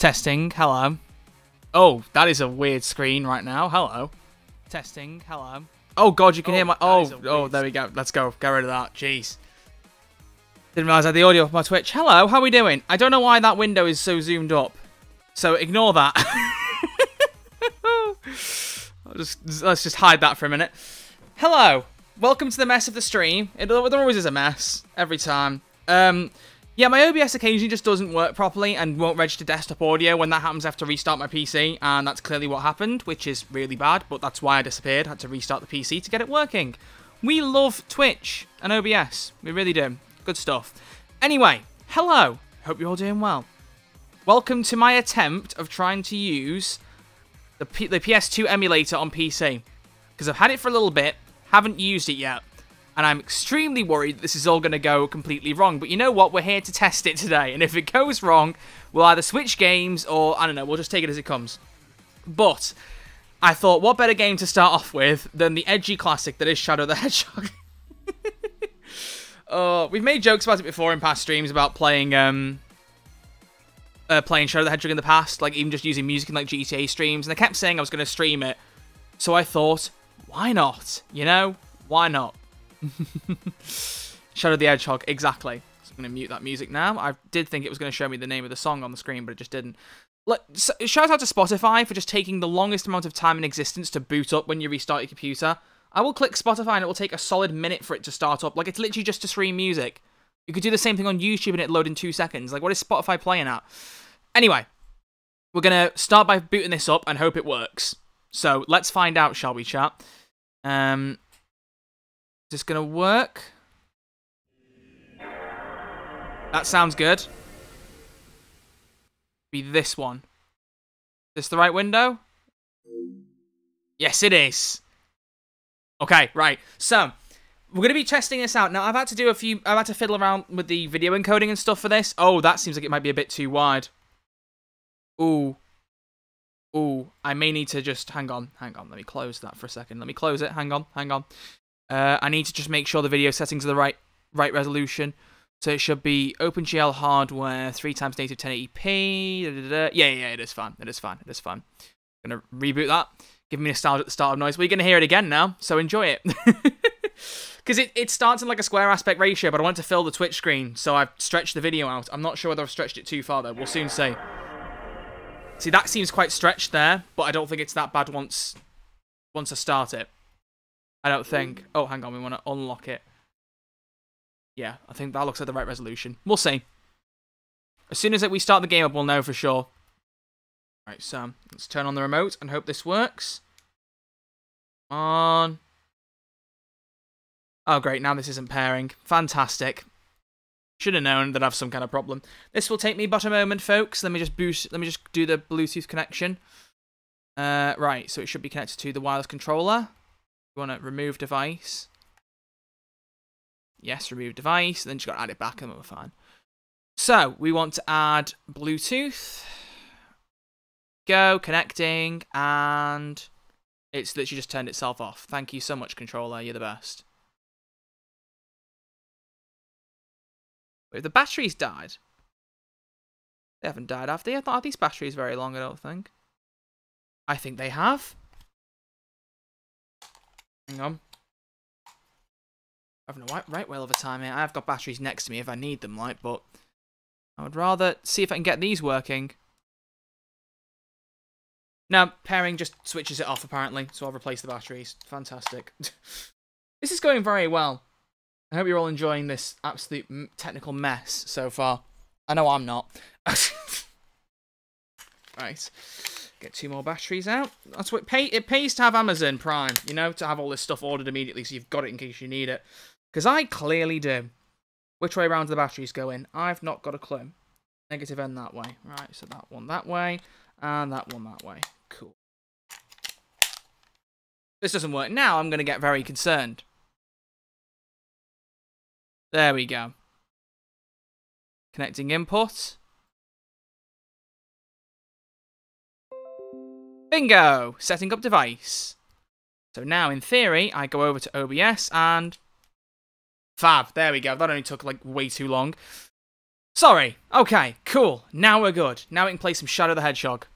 Testing, hello. Oh, that is a weird screen right now. Hello. Testing, hello. Oh god, you can Oh, hear my Oh, oh, there we go. Let's go. Get rid of that. Jeez. Didn't realize I had the audio off my Twitch. Hello, how are we doing? I don't know why that window is so zoomed up. So ignore that. I'll just let's just hide that for a minute. Hello. Welcome to the mess of the stream. It, there always is a mess every time. Um yeah, my OBS occasionally just doesn't work properly and won't register desktop audio. When that happens, I have to restart my PC, and that's clearly what happened, which is really bad, but that's why I disappeared. I had to restart the PC to get it working. We love Twitch and OBS. We really do. Good stuff. Anyway, hello. Hope you're all doing well. Welcome to my attempt of trying to use the, P- the PS2 emulator on PC. Because I've had it for a little bit, haven't used it yet and I'm extremely worried that this is all going to go completely wrong. But you know what? We're here to test it today, and if it goes wrong, we'll either switch games or I don't know. We'll just take it as it comes. But I thought, what better game to start off with than the edgy classic that is Shadow the Hedgehog? uh, we've made jokes about it before in past streams about playing um, uh, playing Shadow the Hedgehog in the past, like even just using music in like GTA streams. And I kept saying I was going to stream it, so I thought, why not? You know, why not? Shadow the Hedgehog, exactly. So I'm going to mute that music now. I did think it was going to show me the name of the song on the screen, but it just didn't. Let, so, shout out to Spotify for just taking the longest amount of time in existence to boot up when you restart your computer. I will click Spotify and it will take a solid minute for it to start up. Like, it's literally just to stream music. You could do the same thing on YouTube and it load in two seconds. Like, what is Spotify playing at? Anyway, we're going to start by booting this up and hope it works. So, let's find out, shall we, chat? Um, is this gonna work? That sounds good. Be this one. Is this the right window? Yes, it is. Okay, right. So, we're gonna be testing this out. Now, I've had to do a few. I've had to fiddle around with the video encoding and stuff for this. Oh, that seems like it might be a bit too wide. Ooh. Ooh, I may need to just hang on, hang on. Let me close that for a second. Let me close it. Hang on, hang on. Uh, I need to just make sure the video settings are the right right resolution. So it should be OpenGL hardware, 3 times native 1080p. Da, da, da. Yeah, yeah, it is fine. It is fine. It is fine. I'm to reboot that. Give me a start at the start of noise. We're to hear it again now, so enjoy it. Because it, it starts in like a square aspect ratio, but I want to fill the Twitch screen, so I've stretched the video out. I'm not sure whether I've stretched it too far, though. We'll soon see. See, that seems quite stretched there, but I don't think it's that bad once once I start it. I don't think. Oh, hang on. We want to unlock it. Yeah, I think that looks like the right resolution. We'll see. As soon as we start the game up, we'll know for sure. Right, so let's turn on the remote and hope this works. On. Oh, great. Now this isn't pairing. Fantastic. Should have known that I have some kind of problem. This will take me but a moment, folks. Let me just boost. Let me just do the Bluetooth connection. Uh, right, so it should be connected to the wireless controller. We want to remove device. Yes, remove device. Then just got to add it back and we're fine. So we want to add Bluetooth. Go, connecting, and it's literally just turned itself off. Thank you so much, controller. You're the best. Wait, the batteries died. They haven't died, have they? I thought these batteries very long, I don't think. I think they have. Hang on. Having a right, of a time here. I've got batteries next to me if I need them, like, but I would rather see if I can get these working. Now, pairing just switches it off apparently, so I'll replace the batteries. Fantastic. this is going very well. I hope you're all enjoying this absolute technical mess so far. I know I'm not. right. Get two more batteries out. That's what it, pay, it pays to have Amazon Prime, you know, to have all this stuff ordered immediately so you've got it in case you need it. Because I clearly do. Which way around do the batteries go in? I've not got a clue. Negative end that way. Right, so that one that way, and that one that way. Cool. This doesn't work now, I'm going to get very concerned. There we go. Connecting input. Bingo! Setting up device. So now, in theory, I go over to OBS and... Fab, there we go. That only took, like, way too long. Sorry. Okay, cool. Now we're good. Now we can play some Shadow the Hedgehog.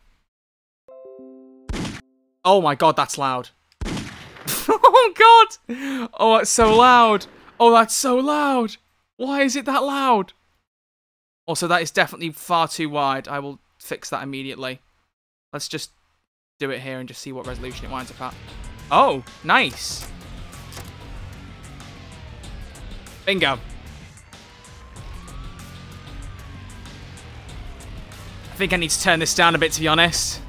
Oh my god, that's loud. oh god! Oh, it's so loud. Oh, that's so loud. Why is it that loud? Also, that is definitely far too wide. I will fix that immediately. Let's just do it here and just see what resolution it winds up at. Oh, nice. Bingo. I think I need to turn this down a bit, to be honest.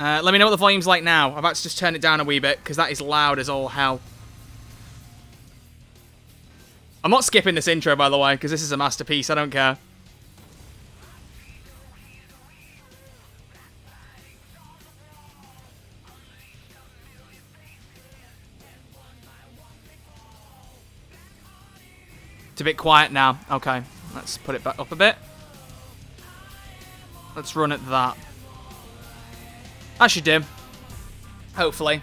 Uh, let me know what the volume's like now. I've had to just turn it down a wee bit, because that is loud as all hell. I'm not skipping this intro, by the way, because this is a masterpiece. I don't care. It's a bit quiet now. Okay, let's put it back up a bit. Let's run at that. That should do. Hopefully.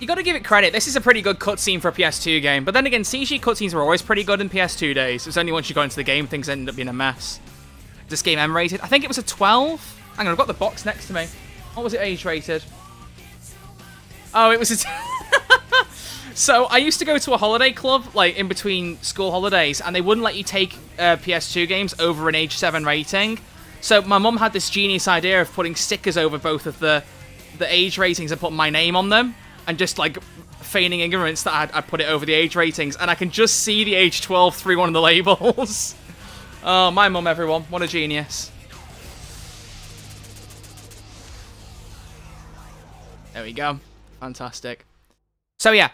You gotta give it credit. This is a pretty good cutscene for a PS2 game. But then again, CG cutscenes were always pretty good in PS2 days. It's only once you go into the game things ended up being a mess this game M rated? I think it was a 12. Hang on, I've got the box next to me. What was it age rated? Oh, it was a. so I used to go to a holiday club, like in between school holidays, and they wouldn't let you take uh, PS2 games over an age 7 rating. So my mum had this genius idea of putting stickers over both of the the age ratings and putting my name on them, and just like feigning ignorance that I'd, I'd put it over the age ratings, and I can just see the age 12 through one of the labels. Oh, my mum, everyone. What a genius. There we go. Fantastic. So, yeah.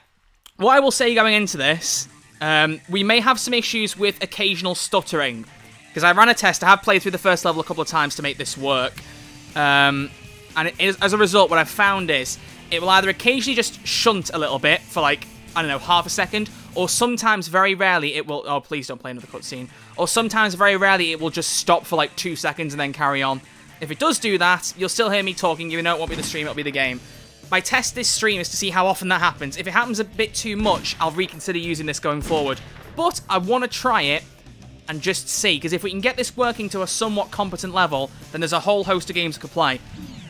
What I will say going into this, um, we may have some issues with occasional stuttering. Because I ran a test. I have played through the first level a couple of times to make this work. Um, and as a result, what I've found is it will either occasionally just shunt a little bit for like, I don't know, half a second, or sometimes very rarely it will oh please don't play another cutscene. Or sometimes very rarely it will just stop for like two seconds and then carry on. If it does do that you'll still hear me talking you know it won't be the stream it'll be the game. My test this stream is to see how often that happens. If it happens a bit too much I'll reconsider using this going forward. But I want to try it and just see because if we can get this working to a somewhat competent level then there's a whole host of games could play.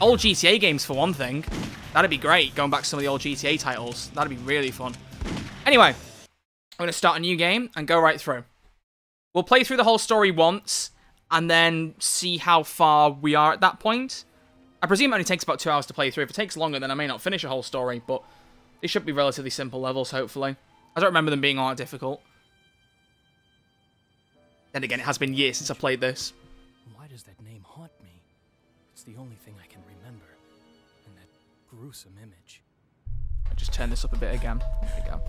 Old GTA games for one thing. That'd be great going back to some of the old GTA titles. That'd be really fun. Anyway I'm going to start a new game and go right through. We'll play through the whole story once and then see how far we are at that point. I presume it only takes about two hours to play through. If it takes longer, then I may not finish a whole story, but they should be relatively simple levels, hopefully. I don't remember them being all that difficult. Then again, it has been years since I played this. Why does that name haunt me? It's the only thing I can remember. And that gruesome image. I just turn this up a bit again. There we go.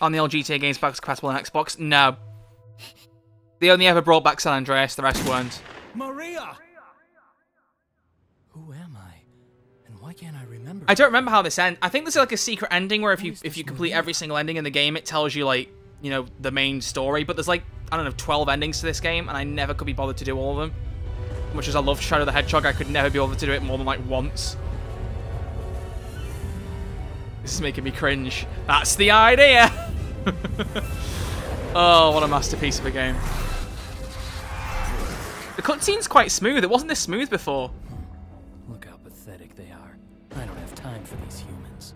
On the old GTA games backwards compatible on Xbox? No. They only ever brought back San Andreas, the rest weren't. Maria! Who am I? And why can't I remember? I don't remember how this ends. I think there's like a secret ending where if you if you complete every single ending in the game, it tells you like, you know, the main story. But there's like, I don't know, 12 endings to this game, and I never could be bothered to do all of them. Much as I love Shadow the Hedgehog, I could never be able to do it more than like once. This is making me cringe. That's the idea! oh, what a masterpiece of a game. The cutscene's quite smooth. It wasn't this smooth before. Look how pathetic they are. I don't have time for these humans.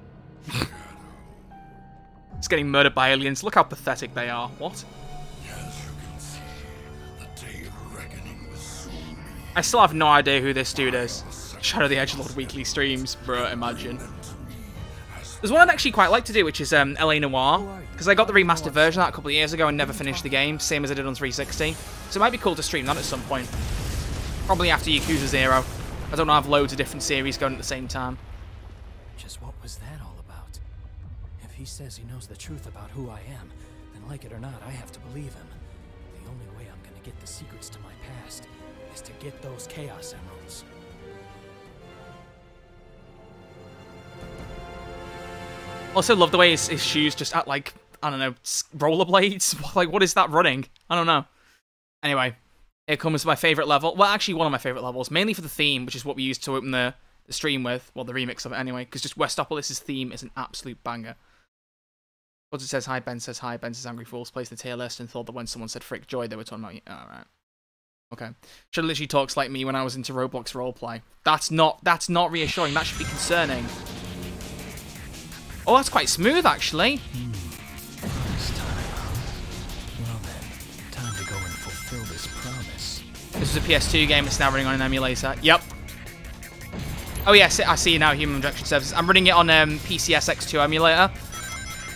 it's getting murdered by aliens. Look how pathetic they are. What? I still have no idea who this dude is. Shadow the Edge Edgelord weekly streams, bro, imagine. There's one I'd actually quite like to do, which is um, LA Noire, because I got the remastered version of that a couple of years ago and never finished the game, same as I did on 360. So it might be cool to stream that at some point. Probably after Yakuza Zero. I don't know, I have loads of different series going at the same time. Just what was that all about? If he says he knows the truth about who I am, then like it or not, I have to believe him. The only way I'm gonna get the secrets to my past is to get those Chaos Emeralds. Also, love the way his, his shoes just act like, I don't know, rollerblades? like, what is that running? I don't know. Anyway, here comes my favorite level. Well, actually, one of my favorite levels, mainly for the theme, which is what we used to open the, the stream with. Well, the remix of it anyway, because just Westopolis' theme is an absolute banger. What it says, hi, Ben says hi, Ben says Angry Fools plays the tier list and thought that when someone said Frick Joy, they were talking about you. Alright. Okay. Should literally talks like me when I was into Roblox roleplay. That's not that's not reassuring. That should be concerning. Oh, that's quite smooth actually. Time. Well then, time to go and fulfill this promise. This is a PS2 game. It's now running on an emulator. Yep. Oh yes, I see now. Human Injection Services. I'm running it on um, PCSX2 emulator.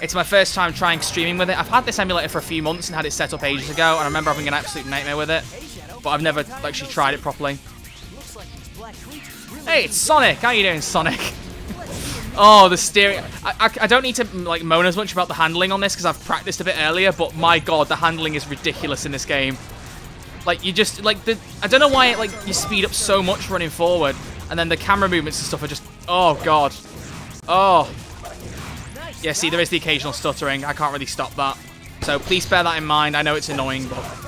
It's my first time trying streaming with it. I've had this emulator for a few months and had it set up ages ago, and I remember having an absolute nightmare with it. But I've never actually tried it properly. Hey, it's Sonic. How are you doing, Sonic? Oh, the steering. I, I, I, don't need to like moan as much about the handling on this because I've practiced a bit earlier. But my god, the handling is ridiculous in this game. Like you just like the. I don't know why it, like you speed up so much running forward, and then the camera movements and stuff are just. Oh god. Oh. Yeah, see, there is the occasional stuttering. I can't really stop that. So please bear that in mind. I know it's annoying, but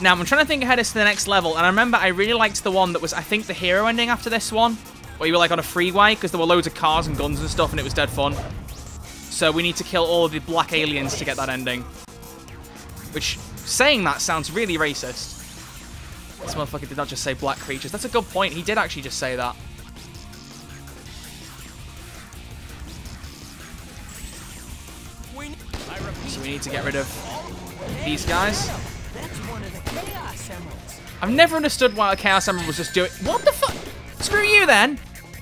now, I'm trying to think ahead as to the next level, and I remember I really liked the one that was, I think, the hero ending after this one, where you were, like, on a freeway, because there were loads of cars and guns and stuff, and it was dead fun. So we need to kill all the black aliens to get that ending. Which, saying that sounds really racist. This motherfucker did not just say black creatures. That's a good point. He did actually just say that. So we need to get rid of these guys. I've never understood why a Chaos Emerald was just doing... What the fuck? Screw you, then.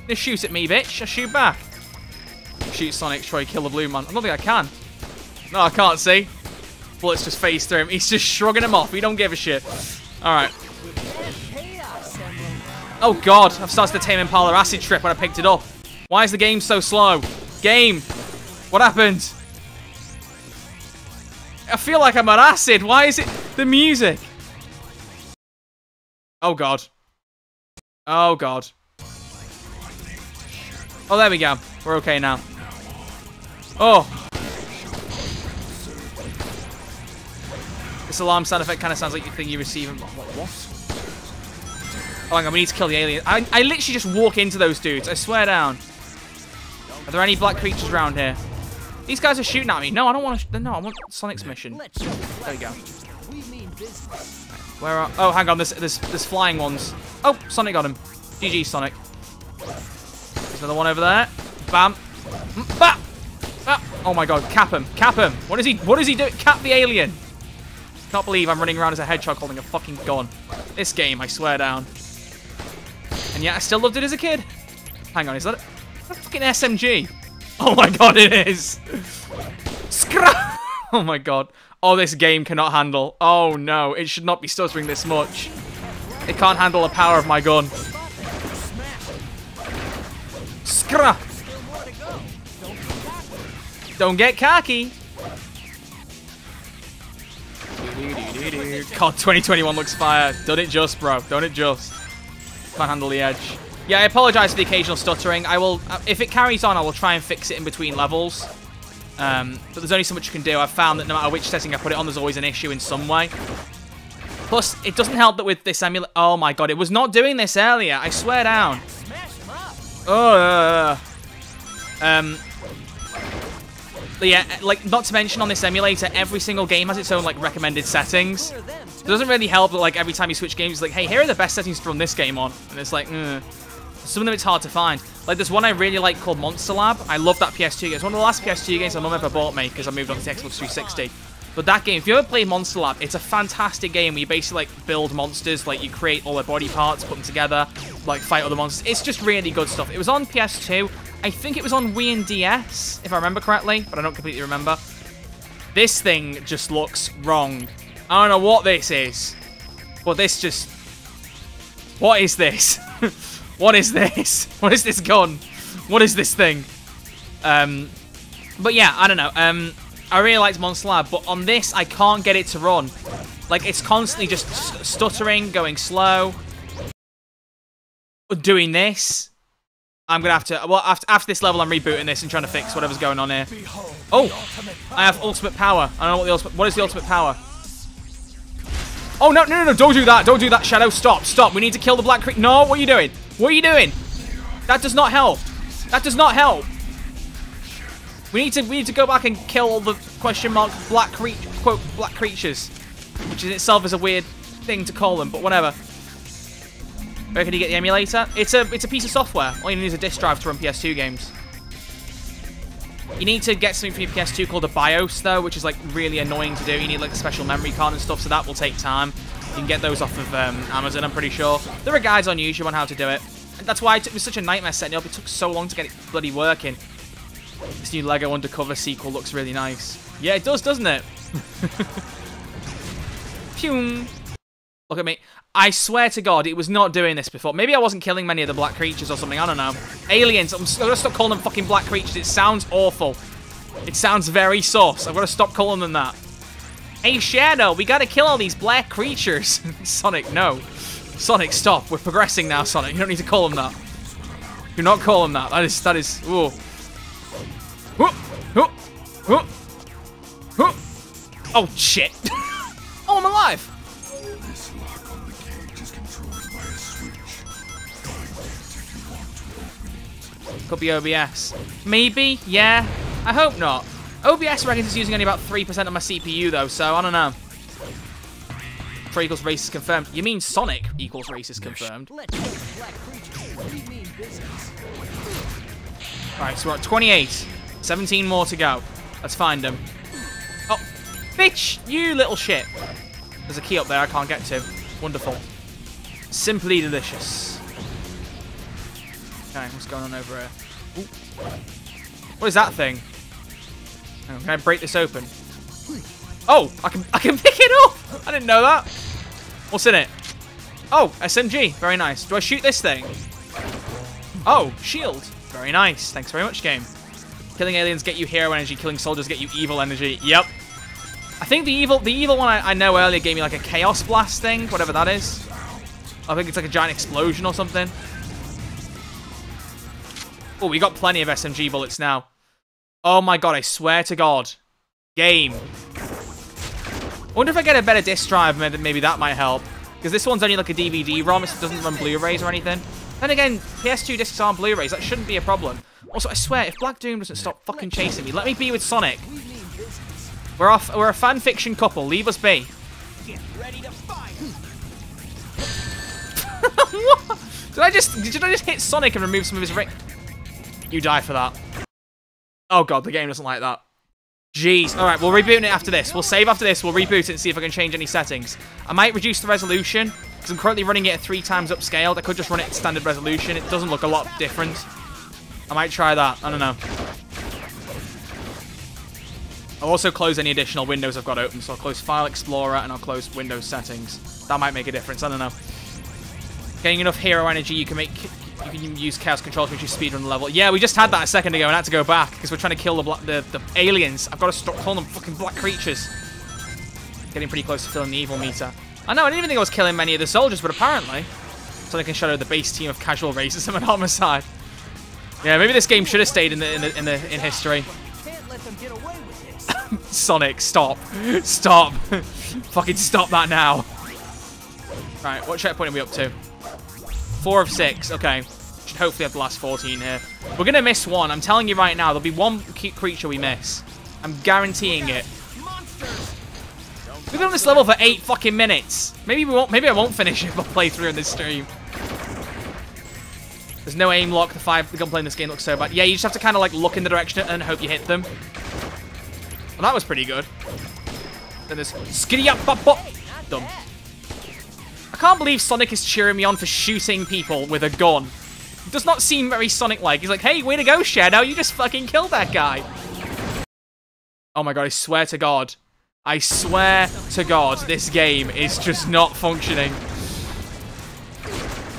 Just shoot at me, bitch. I shoot back. Shoot Sonic, try kill the blue man. I don't think I can. No, I can't see. Bullets just phase through him. He's just shrugging him off. He don't give a shit. Alright. Oh, God. I've started the Tame Impala acid trip when I picked it up. Why is the game so slow? Game. What happened? I feel like I'm on acid. Why is it the music? Oh, God. Oh, God. Oh, there we go. We're okay now. Oh. This alarm sound effect kind of sounds like the thing you receive. What? Oh, hang on. We need to kill the alien. I, I literally just walk into those dudes. I swear down. Are there any black creatures around here? These guys are shooting at me. No, I don't want to. No, I want Sonic's mission. There we go. Where are... Oh, hang on. There's, there's, there's flying ones. Oh, Sonic got him. GG, Sonic. There's another one over there. Bam. Bah! Ah. Oh my god, cap him. Cap him. What is he What is he doing? Cap the alien. Can't believe I'm running around as a hedgehog holding a fucking gun. This game, I swear down. And yet I still loved it as a kid. Hang on, is that a, a fucking SMG? Oh my god, it is. Scrap! Oh my god. Oh, this game cannot handle. Oh no, it should not be stuttering this much. It can't handle the power of my gun. Scrap! Don't get cocky. God, 2021 looks fire. Done it just, bro. Done it just. Can't handle the edge. Yeah, I apologize for the occasional stuttering. I will, uh, if it carries on, I will try and fix it in between levels. Um, but there's only so much you can do. I've found that no matter which setting I put it on, there's always an issue in some way. Plus, it doesn't help that with this emulator... Oh my god, it was not doing this earlier. I swear down. Oh. Um. But yeah, like, not to mention on this emulator, every single game has its own, like, recommended settings. it doesn't really help that, like, every time you switch games, it's like, hey, here are the best settings to run this game on. And it's like, mm. Some of them it's hard to find. Like, there's one I really like called Monster Lab. I love that PS2 game. It's one of the last PS2 games my mum ever bought me because I moved on to the Xbox 360. But that game, if you ever played Monster Lab, it's a fantastic game where you basically, like, build monsters. Like, you create all their body parts, put them together, like, fight other monsters. It's just really good stuff. It was on PS2. I think it was on Wii and DS, if I remember correctly, but I don't completely remember. This thing just looks wrong. I don't know what this is, but this just... What is this? What is this? What is this gun? What is this thing? Um, but yeah, I don't know. Um, I really liked Monster Lab, but on this, I can't get it to run. Like, it's constantly just st stuttering, going slow. Doing this. I'm going to have to... Well, after, after this level, I'm rebooting this and trying to fix whatever's going on here. Oh! I have ultimate power. I don't know what the ultimate... What is the ultimate power? Oh, no, no, no, no, don't do that. Don't do that, Shadow. Stop, stop. We need to kill the Black Creature. No, what are you doing? What are you doing? That does not help. That does not help. We need to we need to go back and kill all the question mark black cre quote black creatures, which in itself is a weird thing to call them, but whatever. Where can you get the emulator? It's a it's a piece of software. All you need is a disk drive to run PS2 games. You need to get something for your PS2 called a BIOS though, which is like really annoying to do. You need like a special memory card and stuff, so that will take time. You can get those off of um, Amazon, I'm pretty sure. There are guides on YouTube on how to do it. And that's why it was such a nightmare setting up. It took so long to get it bloody working. This new LEGO Undercover sequel looks really nice. Yeah, it does, doesn't it? Pew. Look at me. I swear to God, it was not doing this before. Maybe I wasn't killing many of the black creatures or something. I don't know. Aliens. I'm, I'm going to stop calling them fucking black creatures. It sounds awful. It sounds very sauce. I've got to stop calling them that. Hey, Shadow, we got to kill all these black creatures. Sonic, no. Sonic, stop. We're progressing now, Sonic. You don't need to call them that. Do not call them that. That is, that is, ooh. Oh, shit. oh, I'm alive. Could be OBS. Maybe, yeah. I hope not. OBS reckons it's using only about 3% of my CPU, though, so I don't know. 3 equals race is confirmed. You mean Sonic equals race is confirmed? Alright, so we're at 28. 17 more to go. Let's find them. Oh, bitch! You little shit. There's a key up there I can't get to. Wonderful. Simply delicious. Okay, what's going on over here? Ooh. What is that thing? On, can I break this open? Oh, I can I can pick it up! I didn't know that. What's in it? Oh, SMG. Very nice. Do I shoot this thing? Oh, shield. Very nice. Thanks very much, game. Killing aliens get you hero energy. Killing soldiers get you evil energy. Yep. I think the evil the evil one I, I know earlier gave me like a chaos blast thing, whatever that is. I think it's like a giant explosion or something. Oh, we got plenty of SMG bullets now. Oh my god, I swear to god. Game. I wonder if I get a better disc drive, maybe that might help. Because this one's only like a DVD-ROM, it doesn't run Blu-rays or anything. Then again, PS2 discs aren't Blu-rays, that shouldn't be a problem. Also, I swear, if Black Doom doesn't stop fucking chasing me, let me be with Sonic. We're off. We're a fan fiction couple. Leave us be. What? Did I just did I just hit Sonic and remove some of his ring? You die for that. Oh god, the game doesn't like that. Jeez. All right, we'll reboot it after this. We'll save after this. We'll reboot it and see if I can change any settings. I might reduce the resolution because I'm currently running it at three times upscaled. I could just run it at standard resolution. It doesn't look a lot different. I might try that. I don't know. I'll also close any additional windows I've got open. So I'll close File Explorer and I'll close Windows Settings. That might make a difference. I don't know. Getting enough hero energy, you can make you can use Chaos Control to make you speedrun the level. Yeah, we just had that a second ago and had to go back because we're trying to kill the, the, the aliens. I've got to stop calling them fucking black creatures. Getting pretty close to filling the evil meter. I know, I didn't even think I was killing many of the soldiers, but apparently Sonic can shadow the base team of casual racism and homicide. Yeah, maybe this game should have stayed in the in the in, the, in history. Sonic, stop. Stop. Fucking stop that now. Right, what checkpoint are we up to? Four of six. Okay. Should hopefully have the last 14 here. We're going to miss one. I'm telling you right now, there'll be one creature we miss. I'm guaranteeing it. We've been on this level for eight fucking minutes. Maybe we won't. Maybe I won't finish it, but play through in this stream. There's no aim lock. The five, the gunplay in this game looks so bad. Yeah, you just have to kind of like look in the direction and hope you hit them. Well, that was pretty good. Then there's skiddy up, bop, bop. Dumb. I can't believe Sonic is cheering me on for shooting people with a gun. It does not seem very Sonic-like. He's like, hey, way to go, Shadow. You just fucking killed that guy. Oh my god, I swear to God. I swear to God, this game is just not functioning.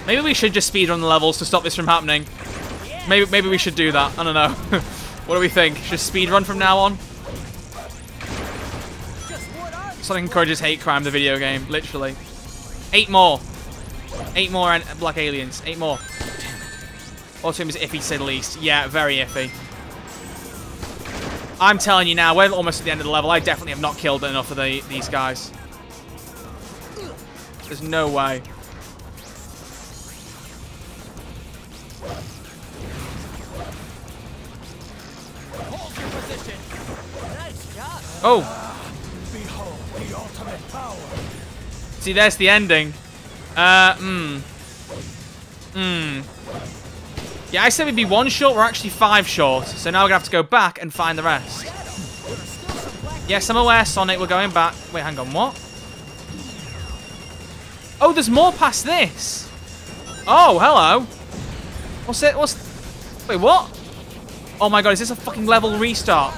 Maybe we should just speedrun the levels to stop this from happening. Maybe maybe we should do that. I don't know. what do we think? Just speedrun from now on? Something encourages hate crime, the video game. Literally. Eight more. Eight more and black aliens. Eight more. Autumn is iffy to say the least. Yeah, very iffy. I'm telling you now, we're almost at the end of the level. I definitely have not killed enough of the, these guys. There's no way. Oh, see, there's the ending. Uh, hmm. Hmm. Yeah, I said we'd be one short. We're actually five short. So now we're going to have to go back and find the rest. Yes, I'm aware, Sonic. We're going back. Wait, hang on. What? Oh, there's more past this. Oh, hello. What's it? What's... Wait, what? Oh my god, is this a fucking level restart?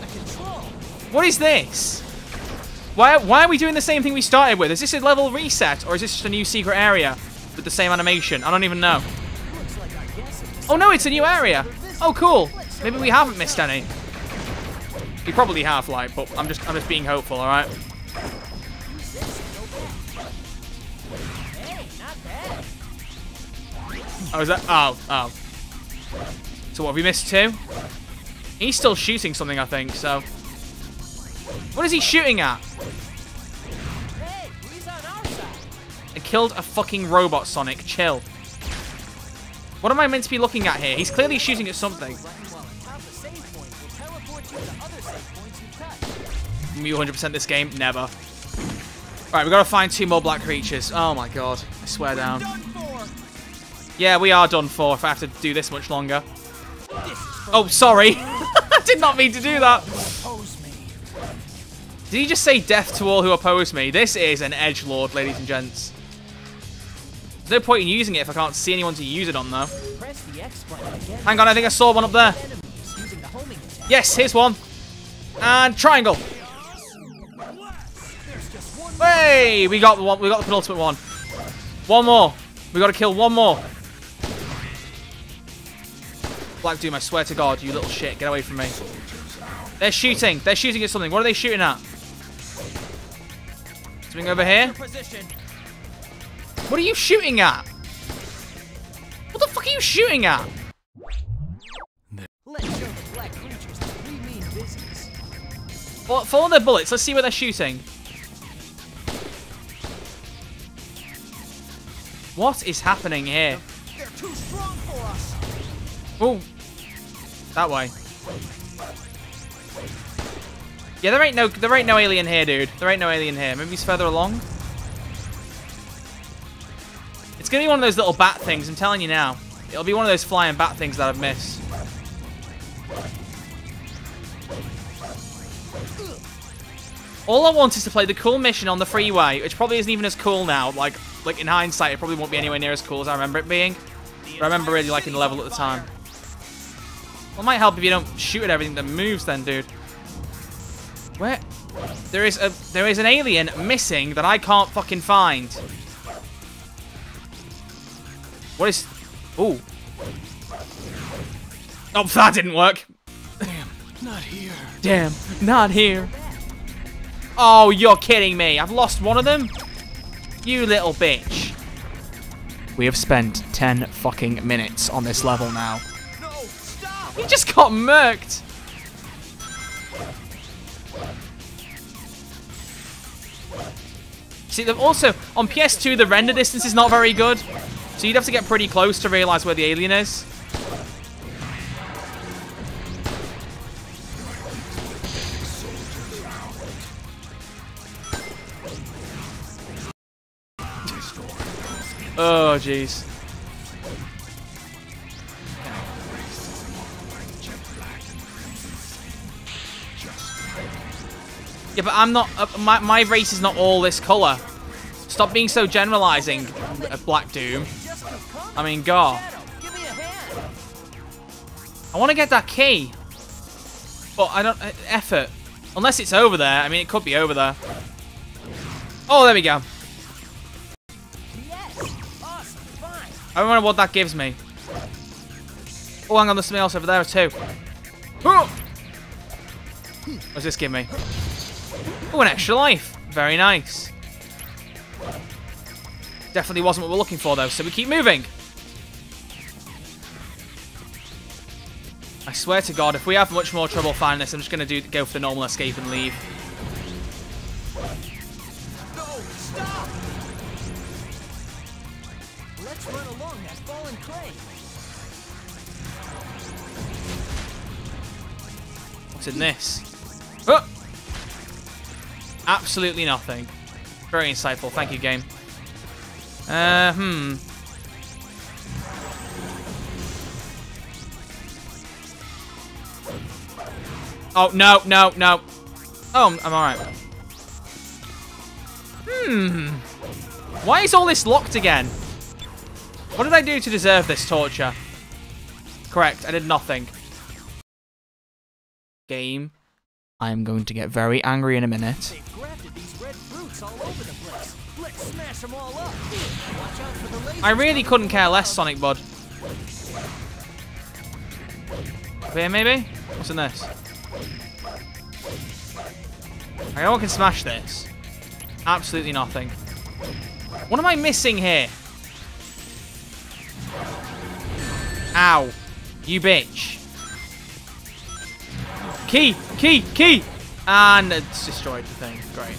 What is this? Why, why are we doing the same thing we started with? Is this a level reset, or is this just a new secret area with the same animation? I don't even know. Oh no, it's a new area. Oh cool. Maybe we haven't missed any. We probably have, like, but I'm just I'm just being hopeful, alright? Oh, is that? Oh, oh. So what, have we missed two? He's still shooting something, I think, so. What is he shooting at? I killed a fucking robot, Sonic. Chill. What am I meant to be looking at here? He's clearly shooting at something. You to other save points you touch. Me 100% this game? Never. Alright, we gotta find two more black creatures. Oh my god. I swear down. Yeah, we are done for if I have to do this much longer. Oh, sorry. I did not mean to do that. Did he just say death to all who oppose me? This is an edge lord, ladies and gents. There's no point in using it if I can't see anyone to use it on, though. Press the X button again. Hang on, I think I saw one up there. Enemies using the homing attack. Yes, here's one. And triangle. There's just one Hey, we got the one. We got the penultimate one. One more. We got to kill one more. Black Doom, I swear to God, you little shit, get away from me. They're shooting. They're shooting at something. What are they shooting at? Something over here. What are you shooting at? What the fuck are you shooting at? Let's show the black creatures that we mean business. Fo- Follow their bullets. Let's see where they're shooting. What is happening here? They're too strong for us. Oh, that way. Yeah, there ain't no there ain't no alien here, dude. There ain't no alien here. Maybe he's further along. It's gonna be one of those little bat things. I'm telling you now. It'll be one of those flying bat things that I've missed. All I want is to play the cool mission on the freeway, which probably isn't even as cool now. Like, like in hindsight, it probably won't be anywhere near as cool as I remember it being. But I remember really liking the level at the time. Well, it might help if you don't shoot at everything that moves, then, dude. Where? There is a there is an alien missing that I can't fucking find. What is? Ooh. Oh, that didn't work. Damn, not here. Damn, not here. Oh, you're kidding me. I've lost one of them? You little bitch. We have spent 10 fucking minutes on this level now. No, stop. He just got murked. See, also, on PS2, the render distance is not very good. So you'd have to get pretty close to realize where the alien is. Oh, jeez. Yeah, but I'm not. Uh, my my race is not all this color. Stop being so generalizing, uh, Black Doom. I mean, hand. I want to get that key, but I don't. Uh, effort. Unless it's over there. I mean, it could be over there. Oh, there we go. I wonder what that gives me. Oh, hang on, there's something else over there too. Oh! What's this give me? Oh, an extra life. Very nice. Definitely wasn't what we're looking for though, so we keep moving. I swear to God, if we have much more trouble finding this, I'm just gonna do go for the normal escape and leave. No, stop. Let's run along that fallen clay. What's in this? Oh! Absolutely nothing. Very insightful. Thank you, game. Uh, hmm. Oh, no, no, no. Oh, I'm, I'm alright. Hmm. Why is all this locked again? What did I do to deserve this torture? Correct, I did nothing. Game. I am going to get very angry in a minute. They've grafted these red fruits all over the place. Let's smash them all up. Watch out for the laser. I really couldn't care less, Sonic Bud. Up Here, maybe? What's in this? I know I can smash this. Absolutely nothing. What am I missing here? Ow. You bitch. Key! Key! Key! And it's destroyed the thing. Great.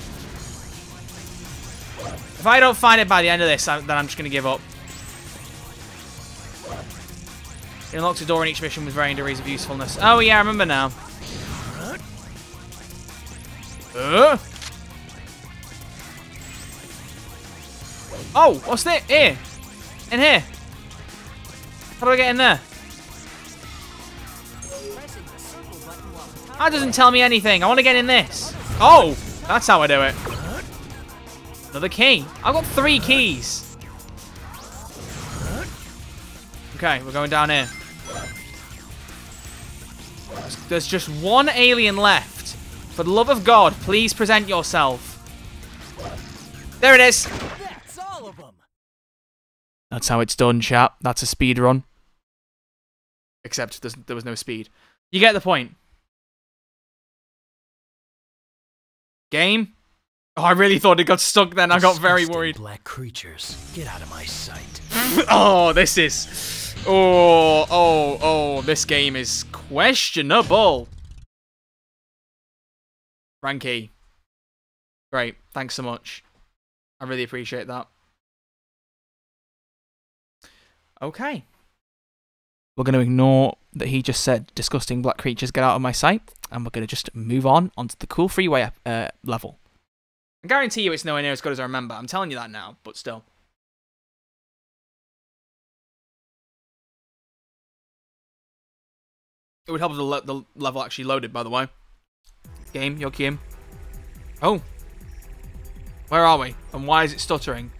If I don't find it by the end of this, then I'm just going to give up. It unlocks a door in each mission with varying degrees of usefulness. Oh, yeah, I remember now. Uh? Oh, what's that? Here. In here. How do I get in there? That doesn't tell me anything. I want to get in this. Oh, that's how I do it. Another key. I've got three keys. Okay, we're going down here. There's just one alien left. For the love of God, please present yourself. There it is. That's all of them. That's how it's done, chap. That's a speed run. Except there was no speed. You get the point. Game? Oh, I really thought it got stuck then. I got very worried. Black creatures, get out of my sight. oh, this is. Oh, oh, oh. This game is questionable. Frankie. Great. Thanks so much. I really appreciate that. Okay. We're going to ignore that he just said disgusting black creatures get out of my sight, and we're going to just move on onto the cool freeway uh, level. I guarantee you it's nowhere near as good as I remember. I'm telling you that now, but still. It would help if the, le- the level actually loaded, by the way. Game, your game. Oh. Where are we? And why is it stuttering?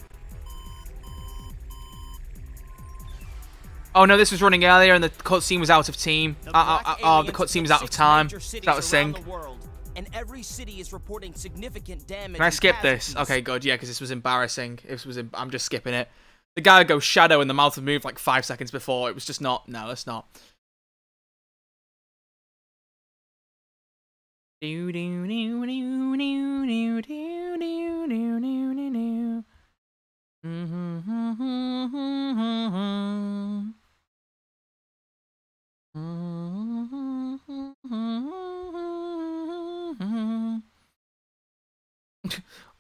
Oh no, this was running earlier and the cutscene was out of team. Uh, uh, uh, oh, the cutscene was out of time. That was synced. and every city is reporting significant damage. Can I skip this? Okay, good. Yeah, because this was embarrassing. This was. I'm just skipping it. The guy goes shadow and the mouth would move like five seconds before. It was just not. No, it's not. Do do do do do do do do do do do.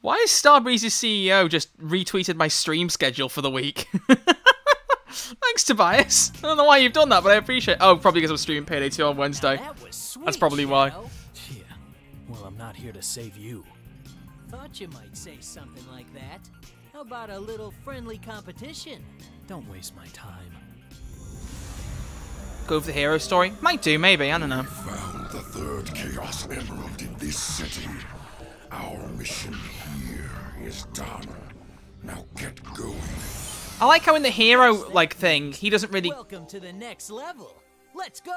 Why is Starbreeze's CEO just retweeted my stream schedule for the week? Thanks, Tobias. I don't know why you've done that, but I appreciate Oh, probably because I'm streaming Payday 2 on Wednesday. That. That's probably why. Here to save you. Thought you might say something like that. How about a little friendly competition? Don't waste my time. Go for the hero story? Might do, maybe. I don't know. Found the third Chaos Emerald in this city. Our mission here is done. Now get going. I like how in the hero like thing, he doesn't really. Welcome to the next level.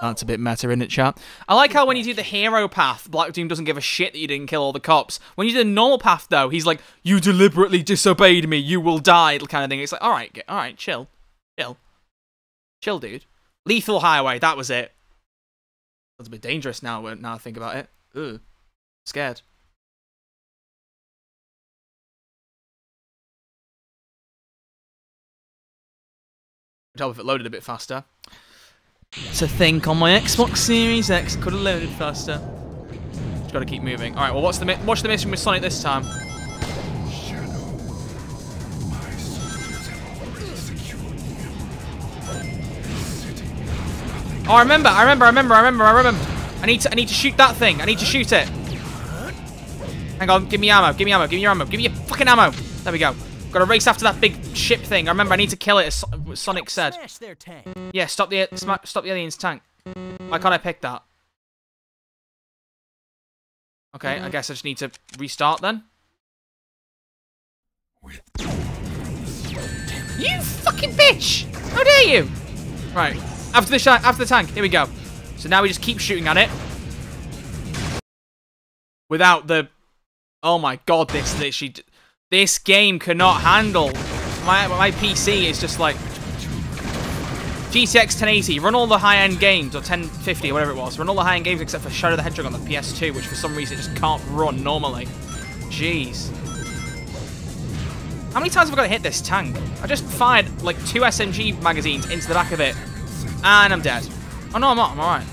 That's a bit meta, isn't it, chat? I like how when you do the hero path, Black Doom doesn't give a shit that you didn't kill all the cops. When you do the normal path, though, he's like, "You deliberately disobeyed me. You will die," kind of thing. It's like, all right, all right, chill, chill, chill, dude. Lethal Highway, that was it. That's a bit dangerous now. Now I think about it. Ooh, scared. Help if it loaded a bit faster to think on my Xbox Series X. Could have loaded faster. Just gotta keep moving. Alright, well, what's the watch the mission with Sonic this time? Oh, I remember, I remember, I remember, I remember, I remember. I need to, I need to shoot that thing. I need to shoot it. Hang on, give me ammo, give me ammo, give me your ammo, give me your fucking ammo. There we go. Gotta race after that big ship thing. I remember I need to kill it, as Sonic said. Smash their tank. Yeah, stop the stop the alien's tank. Why can't I pick that? Okay, I guess I just need to restart then. You fucking bitch! How dare you! Right, after the shot, after the tank. Here we go. So now we just keep shooting at it without the. Oh my god! This literally, this game cannot handle. My my PC is just like GTX 1080, run all the high-end games, or 1050, or whatever it was. Run all the high-end games except for Shadow the Hedgehog on the PS2, which for some reason just can't run normally. Jeez. How many times have I got to hit this tank? I just fired like two SMG magazines into the back of it, and I'm dead. Oh no, I'm not. I'm alright.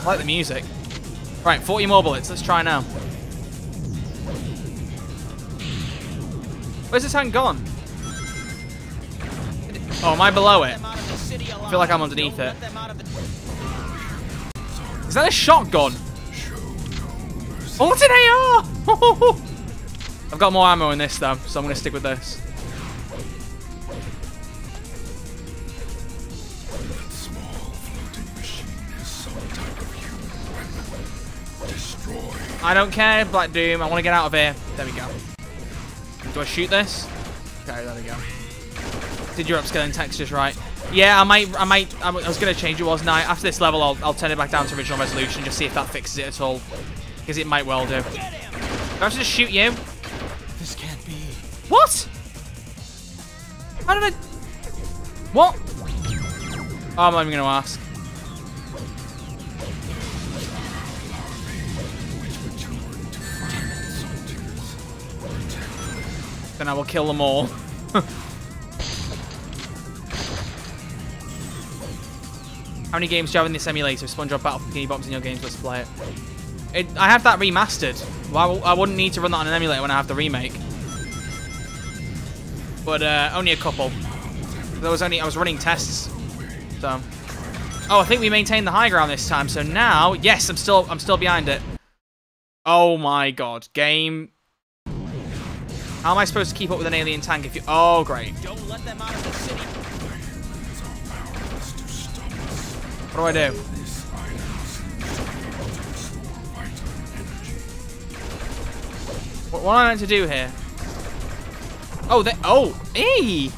I like the music. Right, 40 more bullets. Let's try now. Where's this tank gone? Oh, am I below it? I feel like I'm underneath it. Is that a shotgun? Oh, it's an AR! I've got more ammo in this, though, so I'm going to stick with this. I don't care, Black Doom. I want to get out of here. There we go. Do I shoot this? Okay, there we go. Did your upscaling textures right? Yeah, I might, I might, I was going to change it, wasn't I? After this level, I'll, I'll turn it back down to original resolution, just see if that fixes it at all. Because it might well do. Do I have to just shoot you? This can't be. What? How did I... What? Oh, I'm not even going to ask. Then I will kill them all. How many games do you have in this emulator? SpongeBob Battle for Bikini Bottom in your games, let's play it. it I have that remastered. Well, I wouldn't need to run that on an emulator when I have the remake. But uh, only a couple. There was only I was running tests. So Oh, I think we maintained the high ground this time. So now, yes, I'm still I'm still behind it. Oh my god. Game how am I supposed to keep up with an alien tank if you... Oh, great. What do I do? What, what am I meant to do here? Oh, they... Oh, hey!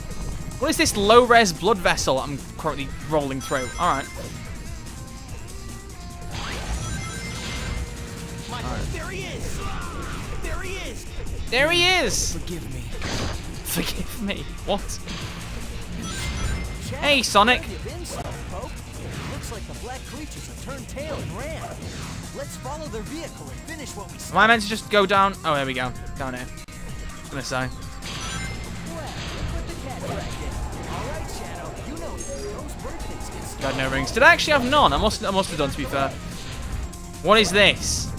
What is this low-res blood vessel I'm currently rolling through? Alright. There There he is! Forgive me. Forgive me. What? Hey, Sonic. Where have you been, Slowpoke? Looks like the black creatures have turned tail and ran. Let's follow their vehicle and finish what we Am. I meant to just go down? Oh, there we go. Down here. I was gonna say. Well, put the cat back in. All right, Shadow. You know those birthdays get stuck. God, no rings. Did I actually have none? I must, I must have done, to be fair. What is this?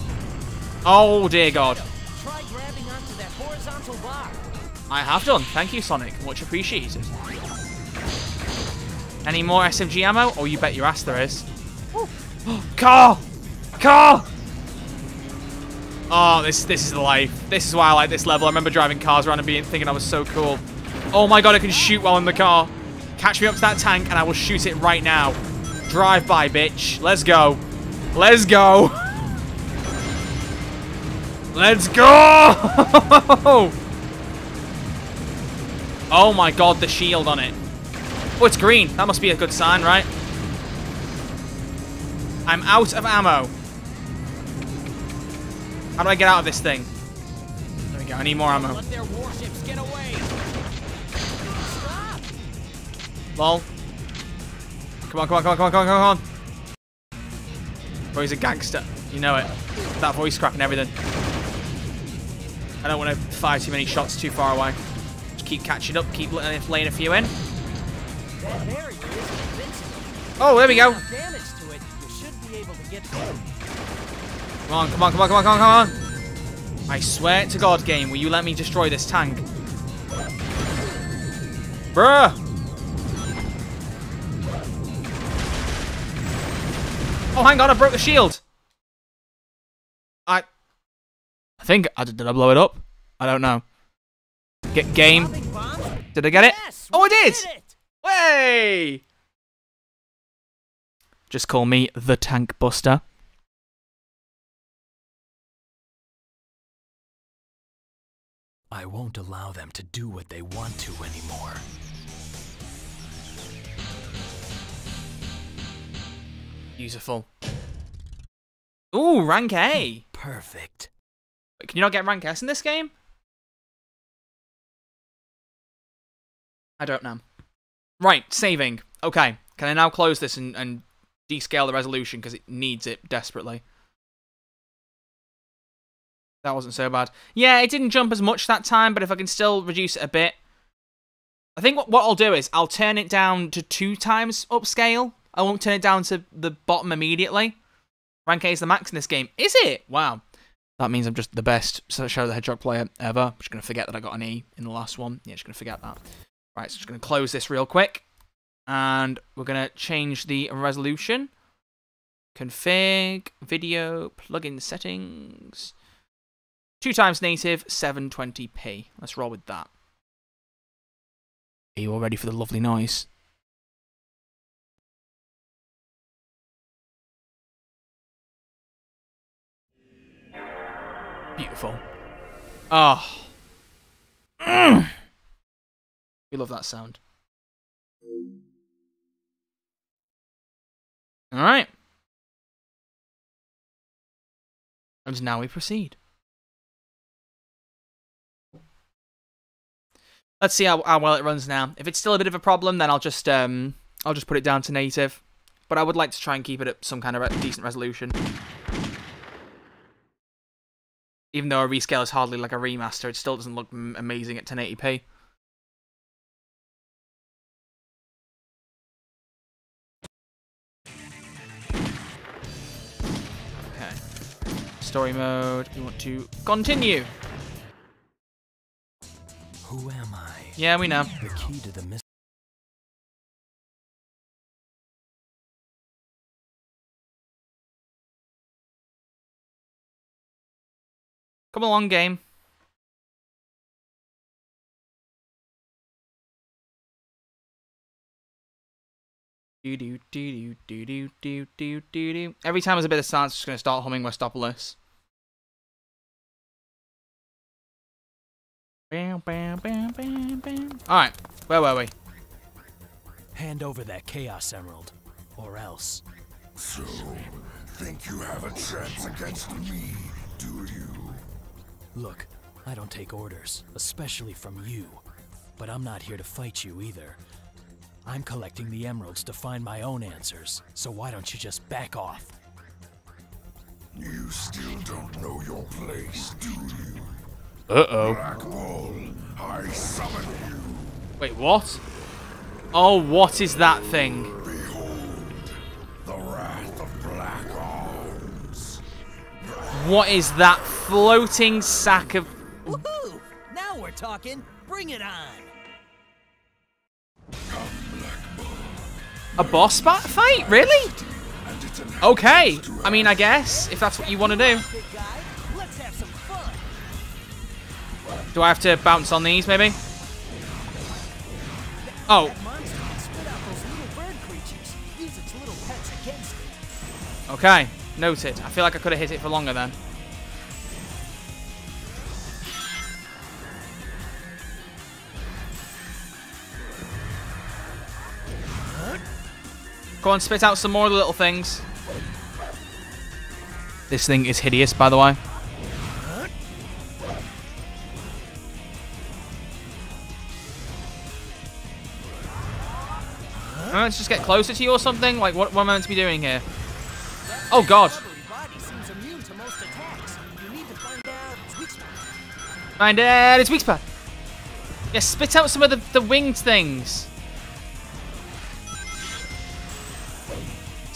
Oh, dear God. I have done. Thank you, Sonic. Much appreciated. Any more SMG ammo? Oh, you bet your ass there is. Car! Car! Oh, this this is the life. This is why I like this level. I remember driving cars around and being thinking I was so cool. Oh my god, I can shoot while in the car. Catch me up to that tank and I will shoot it right now. Drive by, bitch. Let's go. Let's go. Let's go! oh my god, the shield on it. Oh, it's green. That must be a good sign, right? I'm out of ammo. How do I get out of this thing? There we go. I need more ammo. Let their warships get away. Lol. Come on, come on, come on, come on, come on, come on. Bro, he's a gangster. You know it. That voice crack and everything. I don't want to fire too many shots too far away. Keep catching up, keep laying uh, laying a few in. That barrier is invincible. Oh, there we go. Enough damage to it, you should be able to get through. Come on, come on, come on, come on, come on, come on. I swear to God, game, will you let me destroy this tank? Bruh! Oh, hang on, I broke the shield. I... I think... Did I blow it up? I don't know. Get game. Did I get it? Oh, I did! Way! Just call me the Tank Buster. I won't allow them to do what they want to anymore. Beautiful. Ooh, rank A. Perfect. Can you not get rank S in this game? I don't know. Right, saving. Okay. Can I now close this and, and descale the resolution because it needs it desperately? That wasn't so bad. Yeah, it didn't jump as much that time, but if I can still reduce it a bit. I think what, what I'll do is I'll turn it down to two times upscale. I won't turn it down to the bottom immediately. Rank A is the max in this game. Is it? Wow. That means I'm just the best Shadow the Hedgehog player ever. I'm just going to forget that I got an E in the last one. Yeah, just going to forget that. Right, so just going to close this real quick. And we're going to change the resolution. Config, video, plugin settings. Two times native, 720p. Let's roll with that. Are you all ready for the lovely noise? Beautiful. Oh. Mm. We love that sound. Alright. And now we proceed. Let's see how, how well it runs now. If it's still a bit of a problem, then I'll just um I'll just put it down to native. But I would like to try and keep it at some kind of re decent resolution. Even though a rescale is hardly like a remaster, it still doesn't look amazing at 1080p. Story mode. We want to continue. Who am I? Yeah, we know. The key to the mystery. Come along, game. Do do do do do do do do do. Every time there's a bit of sound, it's just gonna start humming Westopolis. Bam, bam, bam, bam, bam. All right, where were we? Hand over that Chaos Emerald, or else. So, think you have a chance against me, do you? Look, I don't take orders, especially from you. But I'm not here to fight you either. I'm collecting the emeralds to find my own answers, so why don't you just back off? You still don't know your place, do you? Uh oh. Black Bull, I summon you. Wait, what? Oh, what is that thing? Behold, the wrath of Black Arms. What is that floating sack of? Woohoo! Now we're talking. Bring it on. A boss fight? Really? Okay. I mean, I guess, if that's what you want to do. Do I have to bounce on these, maybe? Oh. Okay. Noted. I feel like I could have hit it for longer then. Go on, spit out some more of the little things. This thing is hideous, by the way. Let's just get closer to you or something. Like, what, what am I meant to be doing here? Oh, God. Find out. It's weak spot. Yeah, spit out some of the, the winged things.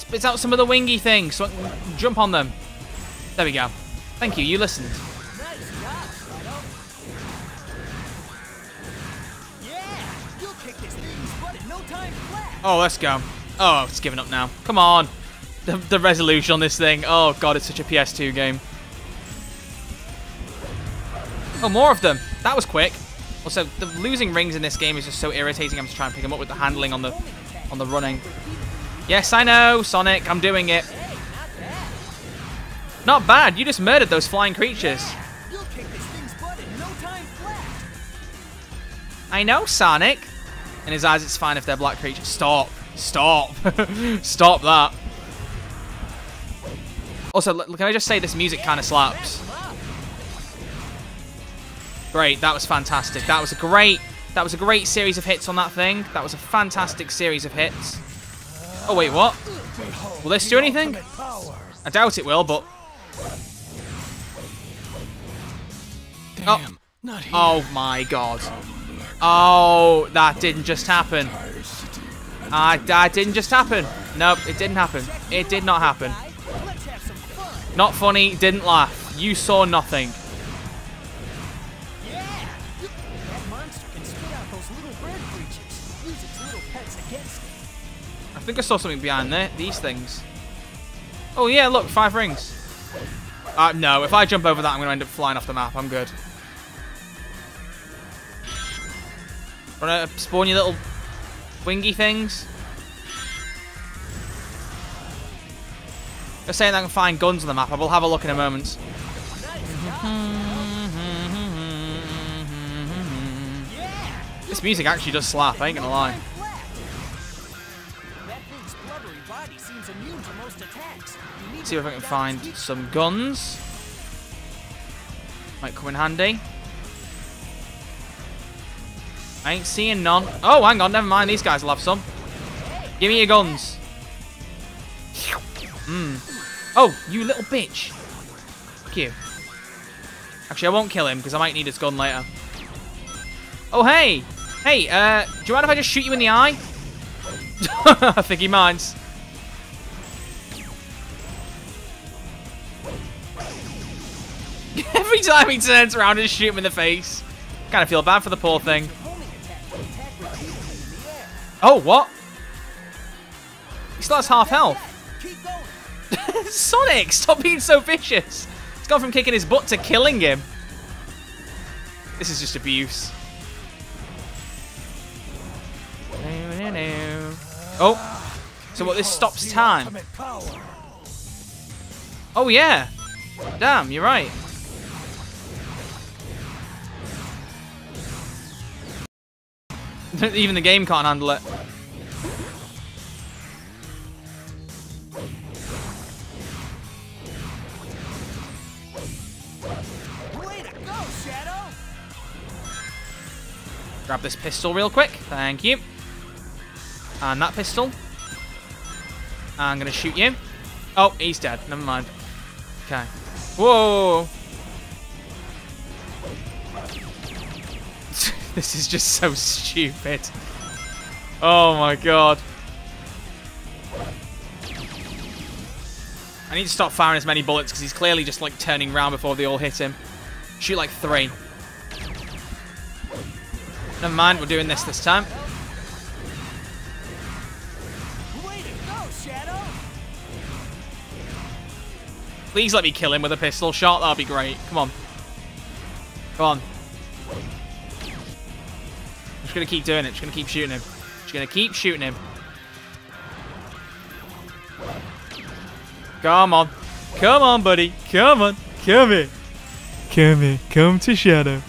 Spit out some of the wingy things so I can jump on them. There we go. Thank you. You listened. Oh, let's go. Oh, it's giving up now. Come on. The, the resolution on this thing. Oh, God, it's such a PS2 game. Oh, more of them. That was quick. Also, the losing rings in this game is just so irritating. I'm just trying to pick them up with the handling on the on the running. Yes, I know, Sonic. I'm doing it. Not bad. You just murdered those flying creatures. You'll kick this thing's butt in no time flat. I know, Sonic. In his eyes, it's fine if they're black creatures. Stop. Stop. Stop that. Also, can I just say this music kind of slaps? Great, that was fantastic. That was a great, that was a great series of hits on that thing. That was a fantastic series of hits. Oh wait, what? Will this do anything? I doubt it will, but Damn, here. oh my god. Oh, that didn't just happen. Ah, that didn't just happen. Nope, it didn't happen. It did not happen. Let's have some fun. Not funny, didn't laugh. You saw nothing. Think I saw something behind there. These things. Oh yeah, look, five rings. Uh, no, if I jump over that, I'm going to end up flying off the map. I'm good. Want to spawn your little wingy things? They're saying I can find guns on the map. I will have a look in a moment. This music actually does slap, I ain't gonna lie. See if I can find some guns. Might come in handy. I ain't seeing none. Oh, hang on, never mind. These guys will have some. Give me your guns. Hmm. Oh, you little bitch. Fuck you. Actually, I won't kill him because I might need his gun later. Oh, hey. Hey, uh, do you mind if I just shoot you in the eye? I think he minds. Every time he turns around and shoot him in the face. Kind of feel bad for the poor thing. Oh, what? He still has half health. Sonic, stop being so vicious. It's gone from kicking his butt to killing him. This is just abuse. Oh, so what? This stops time. Oh yeah. Damn, you're right. Even the game can't handle it. Way to go, Shadow. Grab this pistol real quick. Thank you. And that pistol. I'm going to shoot you. Oh, he's dead. Never mind. Okay. Whoa. this is just so stupid. Oh my god. I need to stop firing as many bullets because he's clearly just like turning around before they all hit him. Shoot like three. Never mind, we're doing this this time. Way to go, Shadow. Please let me kill him with a pistol shot. That'll be great. Come on. Come on. Just going to keep doing it. Just going to keep shooting him. Just going to keep shooting him. Come on. Come on, buddy. Come on. Come here. Come here. Come to Shadow.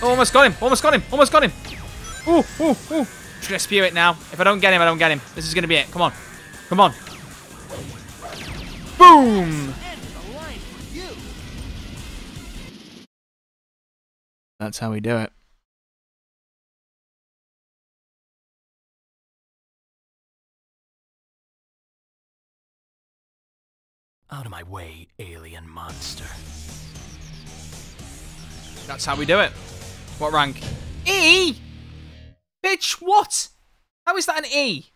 Oh, almost got him. Almost got him. Almost got him. Ooh, ooh, ooh. Just gonna spew it now. If I don't get him, I don't get him. This is gonna be it. Come on. Come on. Boom! That's how we do it. Out of my way, alien monster. That's how we do it. What rank? E? Bitch, what? How is that an E?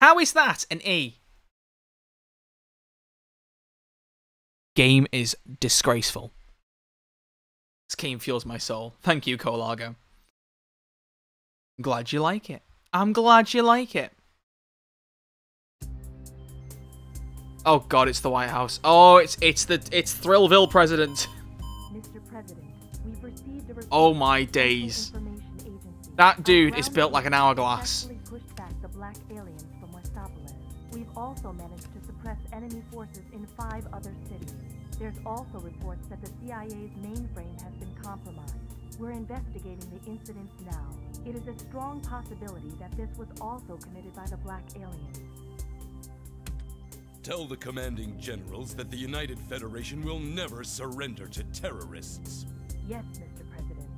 How is that an E? Game is disgraceful. This game fuels my soul. Thank you, Colago. I'm glad you like it. I'm glad you like it. Oh god, it's the White House. Oh, it's it's the it's Thrillville president. Mr. President, we've received a Oh my from the Central days. That dude is built like an hourglass. successfully pushed back the black from We've also managed to suppress enemy forces in five other cities. There's also reports that the CIA's mainframe has been compromised. We're investigating the incidents now. It is a strong possibility that this was also committed by the black aliens. Tell the commanding generals that the United Federation will never surrender to terrorists. Yes, Mr. President.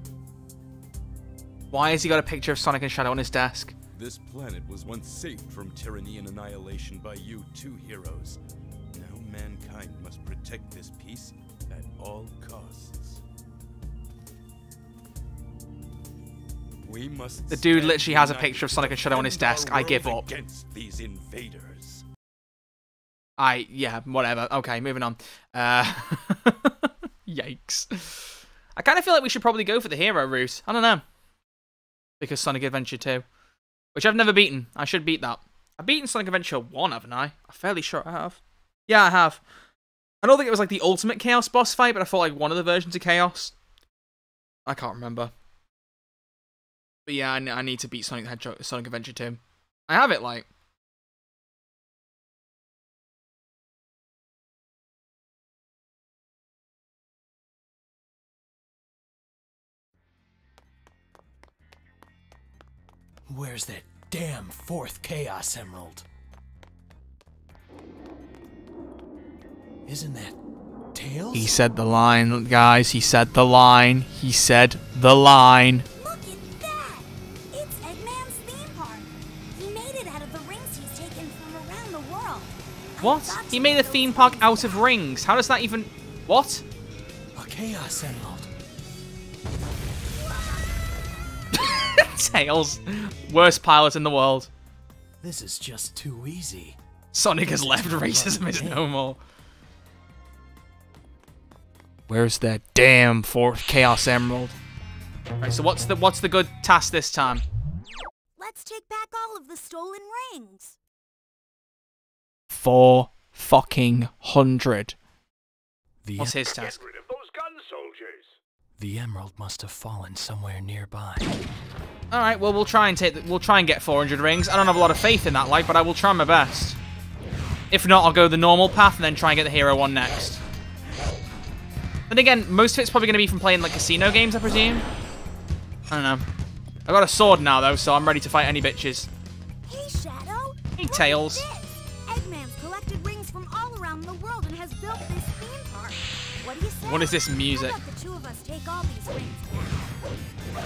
Why has he got a picture of Sonic and Shadow on his desk? This planet was once saved from tyranny and annihilation by you two heroes. Mankind must protect this peace at all costs. We must The dude literally has a picture of Sonic and Shadow on his desk. I give up. Against these invaders. I yeah, whatever. Okay, moving on. Uh, yikes. I kind of feel like we should probably go for the hero route. I don't know. Because Sonic Adventure 2, which I've never beaten. I should beat that. I've beaten Sonic Adventure 1, haven't I? I'm fairly sure I have. Yeah, I have. I don't think it was like the ultimate Chaos boss fight, but I thought like one of the versions of Chaos. I can't remember. But yeah, I need to beat Sonic the Hedgehog, Sonic Adventure 2. I have it like. Where's that damn fourth Chaos Emerald? Isn't that Tails? He said the line, guys. He said the line. He said the line. Look at that! It's Eggman's theme park. He made it out of the rings he's taken from around the world. What? He made a theme park rings out of rings. How does that even. What? a Chaos Emerald. Tails. Worst pilot in the world. This is just too easy. Sonic has left racism is no more. Where's that damn fourth Chaos Emerald? Right, so what's the what's the good task this time? Let's take back all of the stolen rings. Four fucking hundred. The, What's his task? rid of those gun soldiers. the emerald must have fallen somewhere nearby. All right, well we'll try and take the, we'll try and get 400 rings. I don't have a lot of faith in that, like, but I will try my best. If not, I'll go the normal path and then try and get the hero one next. Then again, most of it's probably going to be from playing like casino games, I presume. I don't know. I got a sword now though, so I'm ready to fight any bitches. Hey, Shadow. Hey, Tails. Eggman's collected rings from all around the world and has built this theme park. What do you say? What is this music? How about the two of us take all these rings back?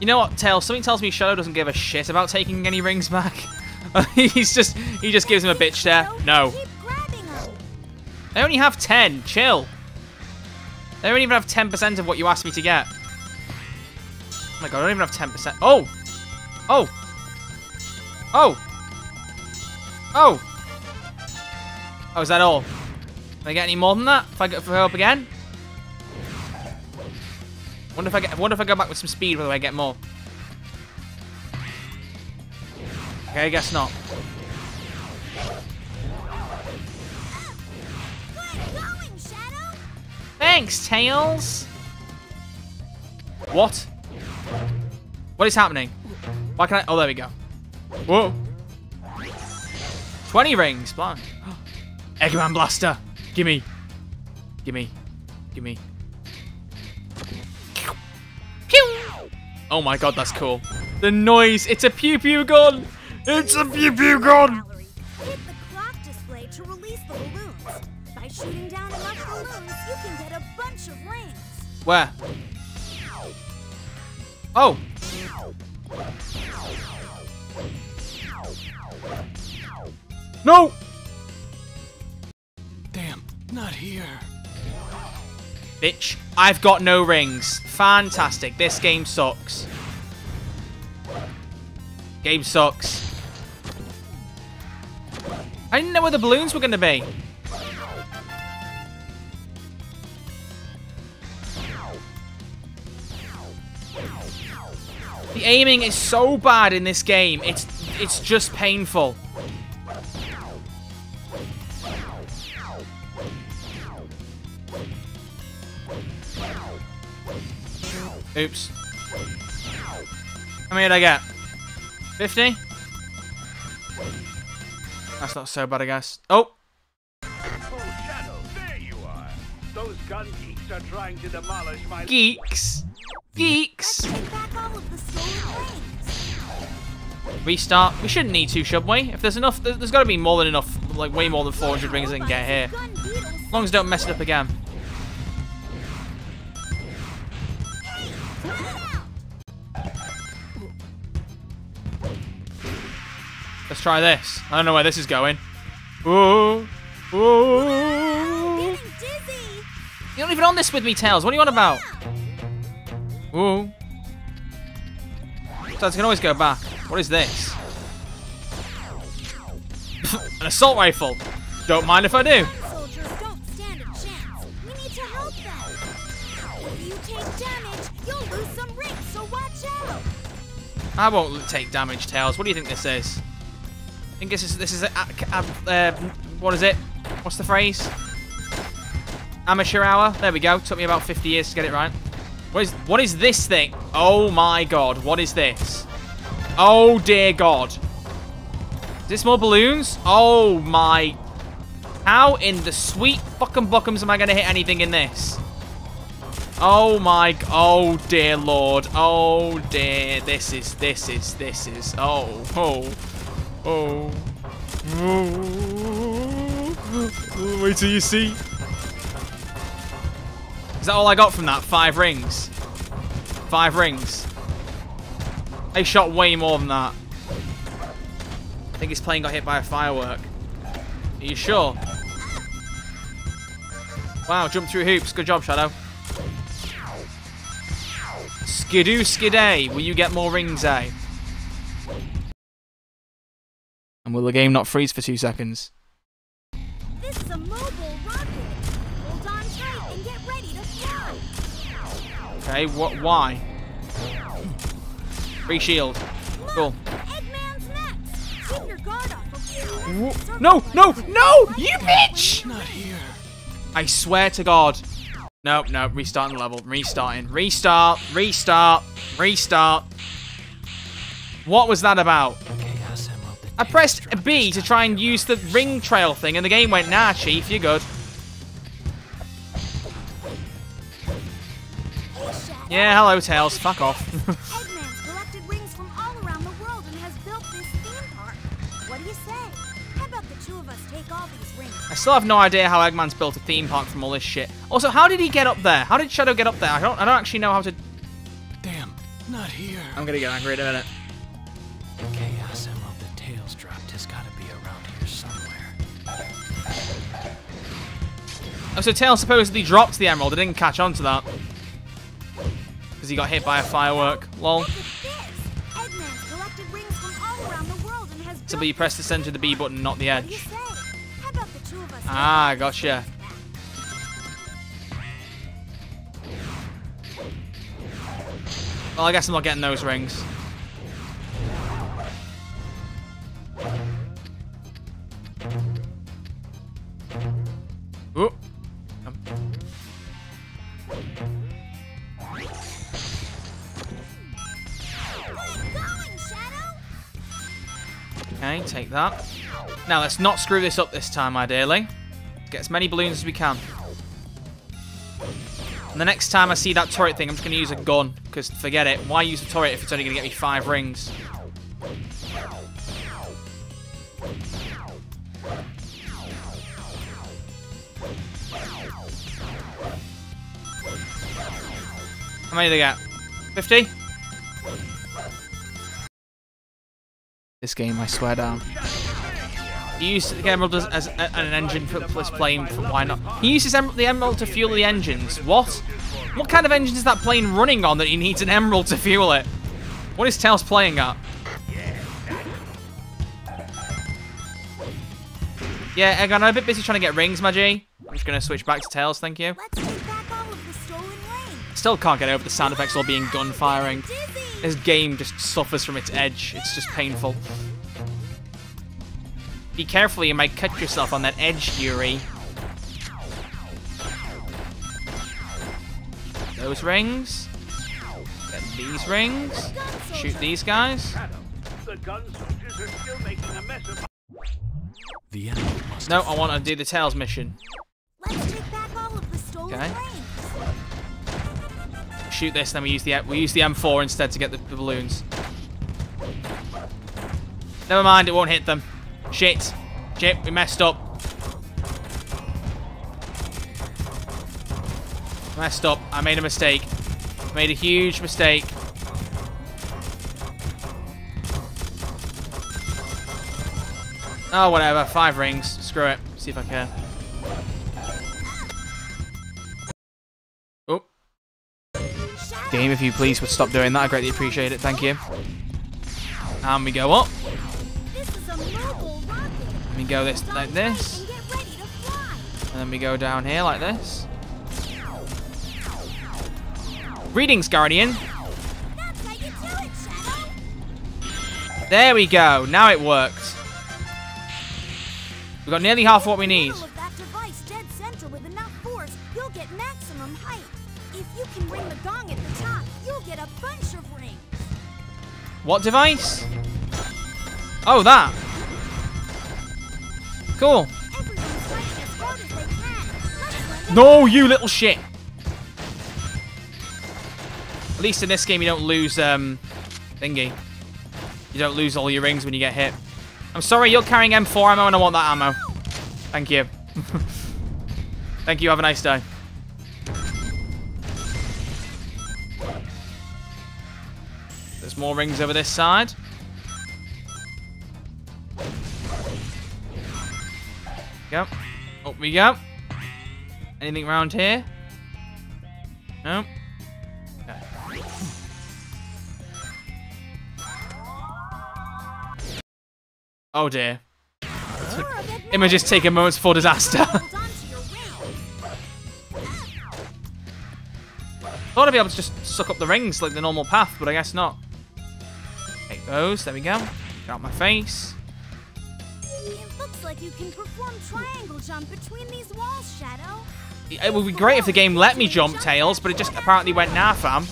You know what, Tails? Something tells me Shadow doesn't give a shit about taking any rings back. He's just he just gives him a bitch there. No. Keep grabbing 'em. They only have 10. Chill. They don't even have 10% of what you asked me to get. Oh my god, I don't even have 10%. Oh! Oh! Oh! Oh! Oh, is that all? Can I get any more than that if I go, I go up again? Wonder if I get. Wonder if I go back with some speed, whether I get more. Okay, I guess not. Thanks, Tails. What? What is happening? Why can I? Oh, there we go. Whoa. 20 rings. Blind. Eggman Blaster. Gimme. Gimme. Gimme. Pew! Oh my god, that's cool. The noise. It's a pew pew gun. It's a pew pew gun. Hit the clock display to release the balloons. By shooting down bunch of rings. Where? Oh. No! Damn, not here. Bitch, I've got no rings. Fantastic. This game sucks. Game sucks. I didn't know where the balloons were going to be. Aiming is so bad in this game. It's it's just painful. Oops. How many did I get? 50? That's not so bad, I guess. Oh, Those gun geeks are trying to demolish my... Geeks! Geeks! Let's take back all of the. Restart. We shouldn't need to, should we? If there's enough, there- there's got to be more than enough, like way more than 400 rings I can get here. As long as I don't mess it up again. Let's try this. I don't know where this is going. Ooh. Ooh. You're not even on this with me, Tails. What are you on about? Ooh. I can always go back. What is this? An assault rifle. Don't mind if I do. Soldiers don't stand a chance. We need to help them. If you take damage, you'll lose some rings, so watch out. I won't take damage, Tails. What do you think this is? I think this is this is a, a, a- uh, what is it? What's the phrase? Amateur hour. There we go. Took me about 50 years to get it right. What is what is this thing? Oh my god! What is this? Oh dear god! Is this more balloons? Oh my! How in the sweet fucking buckums am I gonna hit anything in this? Oh my, oh dear lord, oh dear, this is, this is, this is, oh, oh, oh, oh, wait till you see. Is that all I got from that? Five rings? Five rings. I shot way more than that. I think his plane got hit by a firework. Are you sure? Wow, jump through hoops. Good job, Shadow. Skidoo skiday. Will you get more rings, eh? And will the game not freeze for two seconds? Okay, what? Why? Free shield. Cool. No, no, no! You bitch! Not here. I swear to God. No, no, Restarting the level. Restarting. Restart. Restart. Restart. What was that about? I pressed B to try and use the ring trail thing, and the game went, nah, Chief, you're good. Yeah, hello, Tails. Fuck off. Eggman's collected rings from all around the world and has built this theme park. What do you say? How about the two of us take all these rings? I still have no idea how Eggman's built a theme park from all this shit. Also, how did he get up there? How did Shadow get up there? I don't, I don't actually know how to... Damn, not here. I'm gonna get angry in a minute. The Chaos Emerald that Tails dropped has got to be around here somewhere. Oh, so Tails supposedly dropped the emerald. I didn't catch on to that. Because he got hit by a firework. Lol. Look at this. Eggman's collected rings from all around the world and has So, but you press the center of the B button, not the What do you edge. say? How about the two of us take Ah, gotcha. Well, I guess I'm not getting those rings. Ooh. Okay, take that. Now, let's not screw this up this time, ideally. Get as many balloons as we can. And the next time I see that turret thing, I'm just going to use a gun. Because forget it. Why use a turret if it's only going to get me five rings? How many do they get? 50? This game, I swear down. He used the emerald as, as a- an engine for this plane. For, why not? He uses em the emerald to fuel the engines. What? What kind of engine is that plane running on that he needs an emerald to fuel it? What is Tails playing at? Yeah, Egg, I'm a bit busy trying to get rings, my G. I'm just going to switch back to Tails, thank you. Let's take back all of the stolen rings. Still can't get over the sound effects all being gun firing. Dizzy. this game just suffers from its edge. It's just painful. Be careful, you might cut yourself on that edge, Yuri. Those rings. Get these rings. Shoot these guys. The gun soldiers are still making a mess of The enemy No, I want to do the Tails mission. Let's take back all of the stolen Okay. Shoot this, then we use the we use the M4 instead to get the, the balloons. Never mind, it won't hit them. Shit. Shit, we messed up. Messed up. I made a mistake. Made a huge mistake. Oh, whatever. Five rings. Screw it. See if I care. Game, if you please would stop doing that, I greatly appreciate it. Thank you. And we go up. This is a mobile rocket. We go this like this. and. And then we go down here like this. Greetings, Guardian. There we go. Now it works. We've got nearly half what we need. What device? Oh, that. Cool. No, you little shit. At least in this game, you don't lose, um, thingy. You don't lose all your rings when you get hit. I'm sorry, you're carrying M4 ammo and I want that ammo. Thank you. Thank you, have a nice day. There's more rings over this side. Go. Up we go. Anything around here? No. Oh dear. Images take a moment for disaster. Thought I'd be able to just suck up the rings like the normal path, but I guess not. Take those. There we go. Get out my face. It looks like you can perform triangle jump between these walls, Shadow. It would be great if the game let me jump Tails, but it just apparently went nah, fam.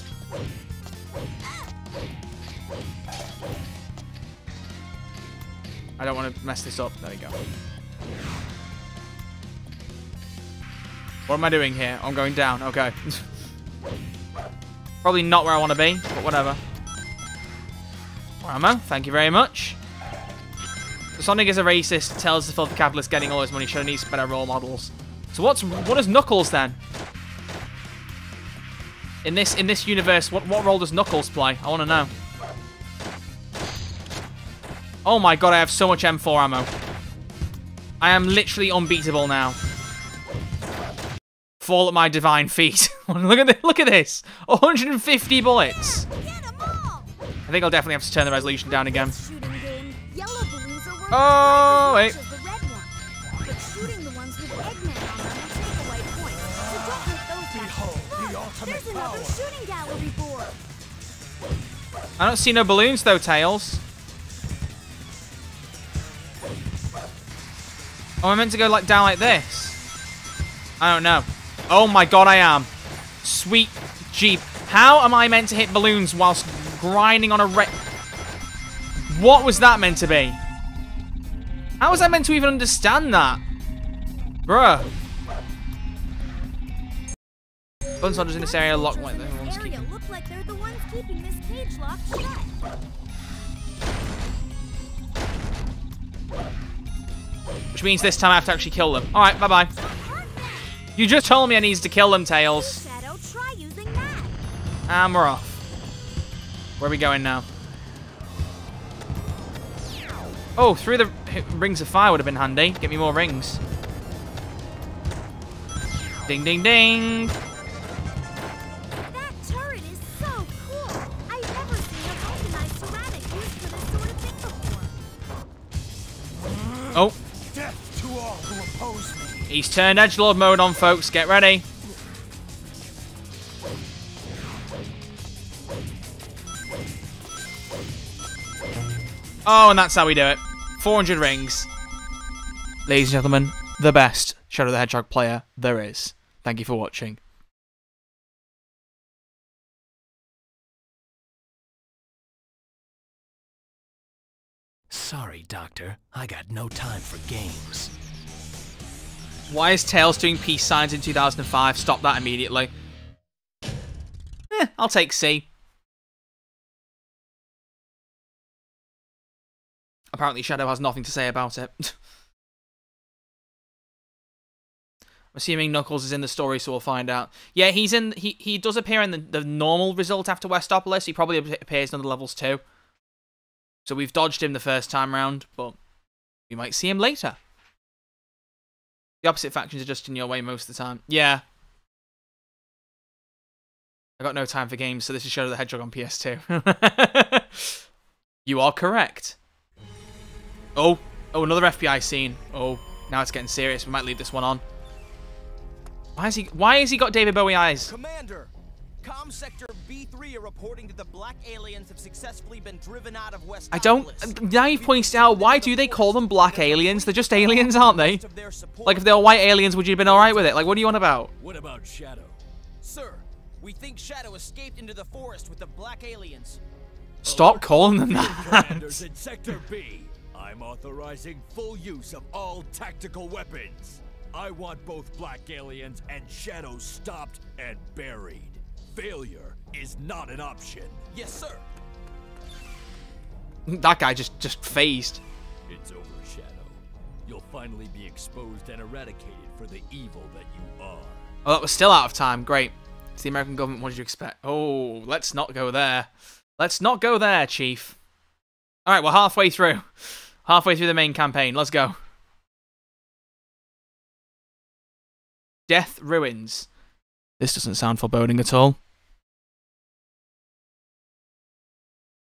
I don't want to mess this up. There we go. What am I doing here? I'm going down. Okay. Probably not where I want to be, but whatever. More ammo. Thank you very much. Sonic is a racist, tells the filthy capitalist getting all his money should needs better role models. So what's what is Knuckles then? In this in this universe, what what role does Knuckles play? I want to know. Oh my god, I have so much M4 ammo. I am literally unbeatable now. Fall at my divine feet. look at this, look at this. 150 bullets. Think I'll definitely have to turn the resolution down again. This shooting game, yellow balloons are worth Oh, wait. as much as the red ones. But shooting the ones with Eggman on them will take away points. So don't let those back. Look, there's another shooting gallery board. I don't see no balloons though, Tails. Oh, am I meant to go like down like this? I don't know. Oh my god, I am. Sweet Jeep. How am I meant to hit balloons whilst grinding on a re- What was that meant to be? How was I meant to even understand that? Bruh. Buns hunters in this area lock like the ones keeping. look like they're the ones keeping this cage locked shut. Which means this time I have to actually kill them. Alright, bye-bye. You just told me I needed to kill them, Tails. Shadow, try Where are we going now? Oh, through the rings of fire would have been handy. Get me more rings. Ding, ding, ding. That turret is so cool. I've never seen a vulcanized ceramic used for this sort of thing before. Oh, Death to all who oppose me. he's turned edgelord mode on, folks. Get ready. Oh, and that's how we do it. 400 rings. Ladies and gentlemen, the best Shadow the Hedgehog player there is. Thank you for watching. Sorry, Doctor. I got no time for games. Why is Tails doing peace signs in 2005? Stop that immediately. Eh, I'll take C. Apparently Shadow has nothing to say about it. I'm assuming Knuckles is in the story, so we'll find out. Yeah, he's in. He he does appear in the, the normal result after Westopolis. He probably appears in the levels too. So we've dodged him the first time round, but we might see him later. The opposite factions are just in your way most of the time. Yeah. I got no time for games, so this is Shadow the Hedgehog on PS2. you are correct. Oh, oh, another FBI scene. Oh, now it's getting serious. We might leave this one on. Why is he? Why has he got David Bowie eyes? Commander, Com Sector B3 are reporting that the black aliens have successfully been driven out of West. I don't. Now you've pointed out why do they call them black aliens? They're just aliens, aren't they? Like if they were white aliens, would you have been all right with it? Like what are you on about? What about Shadow? Sir, we think Shadow escaped into the forest with the black aliens. Stop calling them that. Commanders in Sector B, I'm authorizing full use of all tactical weapons. I want both Black Aliens and shadows stopped and buried. Failure is not an option. Yes, sir. that guy just just phased. It's over, Shadow. You'll finally be exposed and eradicated for the evil that you are. Oh, that was still out of time. Great. It's the American government. What did you expect? Oh, let's not go there. Let's not go there, Chief. All right, we're halfway through. Halfway through the main campaign. Let's go. Death Ruins. This doesn't sound foreboding at all.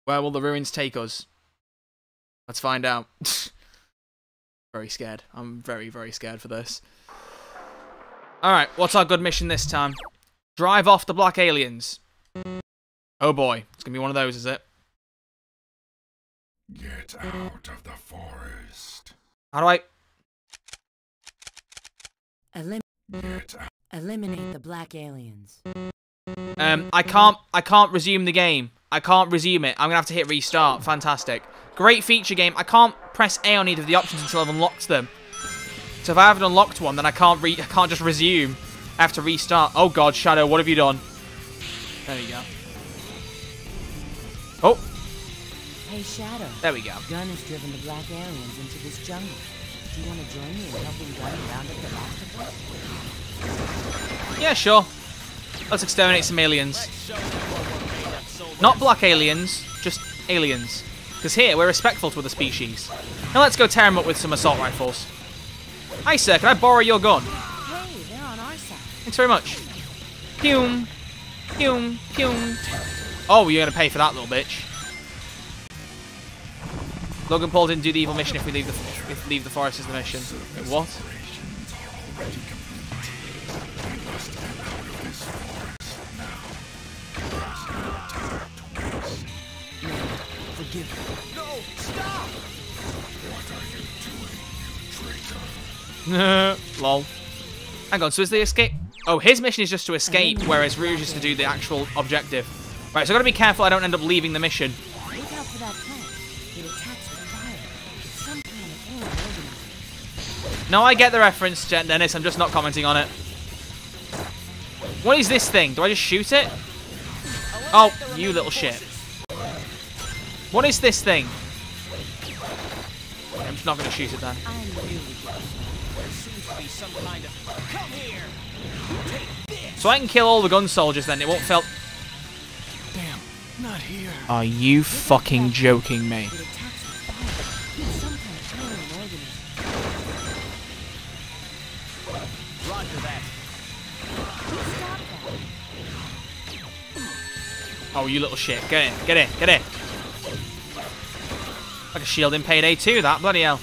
Where will the ruins take us? Let's find out. very scared. I'm very, very scared for this. Alright, what's our good mission this time? Drive off the black aliens. Oh boy, it's gonna be one of those, is it? Get out of the forest. How do I... Elim Get out. eliminate the black aliens. Um, I can't, I can't resume the game. I can't resume it. I'm gonna have to hit restart. Fantastic. Great feature game. I can't press A on either of the options until I've unlocked them. So if I haven't unlocked one, then I can't re I can't just resume. I have to restart. Oh god, Shadow, what have you done? There you go. Oh, Hey Shadow, there we go. Gun has driven the black aliens into this jungle. Do you want to join me in helping Gun round up the octopus? Yeah, sure. Let's exterminate some aliens. Not black aliens, just aliens. Because here, we're respectful to other species. Now let's go tear them up with some assault rifles. Hi, sir, can I borrow your gun? Hey, they're on our side. Thanks very much. Pum. Pum. Pum. Oh, you're going to pay for that, little bitch. Logan Paul didn't do the evil mission if we leave the if leave the forest as the mission. Wait, what? No! Lol. Hang on, so is the escape... Oh, his mission is just to escape, whereas Rouge is to do the actual objective. Right, so i got to be careful I don't end up leaving the mission. No, I get the reference, Dennis. I'm just not commenting on it. What is this thing? Do I just shoot it? Oh, you little shit. What is this thing? I'm just not going to shoot it then. I'm really good. There seems to be some kind of. Come here! So I can kill all the gun soldiers then. It won't feel... Damn, not here. Are you fucking joking me? Oh, you little shit. Get in. Get in. Get in. Like a shield in Payday 2, that. Bloody hell.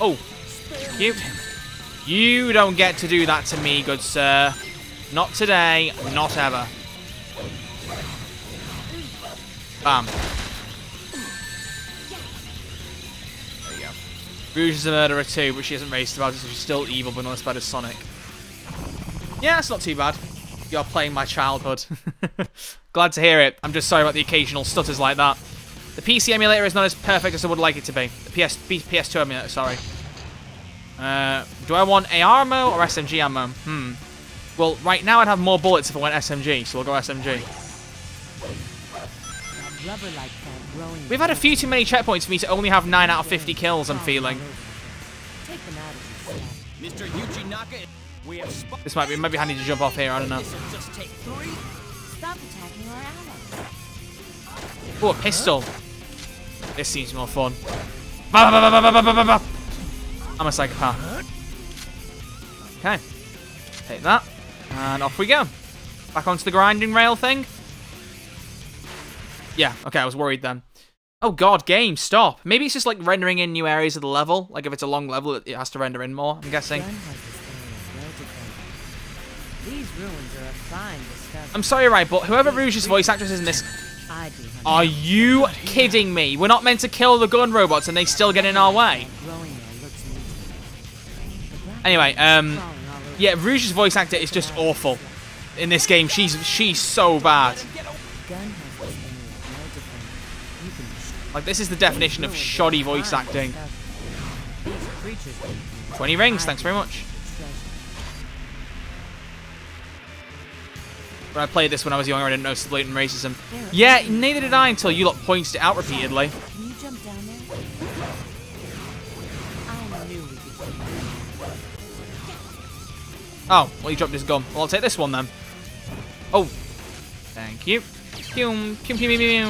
Oh. You. You don't get to do that to me, good sir. Not today. Not ever. Bam. There you go. Rouge is a murderer too, but she hasn't raced about it, so she's still evil, but not as bad as Sonic. Yeah, it's not too bad. You're playing my childhood. Glad to hear it. I'm just sorry about the occasional stutters like that. The PC emulator is not as perfect as I would like it to be. The PS, PS2 emulator, sorry. Uh, do I want AR ammo or SMG ammo? Hmm. Well, right now I'd have more bullets if I went SMG, so we'll go SMG. We've had a few too many checkpoints for me to only have 9 out of 50 kills, I'm feeling. Mr. Yuji Naka, we have This might be, maybe handy to jump off here, I don't know. just take three. Stop attacking our allies. Oh, a pistol. This seems more fun. I'm a psychopath. Okay. Take that. And off we go. Back onto the grinding rail thing. Yeah, okay, I was worried then. Oh god, game, stop. Maybe it's just like rendering in new areas of the level. Like if it's a long level, it has to render in more, I'm guessing. I'm sorry, right, but whoever Rouge's voice actress is in this... Are you kidding me? We're not meant to kill the gun robots and they still get in our way. Anyway, um... Yeah, Rouge's voice actor is just awful. In this game, she's she's so bad. Like, this is the definition of shoddy voice acting. These creatures will be 20 rings, thanks very much. When I played this when I was younger, I didn't know blatant racism. Yeah, neither did I until you lot pointed it out repeatedly. Can you jump down there? I knew we could. Oh, well, he dropped his gun. Well, I'll take this one then. Oh, thank you. Pew, pew, pew, pew, pew.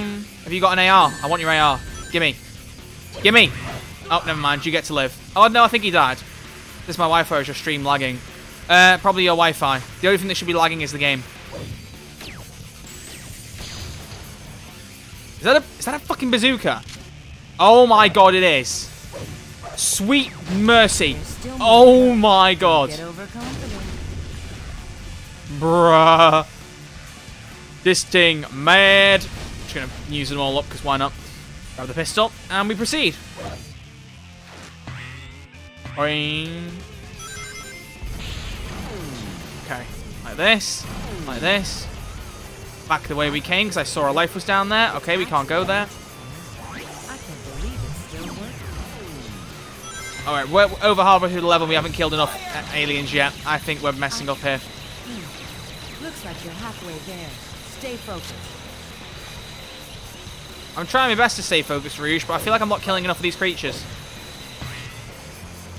Have you got an AR? I want your AR. Gimme. Gimme. Oh, never mind. You get to live. Oh, no, I think he died. This is my Wi-Fi is your stream lagging? Uh, probably your Wi-Fi. The only thing that should be lagging is the game. Is that a is that a fucking bazooka? Oh my god, it is. Sweet mercy. Oh my god. Bruh. This thing mad. Just gonna use them all up because why not? Grab the pistol and we proceed. Boing. Okay, like this, like this. Back the way we came because I saw our life was down there. Okay, we can't go there. I can't believe it's still working. All right, we're over halfway through the level. We haven't killed enough uh, aliens yet. I think we're messing up here. Looks like you're halfway there. Stay focused. I'm trying my best to stay focused, Rouge, but I feel like I'm not killing enough of these creatures.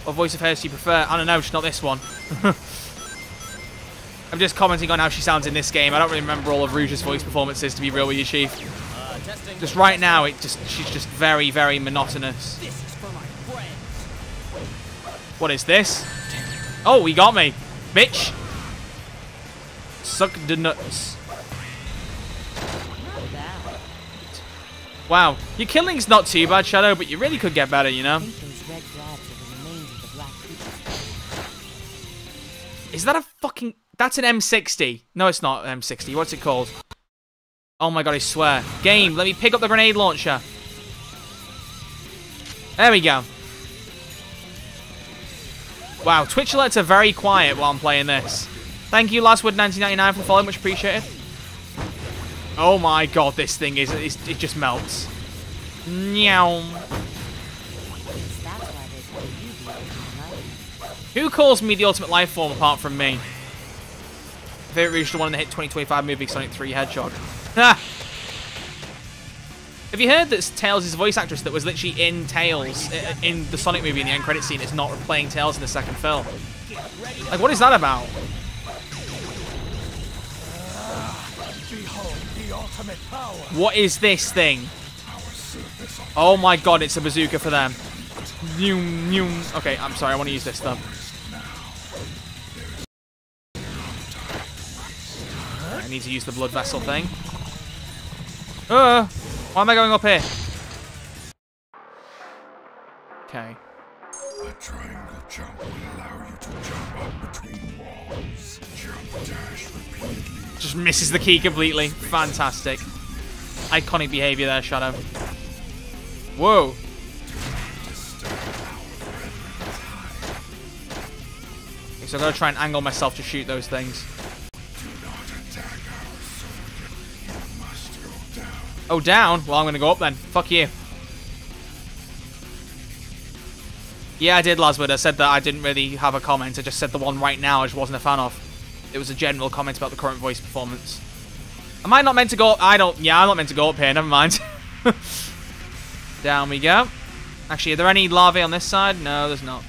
What voice of hers do you prefer? I don't know, just not this one. I'm just commenting on how she sounds in this game. I don't really remember all of Rouge's voice performances, to be real with you, Chief. Just right now, it just she's just very, very monotonous. This is for my friends. What is this? Oh, he got me. Bitch. Suck the nuts. Wow, your killing's not too bad, Shadow, but you really could get better, you know? I think those red globs are the remains of the black creatures. Is that a fucking... That's an M60. No, it's not an M60. What's it called? Oh my god, I swear. Game, let me pick up the grenade launcher. There we go. Wow, Twitch alerts are very quiet while I'm playing this. Thank you, Lastwood1999 for the following. Much appreciated. Oh my god, this thing is... it just melts. Meow. Who calls me the ultimate life form apart from me? The one in the hit 2025 movie Sonic 3 Hedgehog. Ha! Have you heard that Tails' is a voice actress that was literally in Tails uh, in the Sonic movie in the end credit scene is not playing Tails in the second film? Like, what is that about? What is this thing? Oh my god, it's a bazooka for them. Okay, I'm sorry, I want to use this though. need to use the blood vessel thing. Uh, why am I going up here? Okay. Triangle jump will allow you to jump up between walls. Jump dash repeatedly. Just misses the key completely. Fantastic. Iconic behavior there, Shadow. Whoa. Okay, so I'm got to try and angle myself to shoot those things. Oh, down? Well, I'm going to go up then. Fuck you. Yeah, I did, Laswood. I said that I didn't really have a comment. I just said the one right now I just wasn't a fan of. It was a general comment about the current voice performance. Am I not meant to go up? I don't... Yeah, I'm not meant to go up here. Never mind. Down we go. Actually, are there any larvae on this side? No, there's not.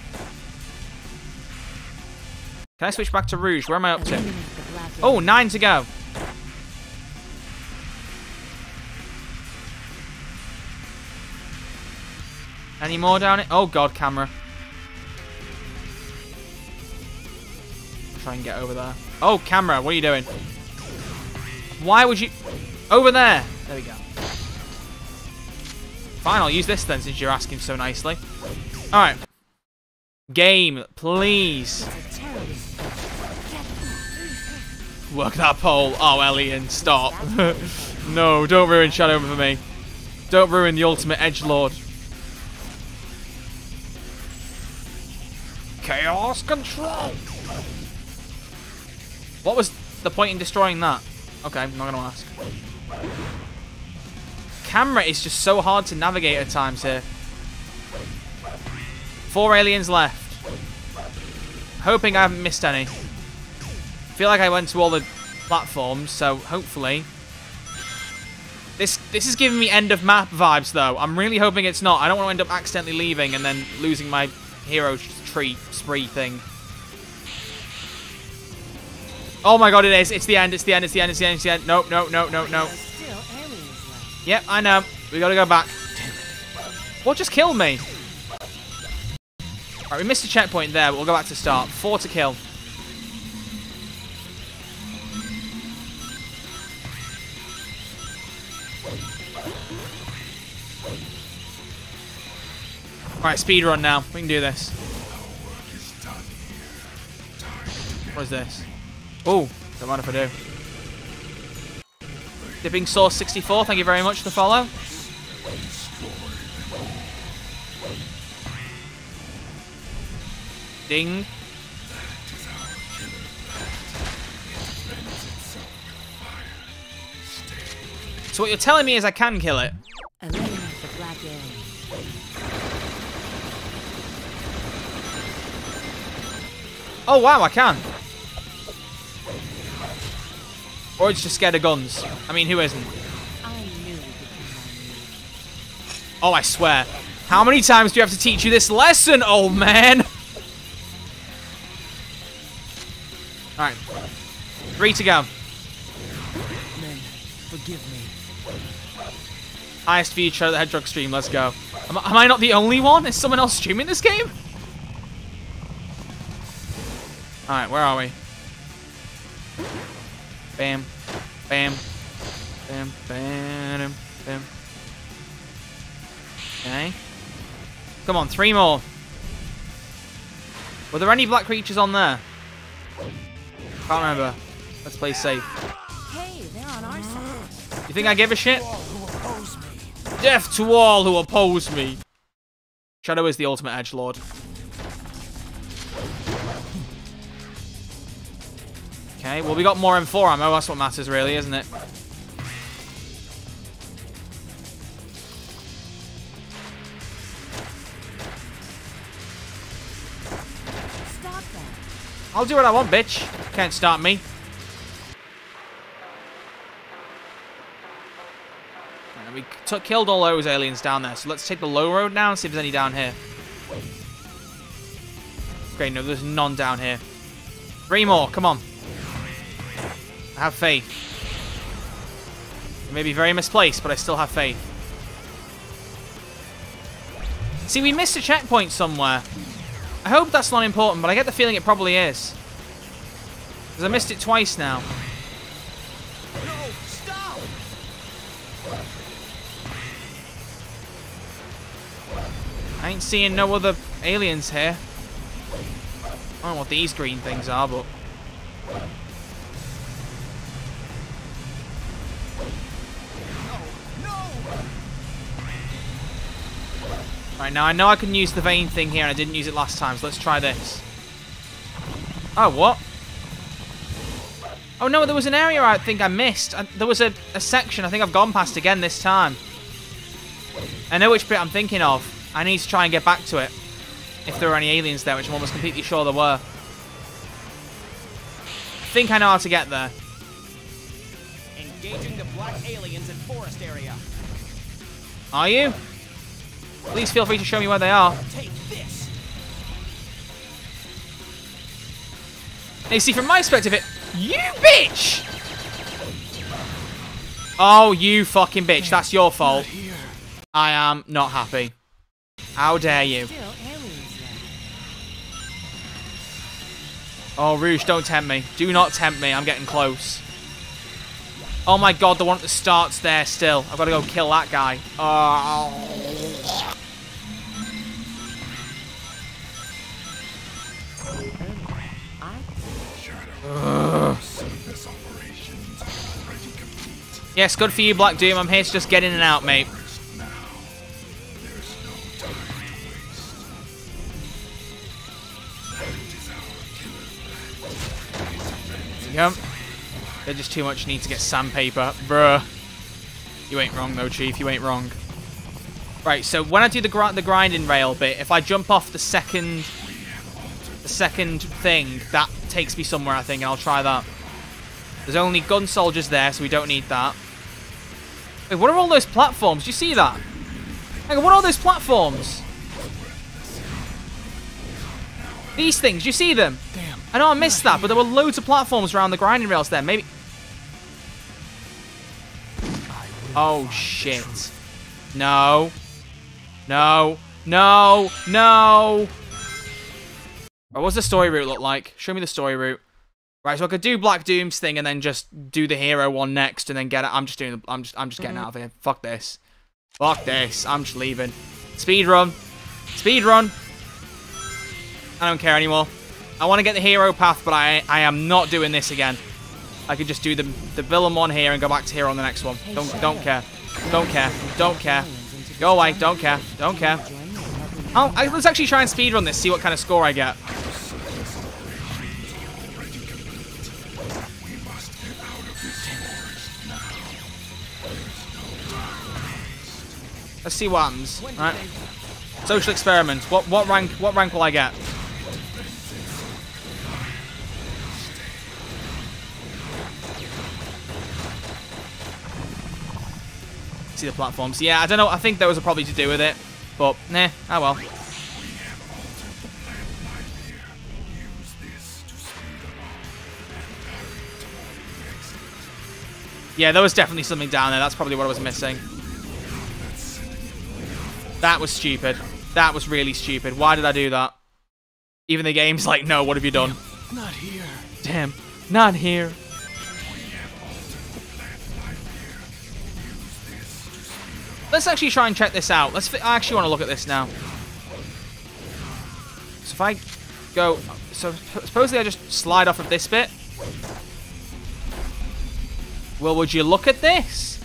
Can I switch back to Rouge? Where am I up to? Oh, nine to go. Any more down it? Oh god, camera. Try and get over there. Oh, camera, what are you doing? Why would you... Over there! There we go. Fine, I'll use this then, since you're asking so nicely. Alright. Game, please. Work that pole. Oh, Elian, stop. no, don't ruin Shadow for me. Don't ruin the ultimate edge lord. Chaos control. What was the point in destroying that? Okay, I'm not gonna ask. Camera is just so hard to navigate at times here. Four aliens left. Hoping I haven't missed any. feel like I went to all the platforms, so hopefully. This this is giving me end of map vibes though. I'm really hoping it's not. I don't want to end up accidentally leaving and then losing my hero tree spree thing. Oh my god, it is. It's the end, it's the end, it's the end, it's the end, it's the end. Nope, no, no, no, no. Yep, I know. We gotta go back. What just killed me? Alright, we missed a checkpoint there, but we'll go back to start. Four to kill. Alright, speed run now. We can do this. What is this? Oh, don't mind if I do. Dipping Source 64, thank you very much for the follow. Ding. So what you're telling me is I can kill it? Oh wow, I can. Or it's just scared of guns. I mean, who isn't? Oh, I swear. How many times do you have to teach you this lesson, old man? Alright. Three to go. Men, forgive me. Highest view Shadow the Hedgehog stream, let's go. Am, am I not the only one? Is someone else streaming this game? Alright, where are we? Bam. Bam. Bam. Bam. Bam. Okay. Come on, three more. Were there any black creatures on there? Can't remember. Let's play safe. Hey, they're on our side. You think I give a shit? Death to all who oppose me. Shadow is the ultimate edge lord. Okay, well we got more M4 ammo, that's what matters really, isn't it? Stop that. I'll do what I want, bitch. Can't stop me. And we took, killed all those aliens down there, so let's take the low road now and see if there's any down here. Okay, no, there's none down here. Three more, come on. I have faith. It may be very misplaced, but I still have faith. See, we missed a checkpoint somewhere. I hope that's not important, but I get the feeling it probably is. Because I missed it twice now. No, stop! I ain't seeing no other aliens here. I don't know what these green things are, but... Right, now I know I can use the vein thing here, and I didn't use it last time, so let's try this. Oh, what? Oh, no, there was an area I think I missed. Uh, there was a, a section I think I've gone past again this time. I know which bit I'm thinking of. I need to try and get back to it. If there were any aliens there, which I'm almost completely sure there were. I think I know how to get there. Engaging the black aliens in forest area. Are you? Please feel free to show me where they are. Now, you see, from my perspective, it... You bitch! Oh, you fucking bitch. That's your fault. I am not happy. How dare you? Oh, Rouge, don't tempt me. Do not tempt me. I'm getting close. Oh my god, the one at the start's there still. I've got to go kill that guy. Oh. Yes, good for you, Black Doom. I'm here to just get in and out, mate. Yep. They're just too much need to get sandpaper. Bruh. You ain't wrong, though, Chief. You ain't wrong. Right, so when I do the, gr the grinding rail bit, if I jump off the second the second thing, that takes me somewhere, I think, and I'll try that. There's only gun soldiers there, so we don't need that. Wait, what are all those platforms? Do you see that? Hang on, what are all those platforms? These things, do you see them? Damn. I know I missed that, but there were loads of platforms around the grinding rails there. Maybe... Oh, shit. No. No. No. No. Right, what's the story route look like? Show me the story route. Right, so I could do Black Doom's thing and then just do the hero one next and then get it. I'm just doing. The, I'm just. I'm just getting mm-hmm. out of here. Fuck this. Fuck this. I'm just leaving. Speed run. Speed run. I don't care anymore. I want to get the hero path, but I I am not doing this again. I could just do the the villain one here and go back to here on the next one. Don't don't care. Don't care. Don't care. Go away. Don't care. Don't care. Oh, I, let's actually try and speedrun this, see what kind of score I get. Let's see what happens. Right. Social experiment. What what rank what rank will I get? See the platforms. Yeah, I don't know. I think there was a probably to do with it. But, nah, oh well. Yeah, there was definitely something down there. That's probably what I was missing. That was stupid. That was really stupid. Why did I do that? Even the game's like, no, what have you done? Not here. Damn, not here. Let's actually try and check this out. Let's. I actually want to look at this now. So if I go, so supposedly I just slide off of this bit. Well, would you look at this?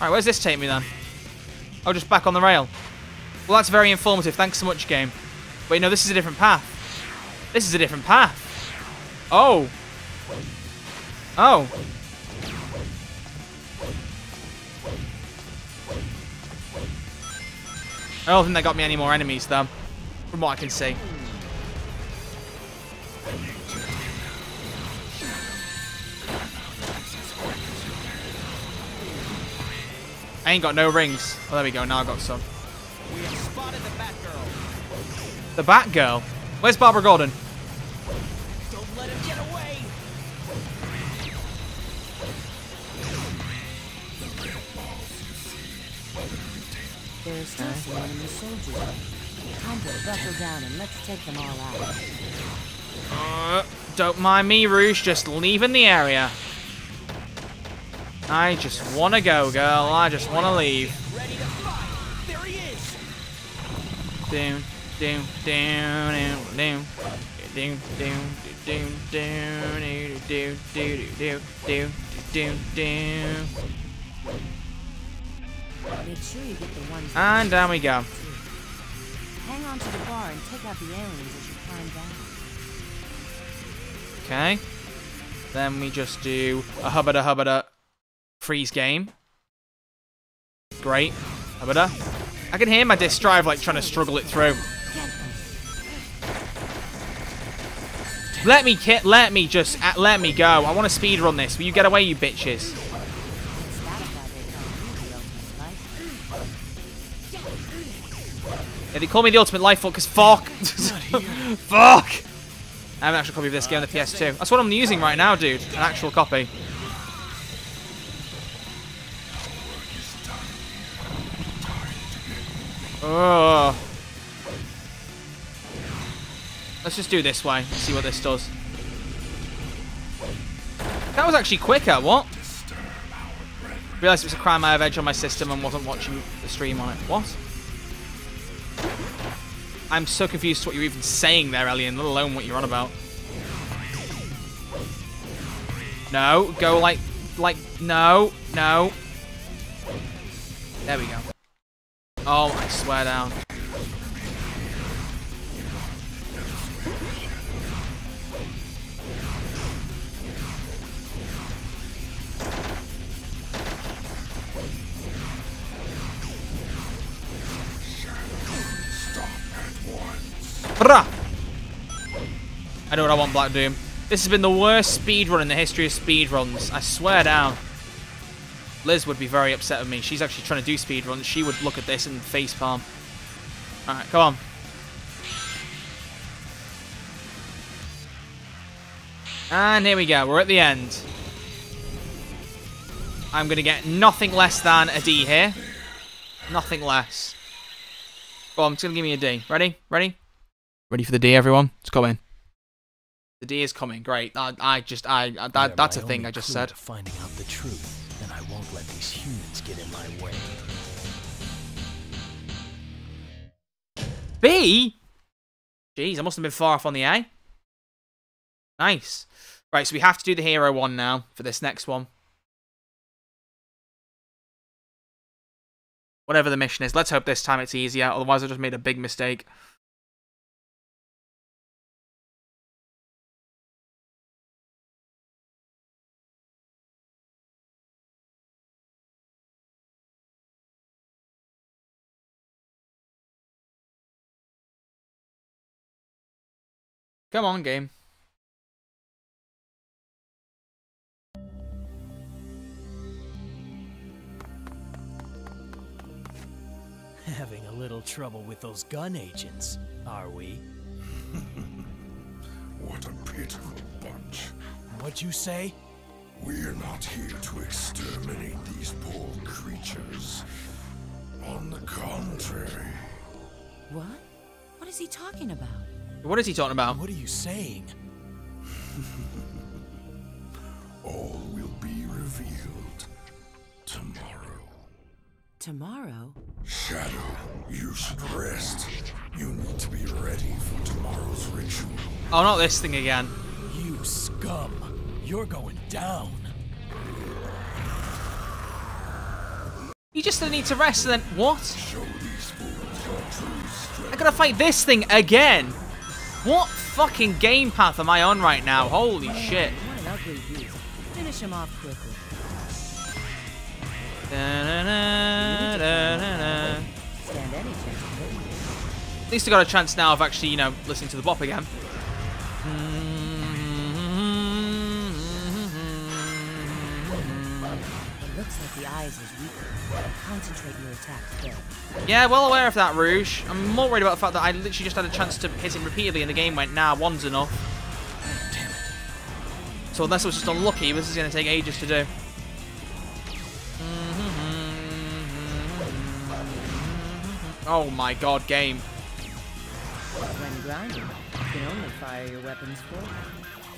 All right, where's this take me then? Oh, just back on the rail. Well, that's very informative. Thanks so much, game. Wait, no, this is a different path. This is a different path. Oh. Oh. I don't think they got me any more enemies, though. From what I can see. I ain't got no rings. Oh, there we go. Now I got some. We have spotted the Batgirl. The Batgirl? Where's Barbara Gordon? There's still some enemy soldiers. Time to buckle down and let's take them all out. Uh, don't mind me, Rouge. Just leaving the area. I just want to go, girl. I just want to leave. Ready to fight. There he is. Doom, doom, doom, doom, doom, doom, doom, doom, doom, doom, sure you get the ones. And down we go. Hang on to the bar and take out the aliens as you climb down. Okay. Then we just do a hubbada hubbada freeze game. Great. Hubbada. I can hear my disk drive like trying to struggle it through. Let me kit. Let me just uh, let me go. I want to speed run this. Will you get away, you bitches? Yeah, they call me the ultimate life fork because fuck. fuck. I have an actual copy of this game on the PS2. That's what I'm using right now, dude. An actual copy. Oh. Let's just do this way. See what this does. That was actually quicker. What? Realised it was a crime I have edge on my system and wasn't watching the stream on it. What? I'm so confused what you're even saying there, Elian, let alone what you're on about. No, go like, like, no, no. There we go. Oh, I swear down. I know what I want, Black Doom. This has been the worst speed run in the history of speed runs. I swear down. Liz would be very upset with me. She's actually trying to do speed runs. She would look at this and face facepalm. Alright, come on. And here we go. We're at the end. I'm going to get nothing less than a D here. Nothing less. Go on, it's going to give me a D. Ready? Ready? Ready for the D, everyone? It's coming. The D is coming. Great. I, I just, I, I that, that's a thing I just said. Finding out the truth, and I won't let these humans get in my way. B? Jeez, I must have been far off on the A. Nice. Right, so we have to do the hero one now for this next one. Whatever the mission is. Let's hope this time it's easier. Otherwise, I just made a big mistake. Come on, game. Having a little trouble with those gun agents, are we? What a pitiful bunch. What'd you say? We're not here to exterminate these poor creatures. On the contrary, What? What is he talking about? What is he talking about? What are you saying? all will be revealed tomorrow. Tomorrow? Shadow, you should rest. You need to be ready for tomorrow's ritual. Oh, not this thing again. You scum! You're going down! You just need to rest and then... What? Show these fools your true strength. I gotta fight this thing again! What fucking game path am I on right now? Holy shit. What an ugly beast. Finish him off quickly. Da-na-na, da-na-na. Stand any chance of hitting you. At least I got a chance now of actually, you know, listening to the bop again. It looks like the eyes is weaker. Concentrate your attacks there. Yeah, well aware of that, Rouge. I'm more worried about the fact that I literally just had a chance to hit him repeatedly and the game went, nah, one's enough. Damn it. So unless I was just unlucky, this is going to take ages to do. Oh my god, game. When grinding, you can only fire your weapons forward.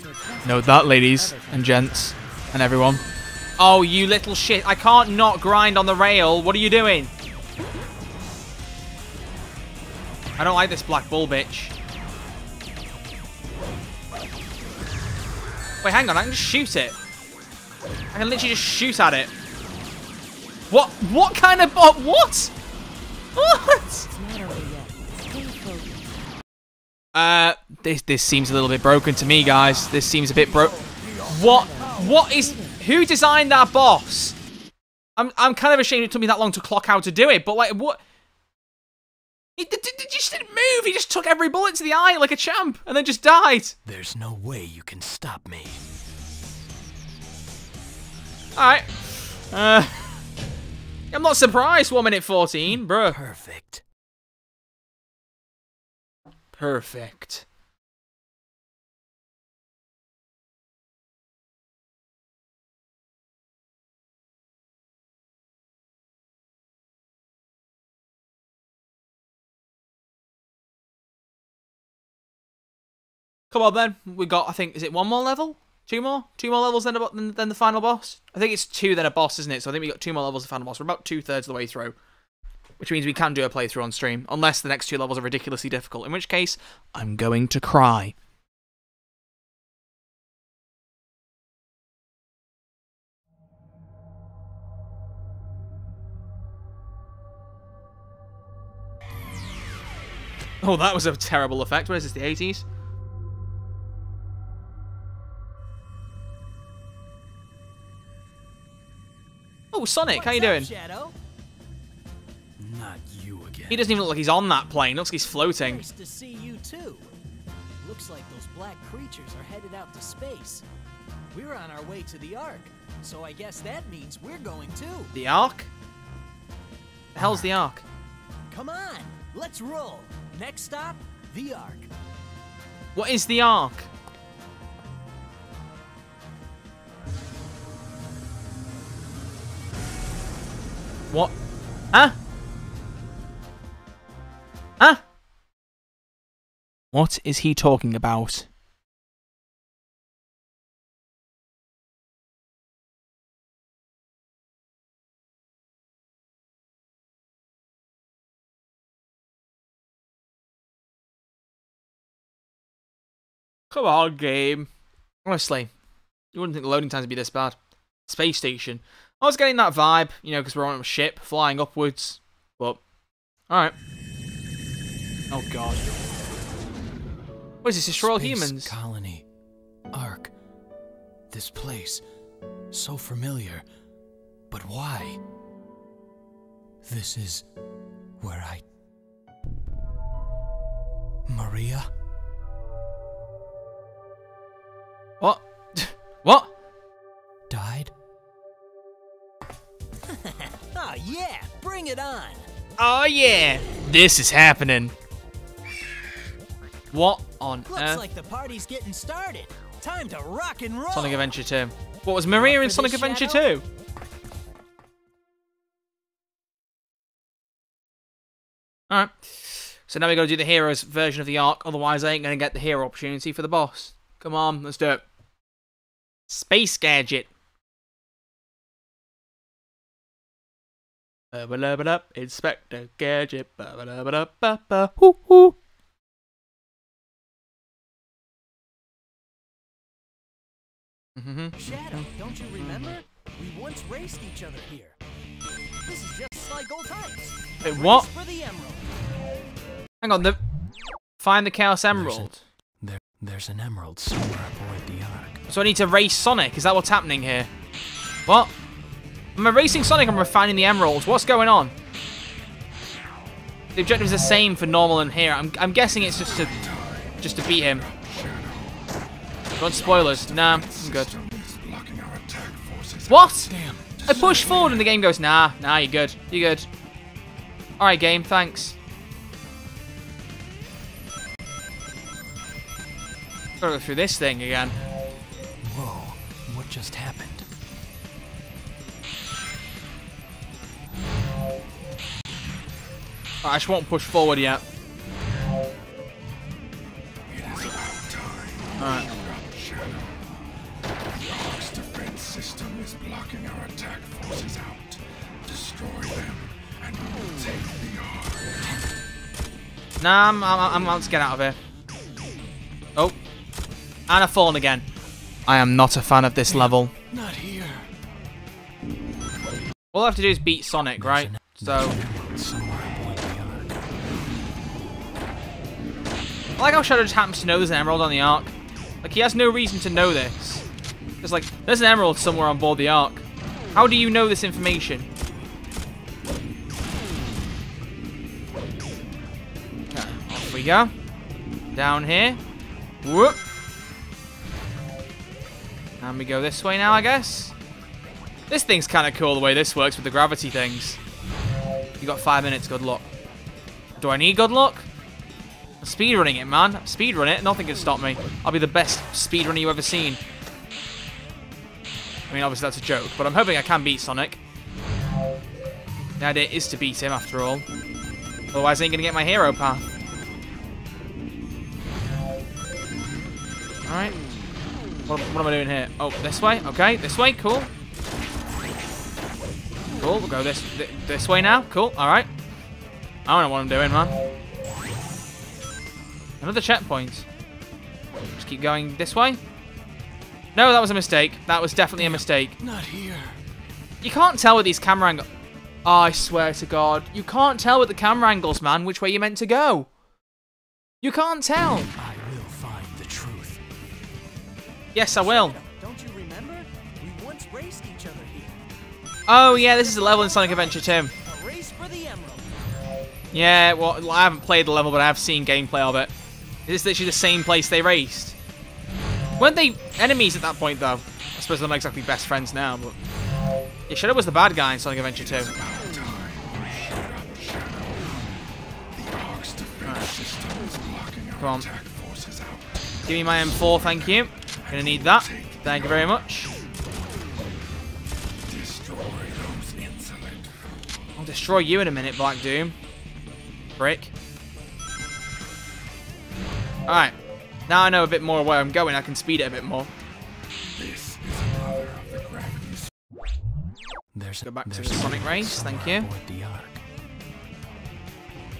So Note that, ladies and gents and everyone. Oh, you little shit. I can't not grind on the rail. What are you doing? I don't like this black bull bitch. Wait, hang on. I can just shoot it. I can literally just shoot at it. What? What kind of... What? What? Focused. Uh, this this seems a little bit broken to me, guys. This seems a bit broke. What? What is? Who designed that boss? I'm I'm kind of ashamed it took me that long to clock out to do it. But like, what? He, d- d- just didn't move. He just took every bullet to the eye like a champ, and then just died. There's no way you can stop me. All right. Uh, I'm not surprised. One minute fourteen, bruh. Perfect. Perfect. Come on then. We got, I think, is it one more level? Two more? Two more levels than, than, than the final boss? I think it's two then a boss, isn't it? So I think we got two more levels of final boss. We're about two thirds of the way through. Which means we can do a playthrough on stream. Unless the next two levels are ridiculously difficult. In which case, I'm going to cry. Oh, that was a terrible effect. What is this, the 80s? Oh, Sonic, how you doing? Shadow? Not you again. He doesn't even look like he's on that plane. Looks like he's floating. Nice to see you too. Looks like those black creatures are headed out to space. We're on our way to the Ark, so I guess that means we're going too. The Ark? The hell's the Ark? Come on, let's roll. Next stop, the Ark. What is the Ark? What? Huh? Huh? What is he talking about? Come on, game. Honestly, you wouldn't think the loading times would be this bad. Space station. I was getting that vibe, you know, because we're on a ship flying upwards. But, alright. Oh god. What is this? Destroy all humans? Colony. Ark. This place. So familiar. But why? This is where I. Maria? What? what? Died? Ah, yeah, bring it on. Oh yeah! This is happening. What on Looks earth? like the party's getting started. Time to rock and roll. Sonic Adventure 2. What was Maria in Sonic Adventure Shadow? 2? Alright. So now we gotta do the hero's version of the Ark, otherwise I ain't gonna get the hero opportunity for the boss. Come on, let's do it. Space Gadget. Ba-ba-da-ba-da, Inspector Gadget. Ba-ba-da-ba-da-ba-ba. Hoo hoo. Mhm. Shadow, don't you remember? We once raced each other here. This is just like old times. Wait, what? for the emerald. Hang on, the find the Chaos Emerald. There, there's an emerald somewhere aboard the Ark. So I need to race Sonic. Is that what's happening here? What? Am I racing Sonic? I'm refining the emeralds. What's going on? The objective's the same for normal and here. I'm, I'm guessing it's just to just to beat him. Want spoilers? Nah, I'm good. What? I push forward and the game goes, nah, nah, you're good. You're good. Alright, game, thanks. Gotta go through this thing again. Whoa, what just happened? I just won't push forward yet. It is about time. Alright. Erupt Shadow. The Ark's defense system is blocking our attack forces out. Destroy them, and we will take the Ark. Nah, I'm, I'm, I'm, let's get out of here. Oh. And I've fallen again. I am not a fan of this level. Not here. All I have to do is beat Sonic, right? So, Somewhere I like how Shadow just happens to know there's an emerald on the Ark. Like, he has no reason to know this. It's like, there's an emerald somewhere on board the Ark. How do you know this information? Off we go. Down here. Whoop. And we go this way now, I guess. This thing's kind of cool the way this works with the gravity things. You got five minutes, good luck. Do I need good luck? Speedrunning it, man. Speedrun it, nothing can stop me. I'll be the best speedrunner you've ever seen. I mean, obviously that's a joke, but I'm hoping I can beat Sonic. The idea is to beat him, after all. Otherwise, I ain't gonna get my hero path. Alright. What, what am I doing here? Oh, this way? Okay, this way, cool. Cool, we'll go this th this way now. Cool, alright. I don't know what I'm doing, man. Another checkpoint. Just keep going this way. No, that was a mistake. That was definitely a mistake. Not here. You can't tell with these camera angles. Oh, I swear to God. You can't tell with the camera angles, man, which way you're meant to go. You can't tell. I will find the truth. Yes, I will. Don't you remember? We once raced each other here. Oh, yeah, this is a level in Sonic Adventure 2. A race for the emerald. Yeah, well, I haven't played the level, but I have seen gameplay of it. Is this literally the same place they raced? Weren't they enemies at that point, though? I suppose they're not exactly best friends now, but... Yeah, Shadow was the bad guy in Sonic Adventure 2. About time we up, Shadow. The Ark's defense system is blocking our Come on. Give me my M4, thank you. Gonna need that. Thank you very much. I'll destroy you in a minute, Black Doom. Brick. Alright. Now I know a bit more where I'm going, I can speed it a bit more. This is another of the gravity's There's Go back to there's the Sonic race, thank you. the Ark.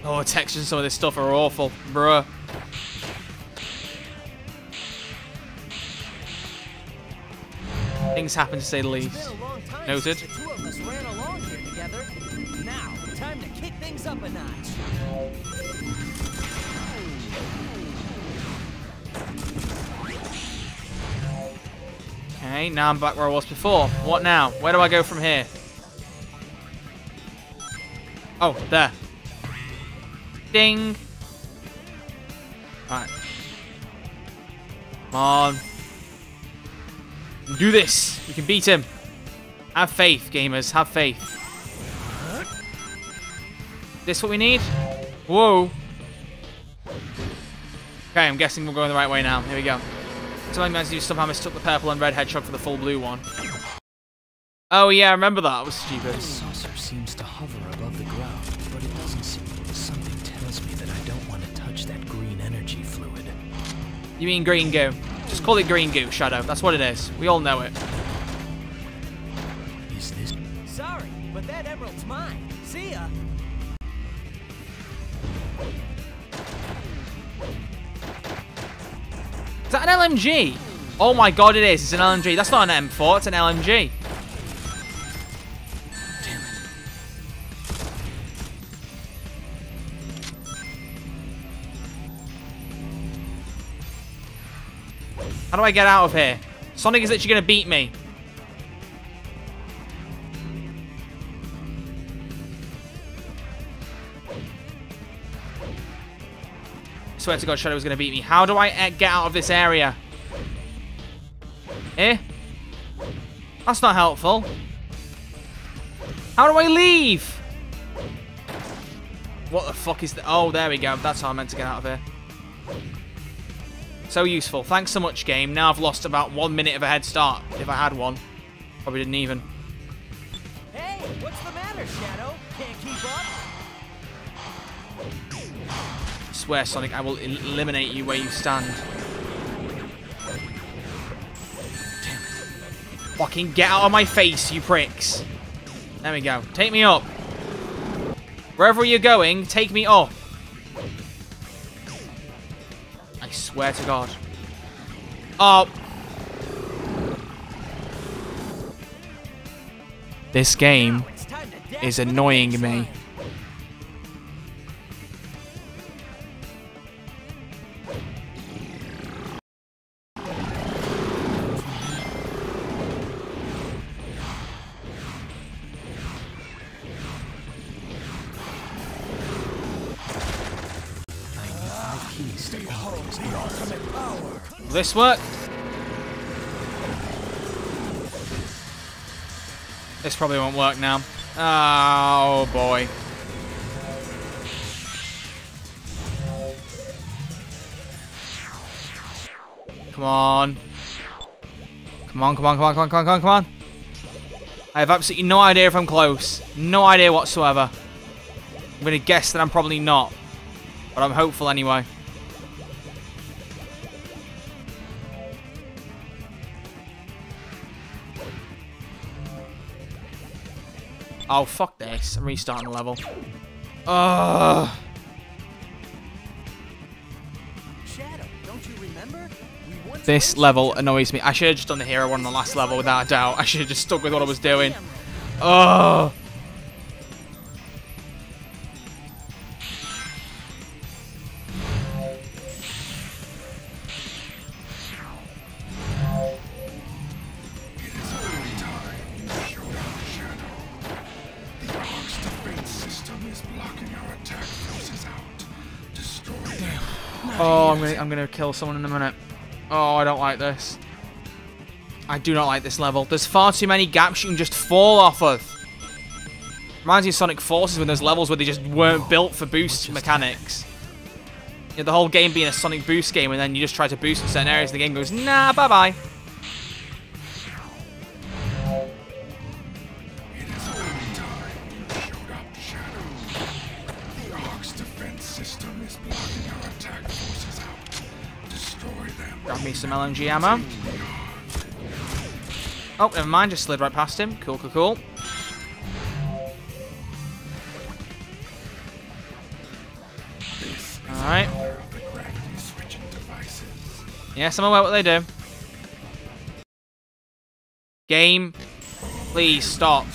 Oh, textures and some of this stuff are awful, bruh. Things happen to say the least. been a long time Noted. the two of us ran along here together. Now, time to kick things up a notch. Okay, now I'm back where I was before. What now? Where do I go from here? Oh, there. Ding. Alright. Come on. Do this. We can beat him. Have faith, gamers. Have faith. This what we need? Whoa. Okay, I'm guessing we're going the right way now. Here we go. So I managed to somehow mistook the purple and red hedgehog for the full blue one. Oh yeah, I remember that. That was stupid. The saucer seems to hover above the ground, but it doesn't seem. Something tells me that I don't want to touch that green energy fluid. You mean green goo? Just call it green goo, Shadow. That's what it is. We all know it. Is this? Sorry, but that emerald's mine. See ya. Is that an LMG? Oh my god, it is. It's an LMG. That's not an M4. It's an LMG. How do I get out of here? Sonic is literally going to beat me. Swear to God, Shadow was going to beat me. How do I uh, get out of this area? Eh? That's not helpful. How do I leave? What the fuck is that? Oh, there we go. That's how I meant to get out of here. So useful. Thanks so much, game. Now I've lost about one minute of a head start, if I had one. Probably didn't even. Hey, swear, Sonic, I will el- eliminate you where you stand. Damn it! Fucking get out of my face, you pricks. There we go. Take me up. Wherever you're going, take me up. I swear to God. Oh. This game Now it's time to dash is annoying me. This work? This probably won't work now. Oh boy. Come on. Come on, come on, come on, come on, come on, come on. I have absolutely no idea if I'm close. No idea whatsoever. I'm going to guess that I'm probably not. But I'm hopeful anyway. Oh, fuck this. I'm restarting the level. Ugh. Shadow, don't you remember? This level annoys me. I should have just done the hero one on the last level without a doubt. I should have just stuck with what I was doing. Oh. Kill someone in a minute. Oh, I don't like this. I do not like this level. There's far too many gaps you can just fall off of. Reminds me of Sonic Forces when there's levels where they just weren't built for boost mechanics. You know, the whole game being a Sonic boost game and then you just try to boost in certain areas and the game goes, nah, bye-bye. LMG ammo. Oh, never mind, just slid right past him. Cool, cool, cool. Alright. Yes, I'm aware what they do. Game, please stop.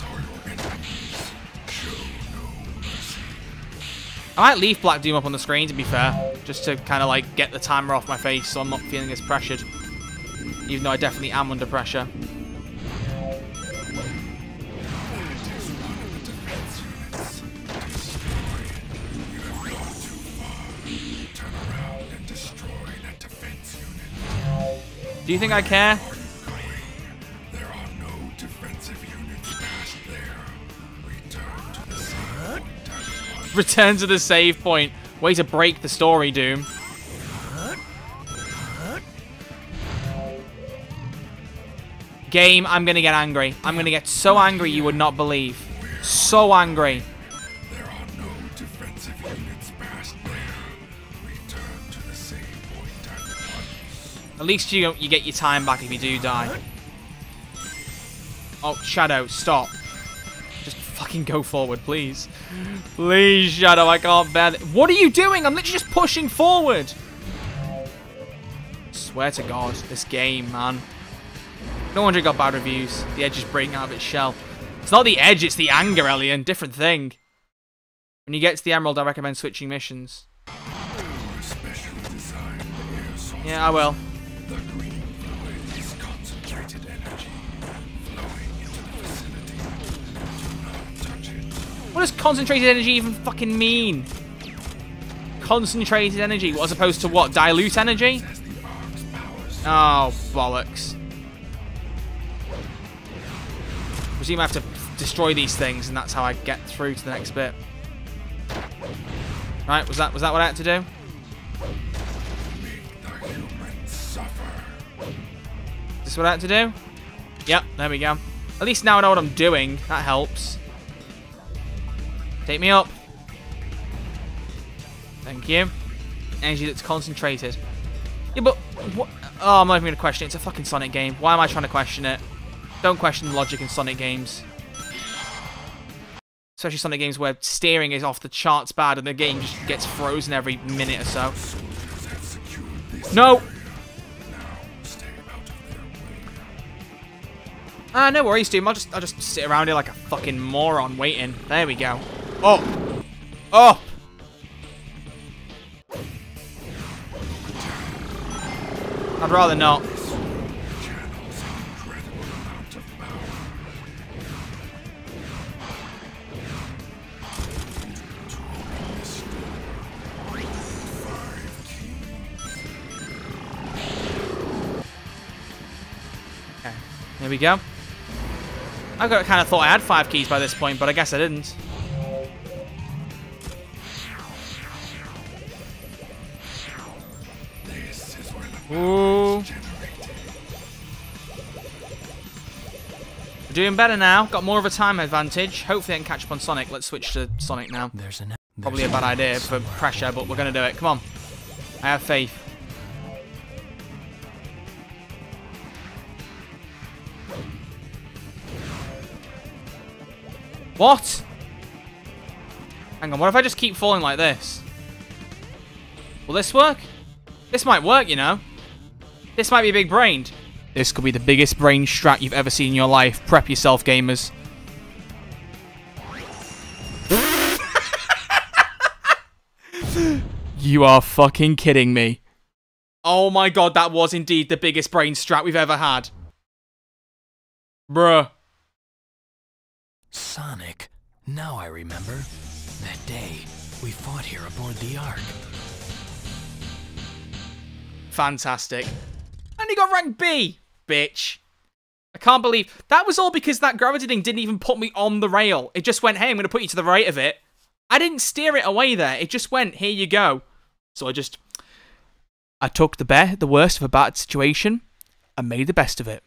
I might leave Black Doom up on the screen, to be fair, just to kind of like get the timer off my face so I'm not feeling as pressured. Even though I definitely am under pressure. Do you think I care? Return to the save point. Way to break the story, Doom. Game, I'm gonna get angry. I'm gonna get so angry you would not believe. So angry. There are no defensive units past there. Return to the same point at. At least you you get your time back if you do die. Oh, Shadow, stop. Just fucking go forward, please. Please, Shadow, I can't bear it. What are you doing? I'm literally just pushing forward. Swear to God, this game, man. No wonder it got bad reviews. The edge is breaking out of its shell. It's not the edge, it's the anger, Alien. Different thing. When you get to the Emerald, I recommend switching missions. Specially designed air source. Yeah, I will. What does concentrated energy even fucking mean? Concentrated energy, what, as opposed to what? Dilute energy? Oh, bollocks. Presume I have to destroy these things, and that's how I get through to the next bit. Right, was that was that what I had to do? Is this what I had to do? Yep, there we go. At least now I know what I'm doing. That helps. Take me up. Thank you. Energy that's concentrated. Yeah, but what? Oh, I'm not even gonna question it. It's a fucking Sonic game. Why am I trying to question it? Don't question the logic in Sonic games. Especially Sonic games where steering is off the charts bad and the game just gets frozen every minute or so. No! Ah, no worries, dude. I'll just I'll just sit around here like a fucking moron waiting. There we go. Oh! Oh! I'd rather not. There we go. I kind of thought I had five keys by this point, but I guess I didn't. Ooh. We're doing better now. Got more of a time advantage. Hopefully I can catch up on Sonic. Let's switch to Sonic now. There's an. Probably a bad idea for pressure, but we're going to do it. Come on. I have faith. What? Hang on, what if I just keep falling like this? Will this work? This might work, you know. This might be big brained. This could be the biggest brain strat you've ever seen in your life. Prep yourself, gamers. you are fucking kidding me. Oh my god, that was indeed the biggest brain strat we've ever had. Bruh. Sonic. Now I remember. That day, we fought here aboard the Ark. Fantastic. And he got rank B, bitch. I can't believe that was all because that gravity thing didn't even put me on the rail. It just went, hey, I'm going to put you to the right of it. I didn't steer it away there. It just went, here you go. So I just, I took the be- the worst of a bad situation and made the best of it.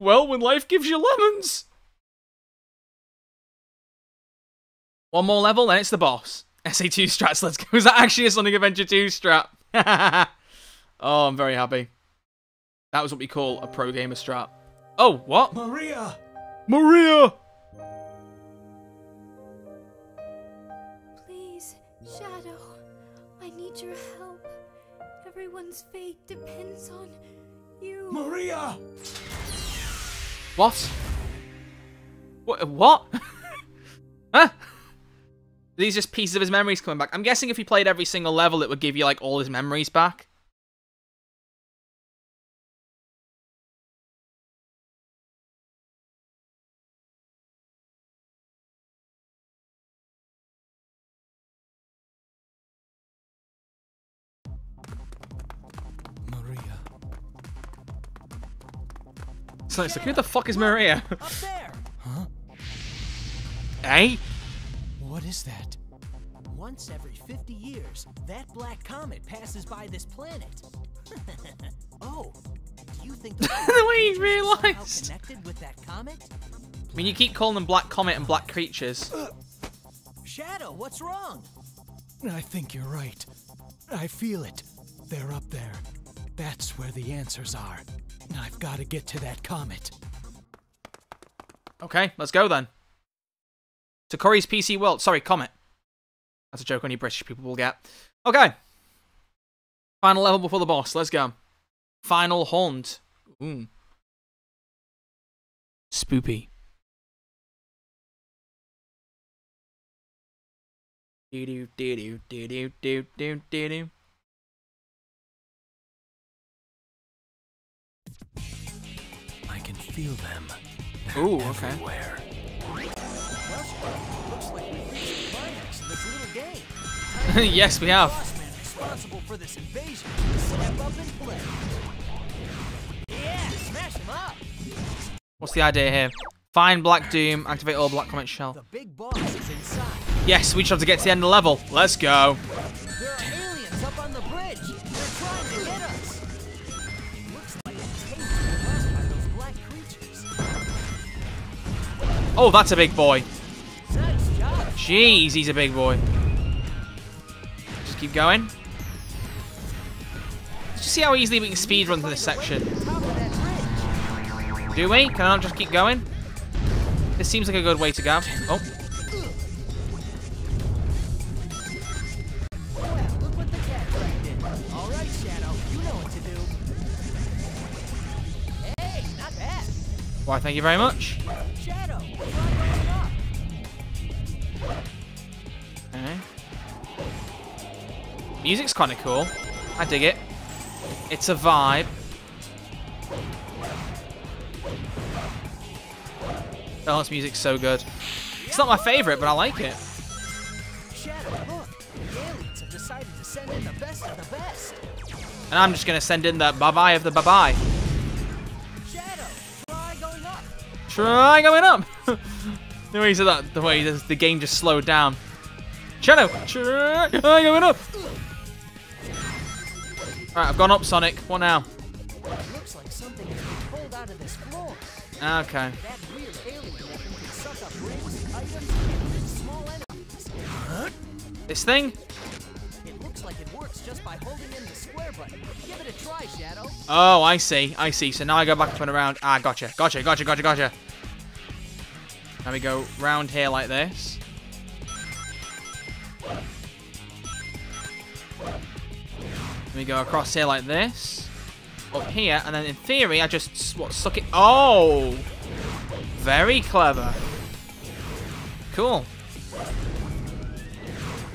Well, when life gives you lemons. One more level, then it's the boss. SA2 strats, let's go. Is that actually a Sonic Adventure 2 strat? oh, I'm very happy. That was what we call a pro gamer strat. Oh, what? Maria! Maria! Please, Shadow. I need your help. Everyone's fate depends on you. Maria! What? What? What? huh? These just pieces of his memories coming back. I'm guessing if he played every single level, it would give you like all his memories back. So it's like, who the fuck is Maria? Up there! hey? What is that? Once every 50 years, that black comet passes by this planet. oh, do you think The way he creatures realised. connected with that comet? I mean, you keep calling them Black Comet and Black Creatures. Shadow, what's wrong? I think you're right. I feel it. They're up there. That's where the answers are. I've got to get to that comet. Okay, let's go then. To Currys PC World. Sorry, Comet. That's a joke only British people will get. Okay. Final level before the boss. Let's go. Final Haunt. Ooh. Spoopy. Do do do do do do do do Feel them. They're Ooh, okay. Everywhere. yes, we have. What's the idea here? Find Black Doom, activate all Black Comet Shell. Yes, we just have to get to the end of the level. Let's go. Oh, that's a big boy. Jeez, he's a big boy. Just keep going. Let's just see how easily we can speed run through this section. Do we? Can I just keep going? This seems like a good way to go. Oh, why, thank you very much. Okay. Music's kind of cool. I dig it. It's a vibe. Balance music's so good. It's not my favorite, but I like it. To. And I'm just gonna send in the bye-bye of the bye-bye. Try going up. Try going up. the way he said that, the way the game just slowed down. Shadow, try going up. Right, I've gone up, Sonic. What now? Looks like something has been pulled out of this floor. Okay. That weird alien weapon can suck up rings, items, and even small enemies. This thing? It looks like it works just by holding in the square button. Give it a try, Shadow. Oh, I see. I see. So now I go back up and around. Ah, gotcha. Gotcha, gotcha, gotcha, gotcha. Now we go round here like this. Then me go across here like this. Up here, and then in theory, I just what suck it. Oh, very clever. Cool.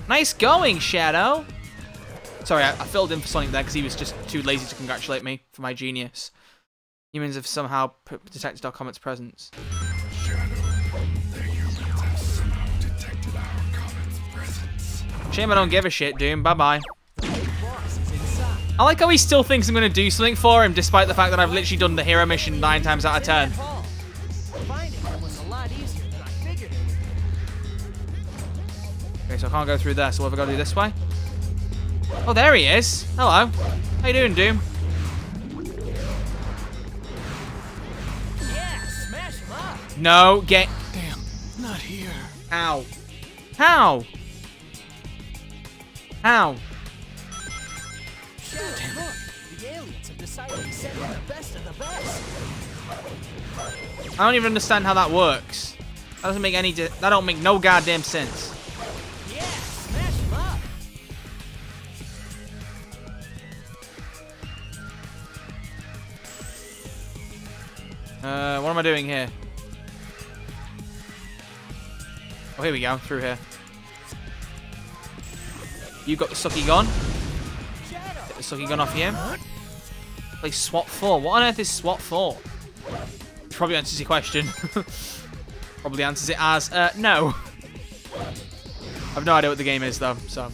Nice going, Shadow. Sorry, I, I filled in for Sonic there because he was just too lazy to congratulate me for my genius. Humans have somehow detected our comet's presence. Shame I don't give a shit, Doom. Bye bye. Boss is inside. I like how he still thinks I'm going to do something for him, despite the fact that I've literally done the hero mission nine times out of ten. That hall. Finding it was a lot easier than I figured it would Okay, so I can't go through there, so what have I got to do this way? Oh, there he is. Hello. How you doing, Doom? Yeah, smash him up. No, get... Damn, not here. How? How? Best. I don't even understand how that works. That doesn't make any... That don't make no goddamn sense. Uh, what am I doing here? Oh, here we go. Through here. You got the sucky gun. Get the sucky gun off him. Play SWAT 4. What on earth is SWAT 4? Probably answers your question. Probably answers it as, uh, no. I've no idea what the game is, though, so.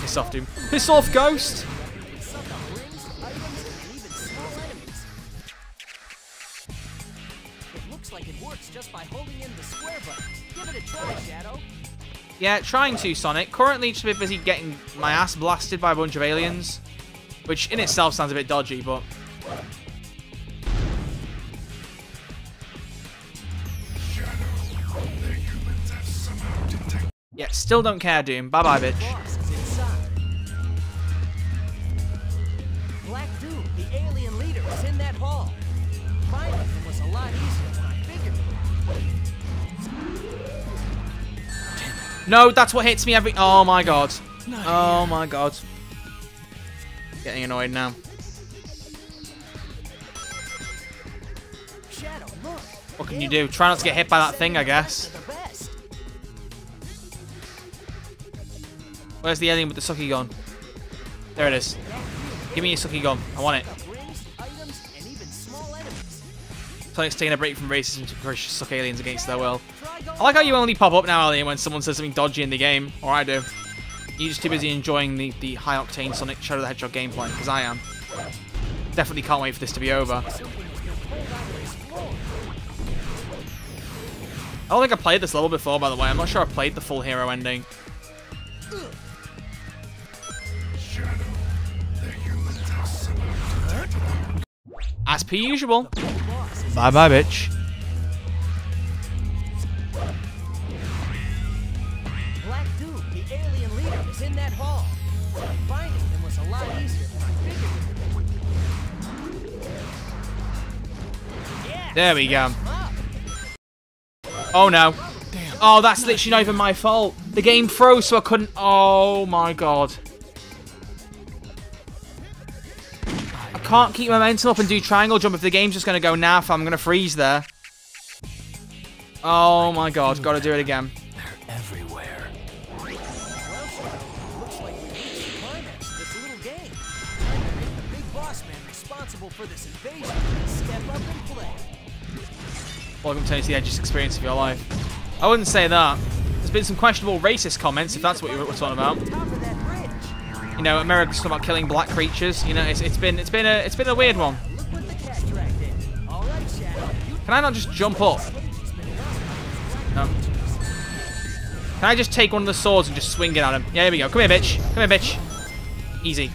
Piss off, Doom. Piss off, Ghost! just by holding in the square button. Try. Yeah, trying to, Sonic. Currently just a bit busy getting my ass blasted by a bunch of aliens. Which in itself sounds a bit dodgy, but... Yeah, still don't care, Doom. Bye-bye, bitch. No, that's what hits me every... Oh, my God. Oh, my God. Getting annoyed now. What can you do? Try not to get hit by that thing, I guess. Where's the alien with the sucky gun? There it is. Give me your sucky gun. I want it. Taking a break from racism to push suck aliens against their will. I like how you only pop up now, Alien, when someone says something dodgy in the game. Or I do. You're just too busy enjoying the, the high-octane Sonic Shadow the Hedgehog gameplay, because I am. Definitely can't wait for this to be over. I don't think I played this level before, by the way. I'm not sure I played the full hero ending. As per usual. Boss is Bye-bye, bitch. Black Doom, the alien leader, is in that hall. Finding him was a lot easier than I figured. Yeah, There we go. smash him up. Oh, no. Oh, that's literally not even my fault. The game froze, so I couldn't... Oh, my God. Can't keep momentum up and do triangle jump if the game's just going to go naff. I'm going to freeze there. Oh, my God. Got to do it again. They're everywhere. Welcome to the edgiest experience of your life. I wouldn't say that. There's been some questionable racist comments, if that's what you were talking about. You know, America's talking about killing black creatures. You know, it's, it's been it's been a it's been a weird one. Can I not just jump up? No. Can I just take one of the swords and just swing it at him? Yeah, here we go. Come here, bitch. Come here, bitch. Easy.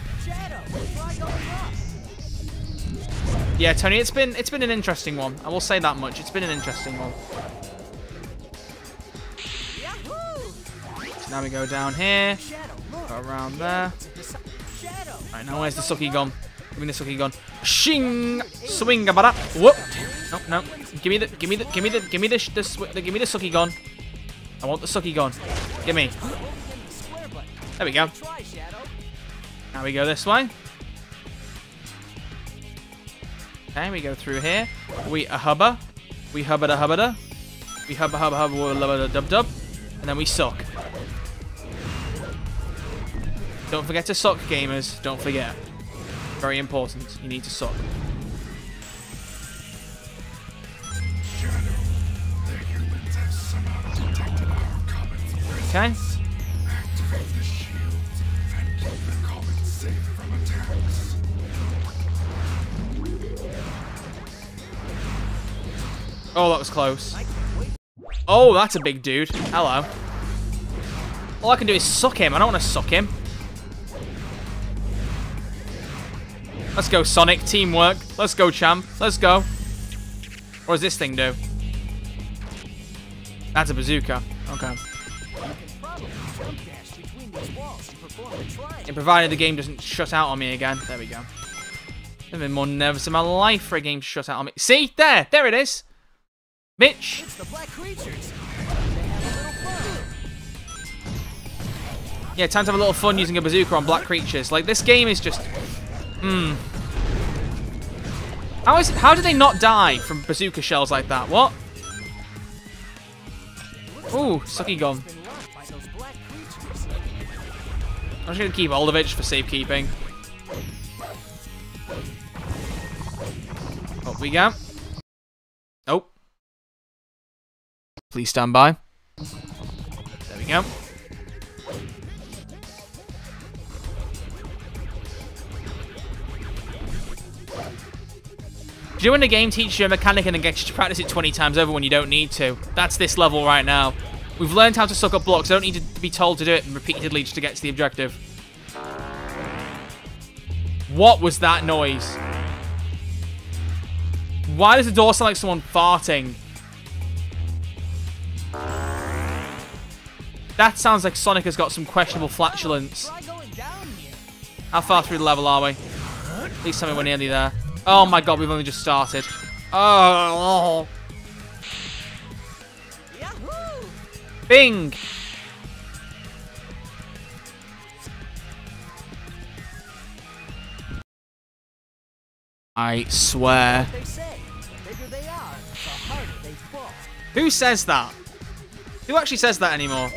Yeah, Tony, it's been it's been an interesting one. I will say that much. It's been an interesting one. Now we go down here. Go around there. Right, now where's the sucky gone? Give me the sucky gun. Shing! Swing about up. Whoop! No, no. Give me the give me the give me the give me the the, the give me the sucky gun. I want the sucky gun. Give me. There we go. Now we go this way. Okay, we go through here. We a hubba. We hubba da hubba da. We hubba hubba hubba hubba dub dub. And then we suck. Don't forget to suck, gamers. Don't forget. Very important. You need to suck. Okay. Oh, that was close. Oh, that's a big dude. Hello. All I can do is suck him. I don't want to suck him. Let's go, Sonic. Teamwork. Let's go, champ. Let's go. What does this thing do? That's a bazooka. Okay. And provided the game doesn't shut out on me again. There we go. I've been more nervous in my life for a game to shut out on me. See? There. There it is. Bitch. It's the black creatures. Yeah, time to have a little fun using a bazooka on black creatures. Like, this game is just... Hmm. How is how did they not die from bazooka shells like that? What? Ooh, sucky gun. I'm just gonna keep hold of it just for safekeeping. Up we go. Nope. Please stand by. There we go. Do you know when the game teaches you a mechanic and then gets you to practice it 20 times over when you don't need to? That's this level right now. We've learned how to suck up blocks. I don't need to be told to do it repeatedly just to get to the objective. What was that noise? Why does the door sound like someone farting? That sounds like Sonic has got some questionable flatulence. How far through the level are we? Please tell me we're nearly there. Oh my god, we've only just started. Oh. Bing! I swear. Who says that? Who actually says that anymore?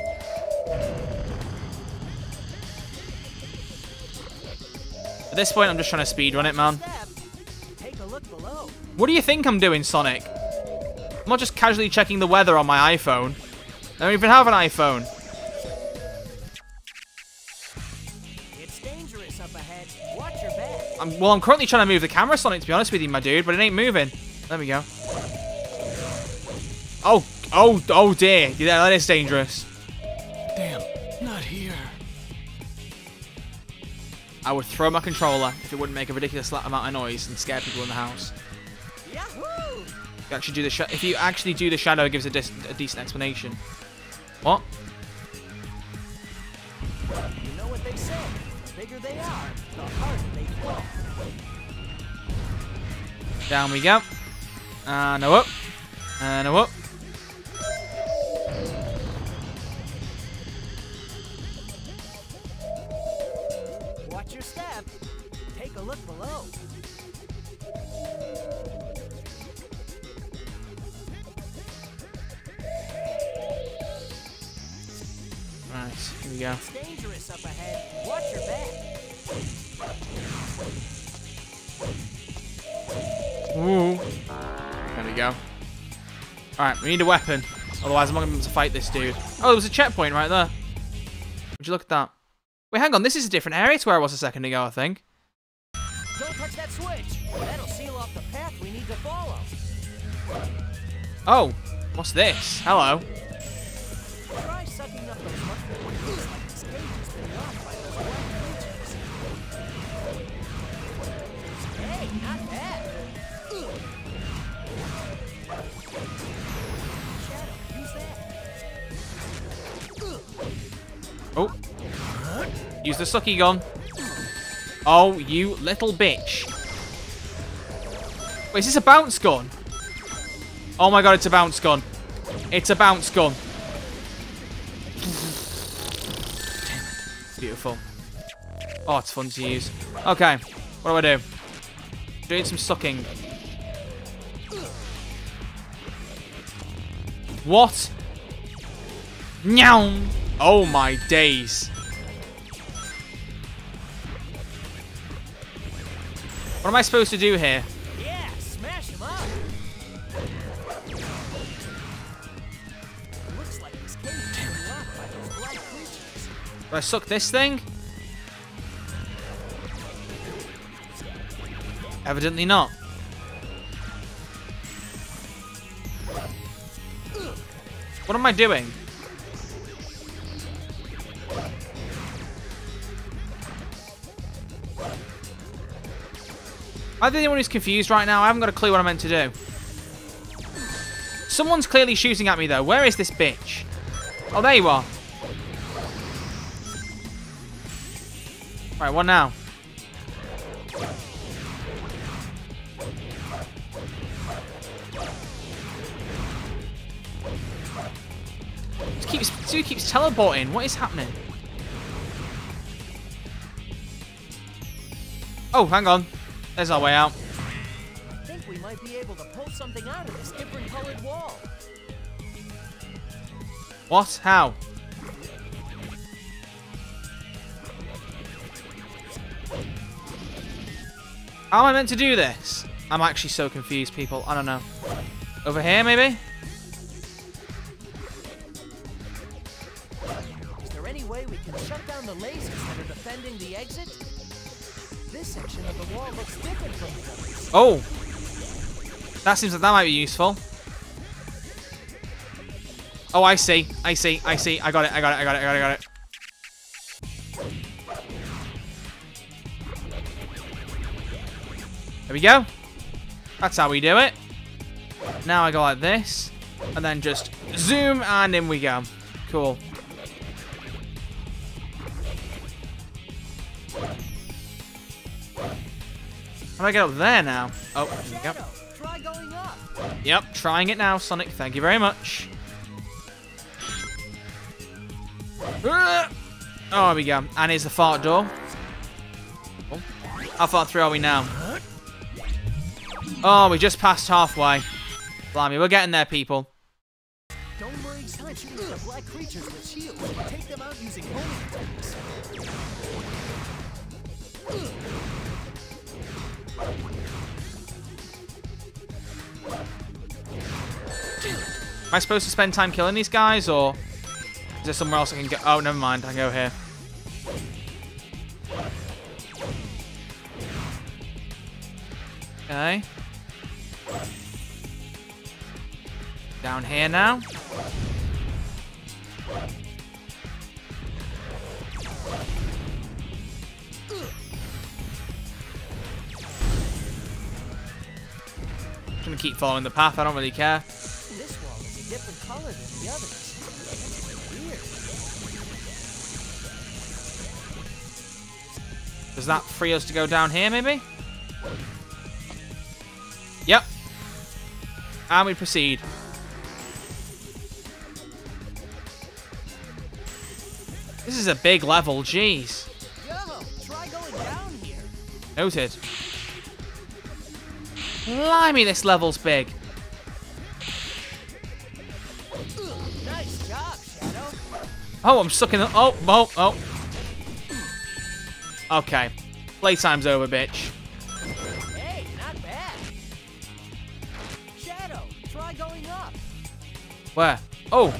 At this point, I'm just trying to speedrun it, man. What do you think I'm doing, Sonic? I'm not just casually checking the weather on my iPhone. I don't even have an iPhone. It's dangerous up ahead. Watch your back. I'm, well, I'm currently trying to move the camera, Sonic, to be honest with you, my dude, but it ain't moving. There we go. Oh, oh, oh dear. Yeah, that is dangerous. Damn, I would throw my controller if it wouldn't make a ridiculous amount of noise and scare people in the house. Yahoo! You actually do the if you actually do the shadow, it gives a, a decent explanation. What? You know what they say. The bigger they are, the harder they fall. Down we go. And a whoop. And a whoop. Watch your step. Take a look below. Right, here we go. It's dangerous up ahead. Watch your back. Ooh. There we go. Alright, we need a weapon. Otherwise, I'm not going to be able to fight this dude. Oh, there was a checkpoint right there. Would you look at that? Wait, hang on. This is a different area to where I was a second ago, I think. Don't touch that switch. That'll seal off the path we need to follow. Oh, what's this? Hello. Try sucking up those mushrooms. Like this cage has been locked by those black creatures. Hey, not bad. Shadow, use that. Oh. Use the sucky gun. Oh, you little bitch. Wait, is this a bounce gun? Oh my god, it's a bounce gun. It's a bounce gun. Beautiful. Oh, it's fun to use. Okay, what do I do? Doing some sucking. What? Nyaw! Oh my days. What am I supposed to do here? Yeah, smash him up. Looks like this by. Do I suck this thing? Evidently not. What am I doing? Am I the only one who's confused right now? I haven't got a clue what I'm meant to do. Someone's clearly shooting at me, though. Where is this bitch? Oh, there you are. Right, what now? It keeps, it keeps teleporting. What is happening? Oh, hang on. There's our way out. I think we might be able to pull something out of this different colored wall. What? How? How am I meant to do this? I'm actually so confused, people. I don't know. Over here, maybe? Is there any way we can shut down the lasers that are defending the exit? This section of the wall looks different from the. Oh! That seems like that might be useful. Oh, I see. I see. I see. I got it. I got it. I got it. I got it. I got it. There we go. That's how we do it. Now I go like this. And then just zoom and in we go. Cool. How do I get up there now? Oh, up. Yep, trying it now, Sonic. Thank you very much. Uh, Oh, there we go. And here's the fart door. Oh. How far through are we now? Oh, we just passed halfway. Blimey, we're getting there, people. Am I supposed to spend time killing these guys, or is there somewhere else I can go? Oh, never mind. I can go here. Okay. Down here now. I'm gonna keep following the path. I don't really care. This wall is a different color than the others. Does that free us to go down here, maybe? Yep. And we proceed. This is a big level, jeez. Yo, try going down here. Noted. Blimey, this level's big. Nice job, Oh, I'm stuck in the... Oh, oh, oh. Okay. Playtime's over, bitch. Hey, not bad. Shadow, try going up. Where? Oh.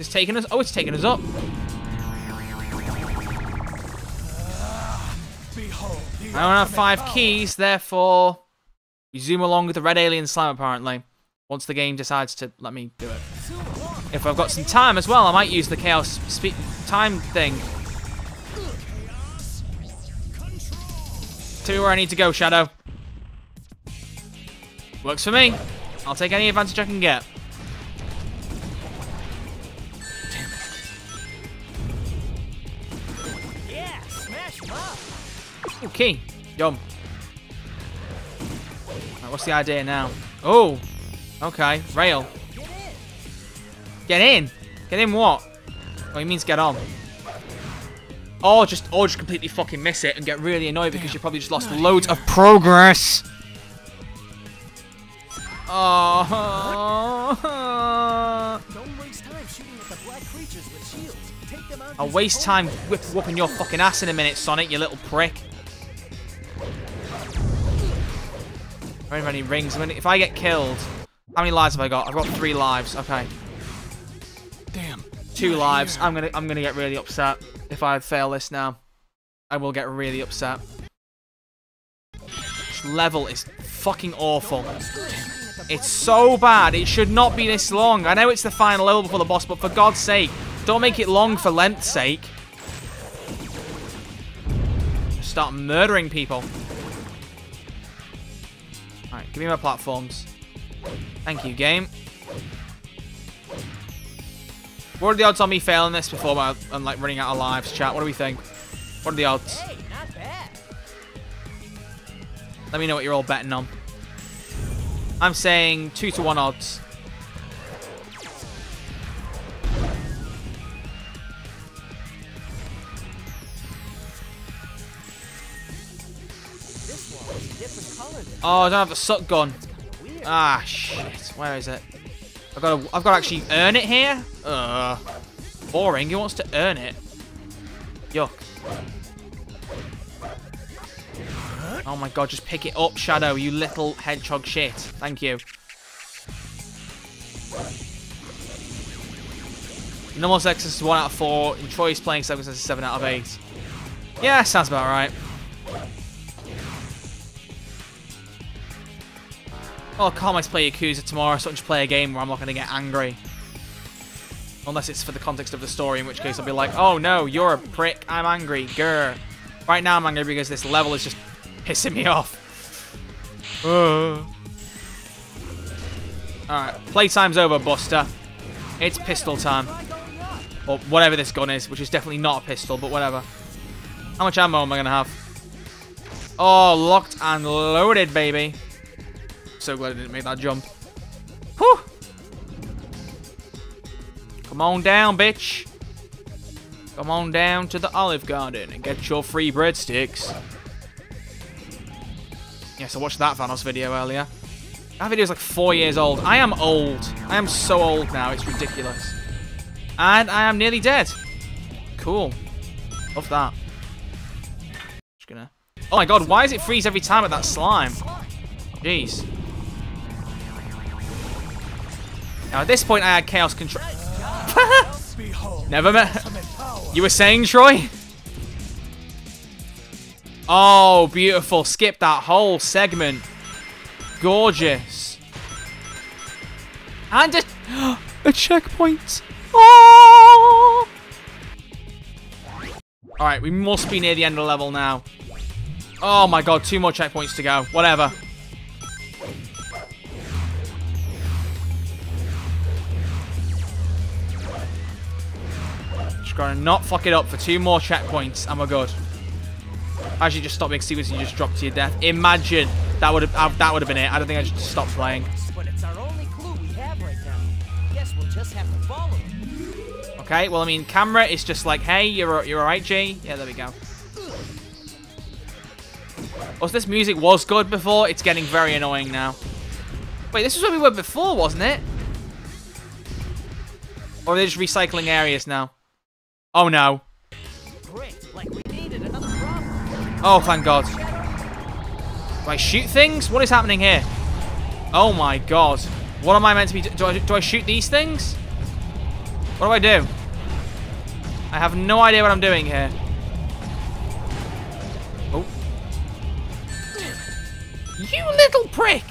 It's taking us. Oh, it's taking us up. I don't have five keys, therefore you zoom along with the red alien slime apparently. Once the game decides to let me do it. If I've got some time as well, I might use the chaos speed time thing. Me where I need to go, Shadow. Works for me. I'll take any advantage I can get. Okay. Yum. Right, what's the idea now? Oh. Okay. Rail. Get in. Get in what? Oh, he means get on. Or just, or just completely fucking miss it and get really annoyed because you probably just lost loads of progress. Oh. Don't waste time shooting at the black creatures with shields. Take them out. I'll waste time whip whooping your fucking ass in a minute, Sonic, you little prick. I don't have any rings. I mean, if I get killed, how many lives have I got? I've got three lives. Okay. Damn. Two lives. I'm gonna I'm gonna get really upset if I fail this now. I will get really upset. This level is fucking awful. It's so bad. It should not be this long. I know it's the final level before the boss, but for God's sake, don't make it long for length's sake. Start murdering people. Give me my platforms. Thank you, game. What are the odds on me failing this before I'm like running out of lives, chat? What do we think? What are the odds? Hey. Let me know what you're all betting on. I'm saying two to one odds. Oh, I don't have the suck gun. Ah, shit. Where is it? I've got to, I've got to actually earn it here? Ugh. Boring. Who wants to earn it? Yuck. Oh my god, just pick it up, Shadow, you little hedgehog shit. Thank you. Normal Sexus is 1 out of 4, and Troy's playing is 7 out of 8. Yeah, sounds about right. Well, I can't always play Yakuza tomorrow, so I'll just play a game where I'm not going to get angry. Unless it's for the context of the story, in which case I'll be like, oh no, you're a prick, I'm angry, grr. Right now I'm angry because this level is just pissing me off. Uh. Alright, playtime's over, Buster. It's pistol time. Or whatever this gun is, which is definitely not a pistol, but whatever. How much ammo am I going to have? Oh, locked and loaded, baby. So glad I didn't make that jump. Whew! Come on down, bitch. Come on down to the Olive Garden and get your free breadsticks. Yes, I watched that Vanoss video earlier. That video is like four years old. I am old. I am so old now. It's ridiculous. And I am nearly dead. Cool. Love that. Just gonna... Oh my god, why does it freeze every time at that slime? Jeez. Now at this point I had chaos control. Never met. You were saying, Troy? Oh, beautiful. Skip that whole segment. Gorgeous. And a, a checkpoint. Oh! Alright, we must be near the end of the level now. Oh my god, two more checkpoints to go. Whatever. Gotta not fuck it up for two more checkpoints and we're good. Actually, just stop being sequence and you just drop to your death. Imagine that would have uh, that would have been it. I don't think I should stop playing. But it's our only clue we have right now. Guess we'll just have to follow it. Okay, well I mean, camera is just like, hey, you're you're alright, G. Yeah, there we go. Also, this music was good before. It's getting very annoying now. Wait, this is where we were before, wasn't it? Or are they just recycling areas now? Oh no. Oh, thank God. Do I shoot things? What is happening here? Oh my God. What am I meant to be... Do I, do I shoot these things? What do I do? I have no idea what I'm doing here. Oh. You little prick!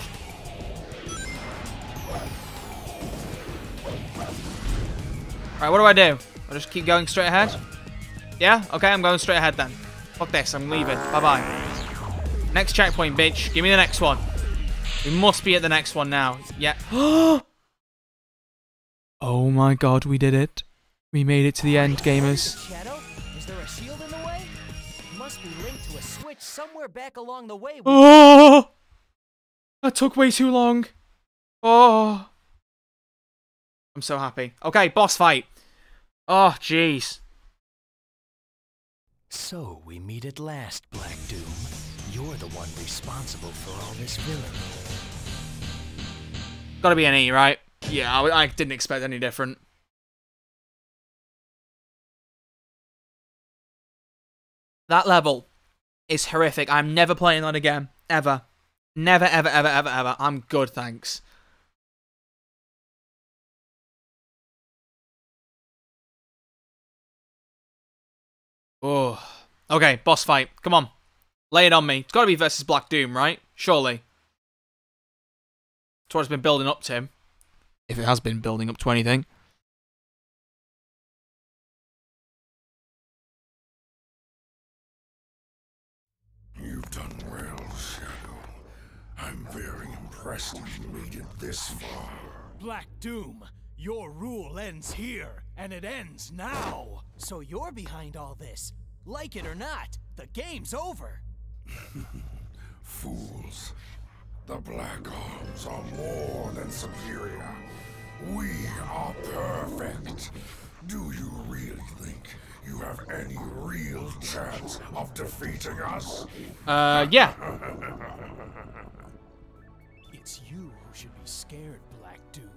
Alright, what do I do? I just keep going straight ahead? Yeah? Okay, I'm going straight ahead then. Fuck this, I'm leaving. Bye-bye. Next checkpoint, bitch. Give me the next one. We must be at the next one now. Yeah. oh my god, we did it. We made it to the end, gamers. Is there a shield in the way? Must be linked to a switch somewhere back along the way. Oh! That took way too long. Oh. I'm so happy. Okay, boss fight. Oh, jeez. So we meet at last, Black Doom. You're the one responsible for all this villainy. Gotta be an E, right? Yeah, I, I didn't expect any different. That level is horrific. I'm never playing that again. Ever. Never, ever, ever, ever, ever. I'm good, thanks. Oh. Okay, boss fight. Come on. Lay it on me. It's got to be versus Black Doom, right? Surely. That's what it's been building up to. Him. If it has been building up to anything. You've done well, Shadow. I'm very impressed you made it this far. Black Doom, your rule ends here, and it ends now. So you're behind all this. Like it or not, the game's over. Fools. The Black Arms are more than superior. We are perfect. Do you really think you have any real chance of defeating us? Uh, yeah. It's you who should be scared, Black Doom.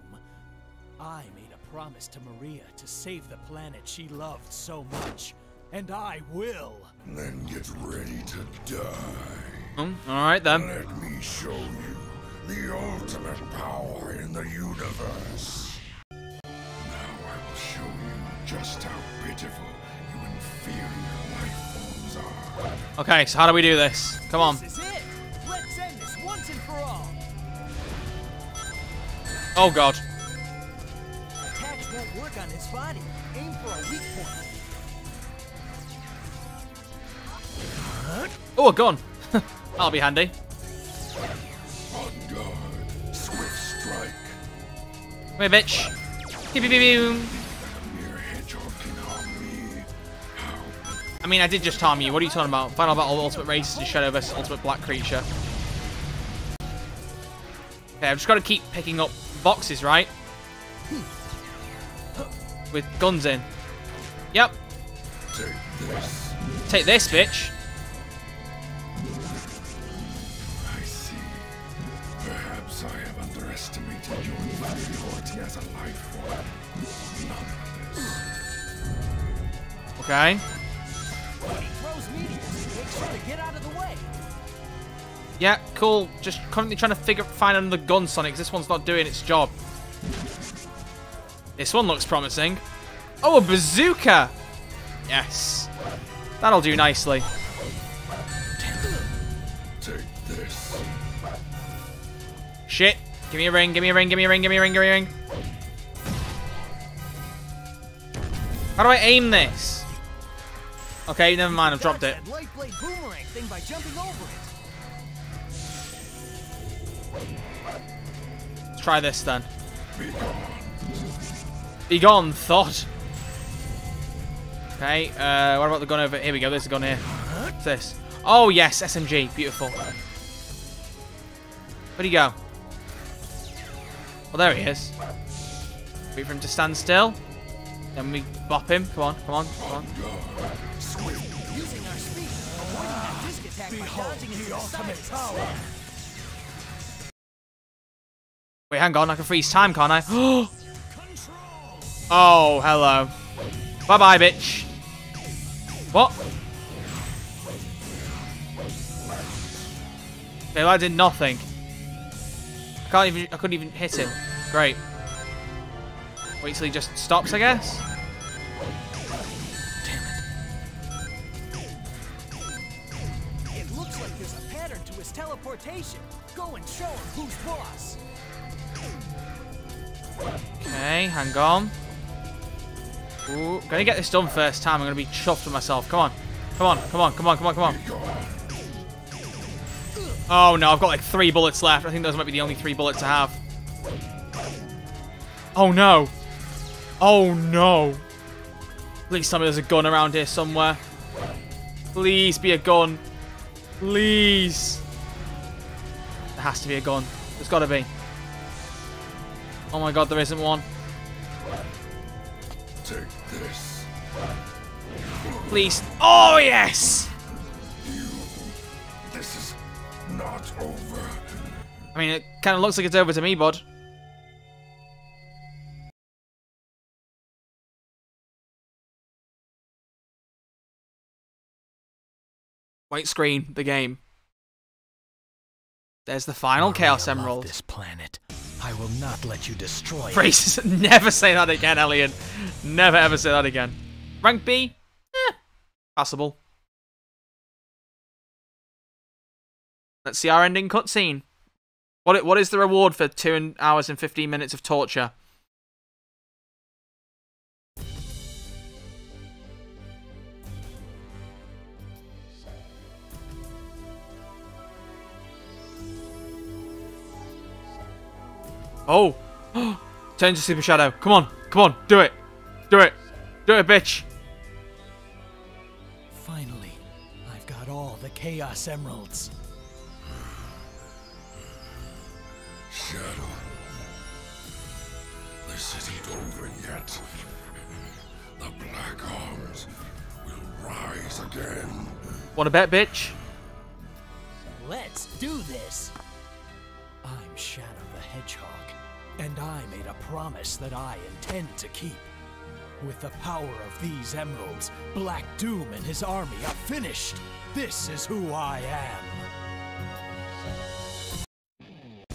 I made a promise to Maria to save the planet she loved so much. And I will. Then get ready to die. Mm, Alright then. Let me show you the ultimate power in the universe. Now I will show you just how pitiful you inferior life forms are. Okay, so how do we do this? Come on. This is it. Work on his body. Aim for a weak point. Oh, a gun. That'll be handy. On guard, swift strike. Come here, bitch. I mean, I did just harm you. What are you talking about? Final Battle Ultimate Race is Shadow vs Ultimate Black Creature. Okay, I've just got to keep picking up boxes, right? With guns in. Yep. Take this. Take this, bitch. I see. Perhaps I have underestimated your inferiority as a life form. Nonetheless, Okay. When he throws meteors, make sure to get out of the way. Yeah, cool. Just currently trying to figure find another gun, Sonic. This one's not doing its job. This one looks promising. Oh, a bazooka! Yes. That'll do nicely. take this. Shit. Give me a ring, give me a ring, give me a ring, give me a ring, give me a ring. How do I aim this? Okay, never mind, I've dropped it. Dodge that light blade boomerang thing by jumping over it. Let's try this then. Be gone, thought. Okay, uh, what about the gun over? Here we go, there's a gun here. What's this? Oh, yes, SMG. Beautiful. Where'd he go? Well, there he is. Wait for him to stand still. Then we bop him. Come on, come on, come on. Using our speed, avoiding that disc attack by dodging into the sides. Wait, hang on. I can freeze time, can't I? oh, hello. Bye-bye, bitch. What? Okay, well, I did nothing. I can't even. I couldn't even hit him. Great. Wait till he just stops, I guess. It looks like there's a pattern to his teleportation. Go and show him who's boss. Okay, hang on. Ooh, gonna get this done first time. I'm gonna be chuffed with myself. Come on. Come on, come on, come on, come on, come on. Oh no, I've got like three bullets left. I think those might be the only three bullets I have. Oh no. Oh no. Please tell me there's a gun around here somewhere. Please be a gun. Please. There has to be a gun. There's gotta be. Oh my god, there isn't one. Take this. Please. Oh, yes! This is not over. I mean, it kind of looks like it's over to me, bud. White screen, the game. There's the final Chaos Maria Emerald. This planet. I will not let you destroy. Phrases. Never say that again, Elliot. Never ever say that again. Rank B? Eh. Let's see our ending cutscene. What what is the reward for two hours and fifteen minutes of torture? Oh, turn to Super Shadow. Come on, come on, do it, do it, do it, bitch. Finally, I've got all the Chaos Emeralds. Shadow. This isn't over yet. The Black Arms will rise again. Want to bet, bitch? Let's do this. I'm Shadow the Hedgehog, and I made a promise that I intend to keep. With the power of these emeralds, Black Doom and his army are finished. This is who I am.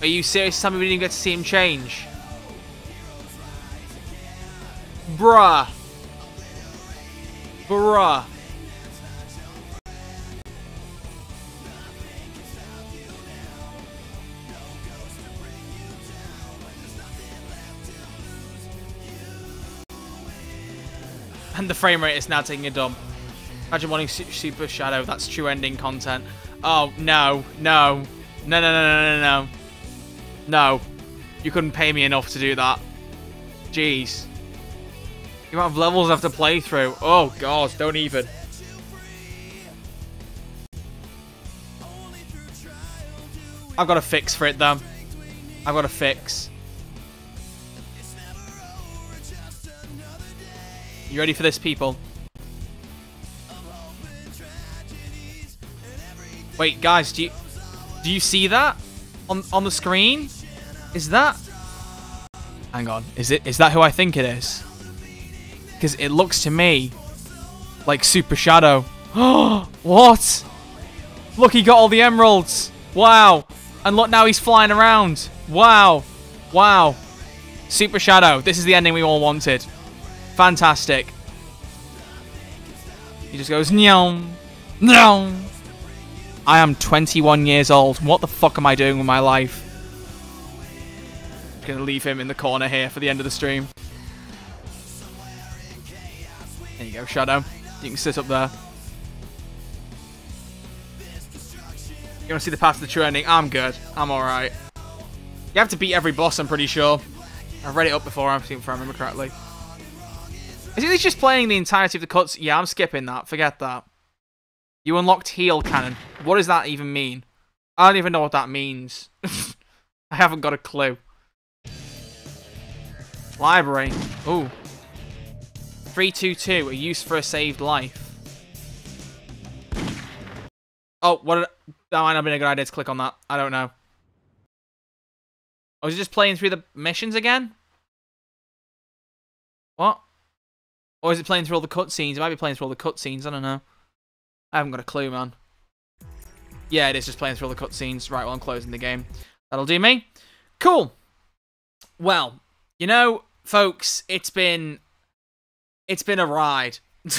Are you serious? Me we didn't get to see him change. Bruh. Bruh. And the frame rate is now taking a dump. Imagine wanting Super Shadow. That's true ending content. Oh, no. No. No, no, no, no, no, no. You couldn't pay me enough to do that. Jeez. The amount of levels I have to play through. Oh, God. Don't even. I've got a fix for it, though. I've got a fix. You ready for this, people? Wait, guys, do you do you see that on on the screen? Is that? Hang on, is it is that who I think it is? Because it looks to me like Super Shadow. Oh, what? Look, he got all the emeralds. Wow. And look, now he's flying around. Wow. Wow. Super Shadow. This is the ending we all wanted. Fantastic. He just goes, Nyong. Nyong. I am 21 years old. What the fuck am I doing with my life? I'm Gonna leave him in the corner here for the end of the stream. There you go, Shadow. You can sit up there. You want to see the path to the true ending? I'm good. I'm alright. You have to beat every boss, I'm pretty sure. I've read it up before, I've seen if I remember correctly. Is it just playing the entirety of the cuts? Yeah, I'm skipping that. Forget that. You unlocked heal cannon. What does that even mean? I don't even know what that means. I haven't got a clue. Library. Ooh. 322, a use for a saved life. Oh, what. That might not have been a good idea to click on that. I don't know. Oh, is it just playing through the missions again? Or is it playing through all the cutscenes? It might be playing through all the cutscenes. I don't know. I haven't got a clue, man. Yeah, it is just playing through all the cutscenes. Right, while I'm closing the game. That'll do me. Cool. Well, you know, folks, it's been it's been a ride.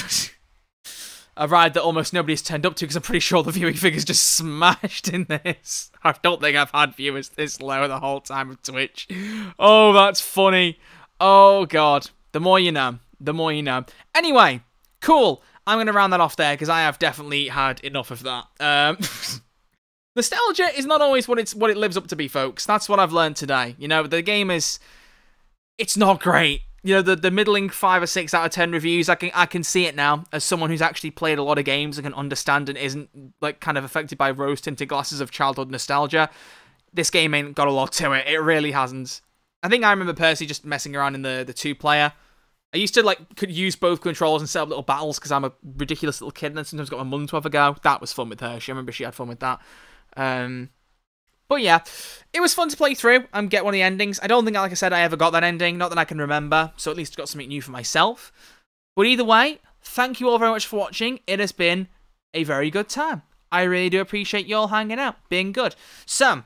a ride that almost nobody's turned up to because I'm pretty sure the viewing figures just smashed in this. I don't think I've had viewers this low the whole time of Twitch. Oh, that's funny. Oh god. The more you know. The more you know. Anyway, cool. I'm going to round that off there because I have definitely had enough of that. Um, nostalgia is not always what it's what it lives up to be, folks. That's what I've learned today. You know, the game is it's not great. You know, the, the middling five or six out of ten reviews, I can I can see it now as someone who's actually played a lot of games and can understand and isn't like kind of affected by rose tinted glasses of childhood nostalgia. This game ain't got a lot to it. It really hasn't. I think I remember Percy just messing around in the, the two player. I used to like could use both controls and set up little battles because I'm a ridiculous little kid and then sometimes got my mum to have a go. That was fun with her. She I remember she had fun with that. Um, but yeah, it was fun to play through and get one of the endings. I don't think, like I said, I ever got that ending. Not that I can remember. So at least got something new for myself. But either way, thank you all very much for watching. It has been a very good time. I really do appreciate you all hanging out, being good. So,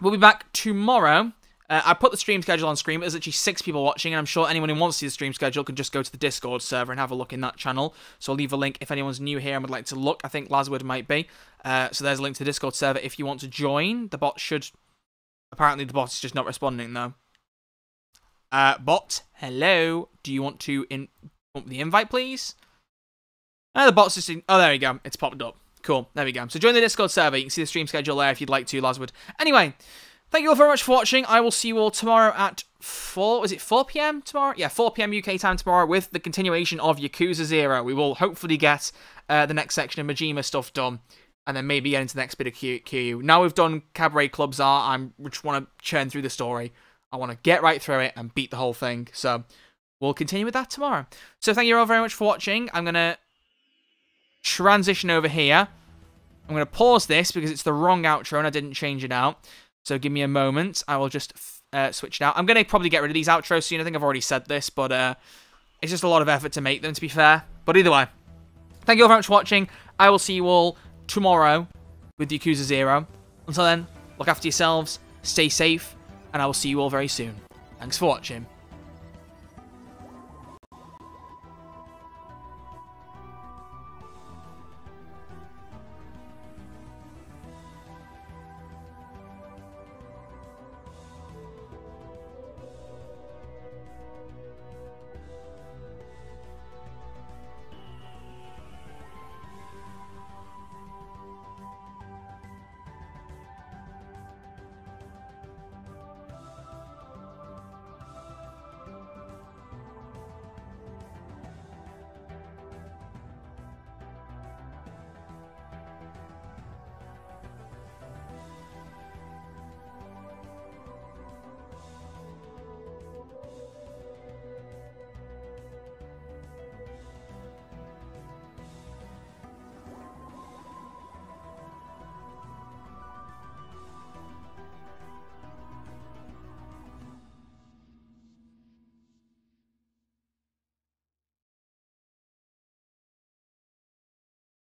we'll be back tomorrow uh, I put the stream schedule on screen. There's actually six people watching, and I'm sure anyone who wants to see the stream schedule can just go to the Discord server and have a look in that channel. So I'll leave a link if anyone's new here and would like to look. I think Lazwood might be. Uh, so there's a link to the Discord server if you want to join. The bot should. Apparently, the bot is just not responding though. Uh, bot, hello. Do you want to in the invite, please? Uh, the bot's just. In... Oh, there we go. It's popped up. Cool. There we go. So join the Discord server. You can see the stream schedule there if you'd like to, Lazwood. Anyway. Thank you all very much for watching. I will see you all tomorrow at 4, is it 4 p.m. tomorrow? Yeah, 4 p.m. UK time tomorrow with the continuation of Yakuza 0. We will hopefully get uh, the next section of Majima stuff done and then maybe get into the next bit of Q. Now we've done Cabaret Clubs Czar, I just want to churn through the story. I want to get right through it and beat the whole thing. So we'll continue with that tomorrow. So thank you all very much for watching. I'm going to transition over here. I'm going to pause this because it's the wrong outro and I didn't change it out. So give me a moment. I will just uh, switch it out. I'm going to probably get rid of these outros soon. I think I've already said this, but uh, it's just a lot of effort to make them, to be fair. But either way, thank you all very much for watching. I will see you all tomorrow with Yakuza 0. Until then, look after yourselves, stay safe, and I will see you all very soon. Thanks for watching.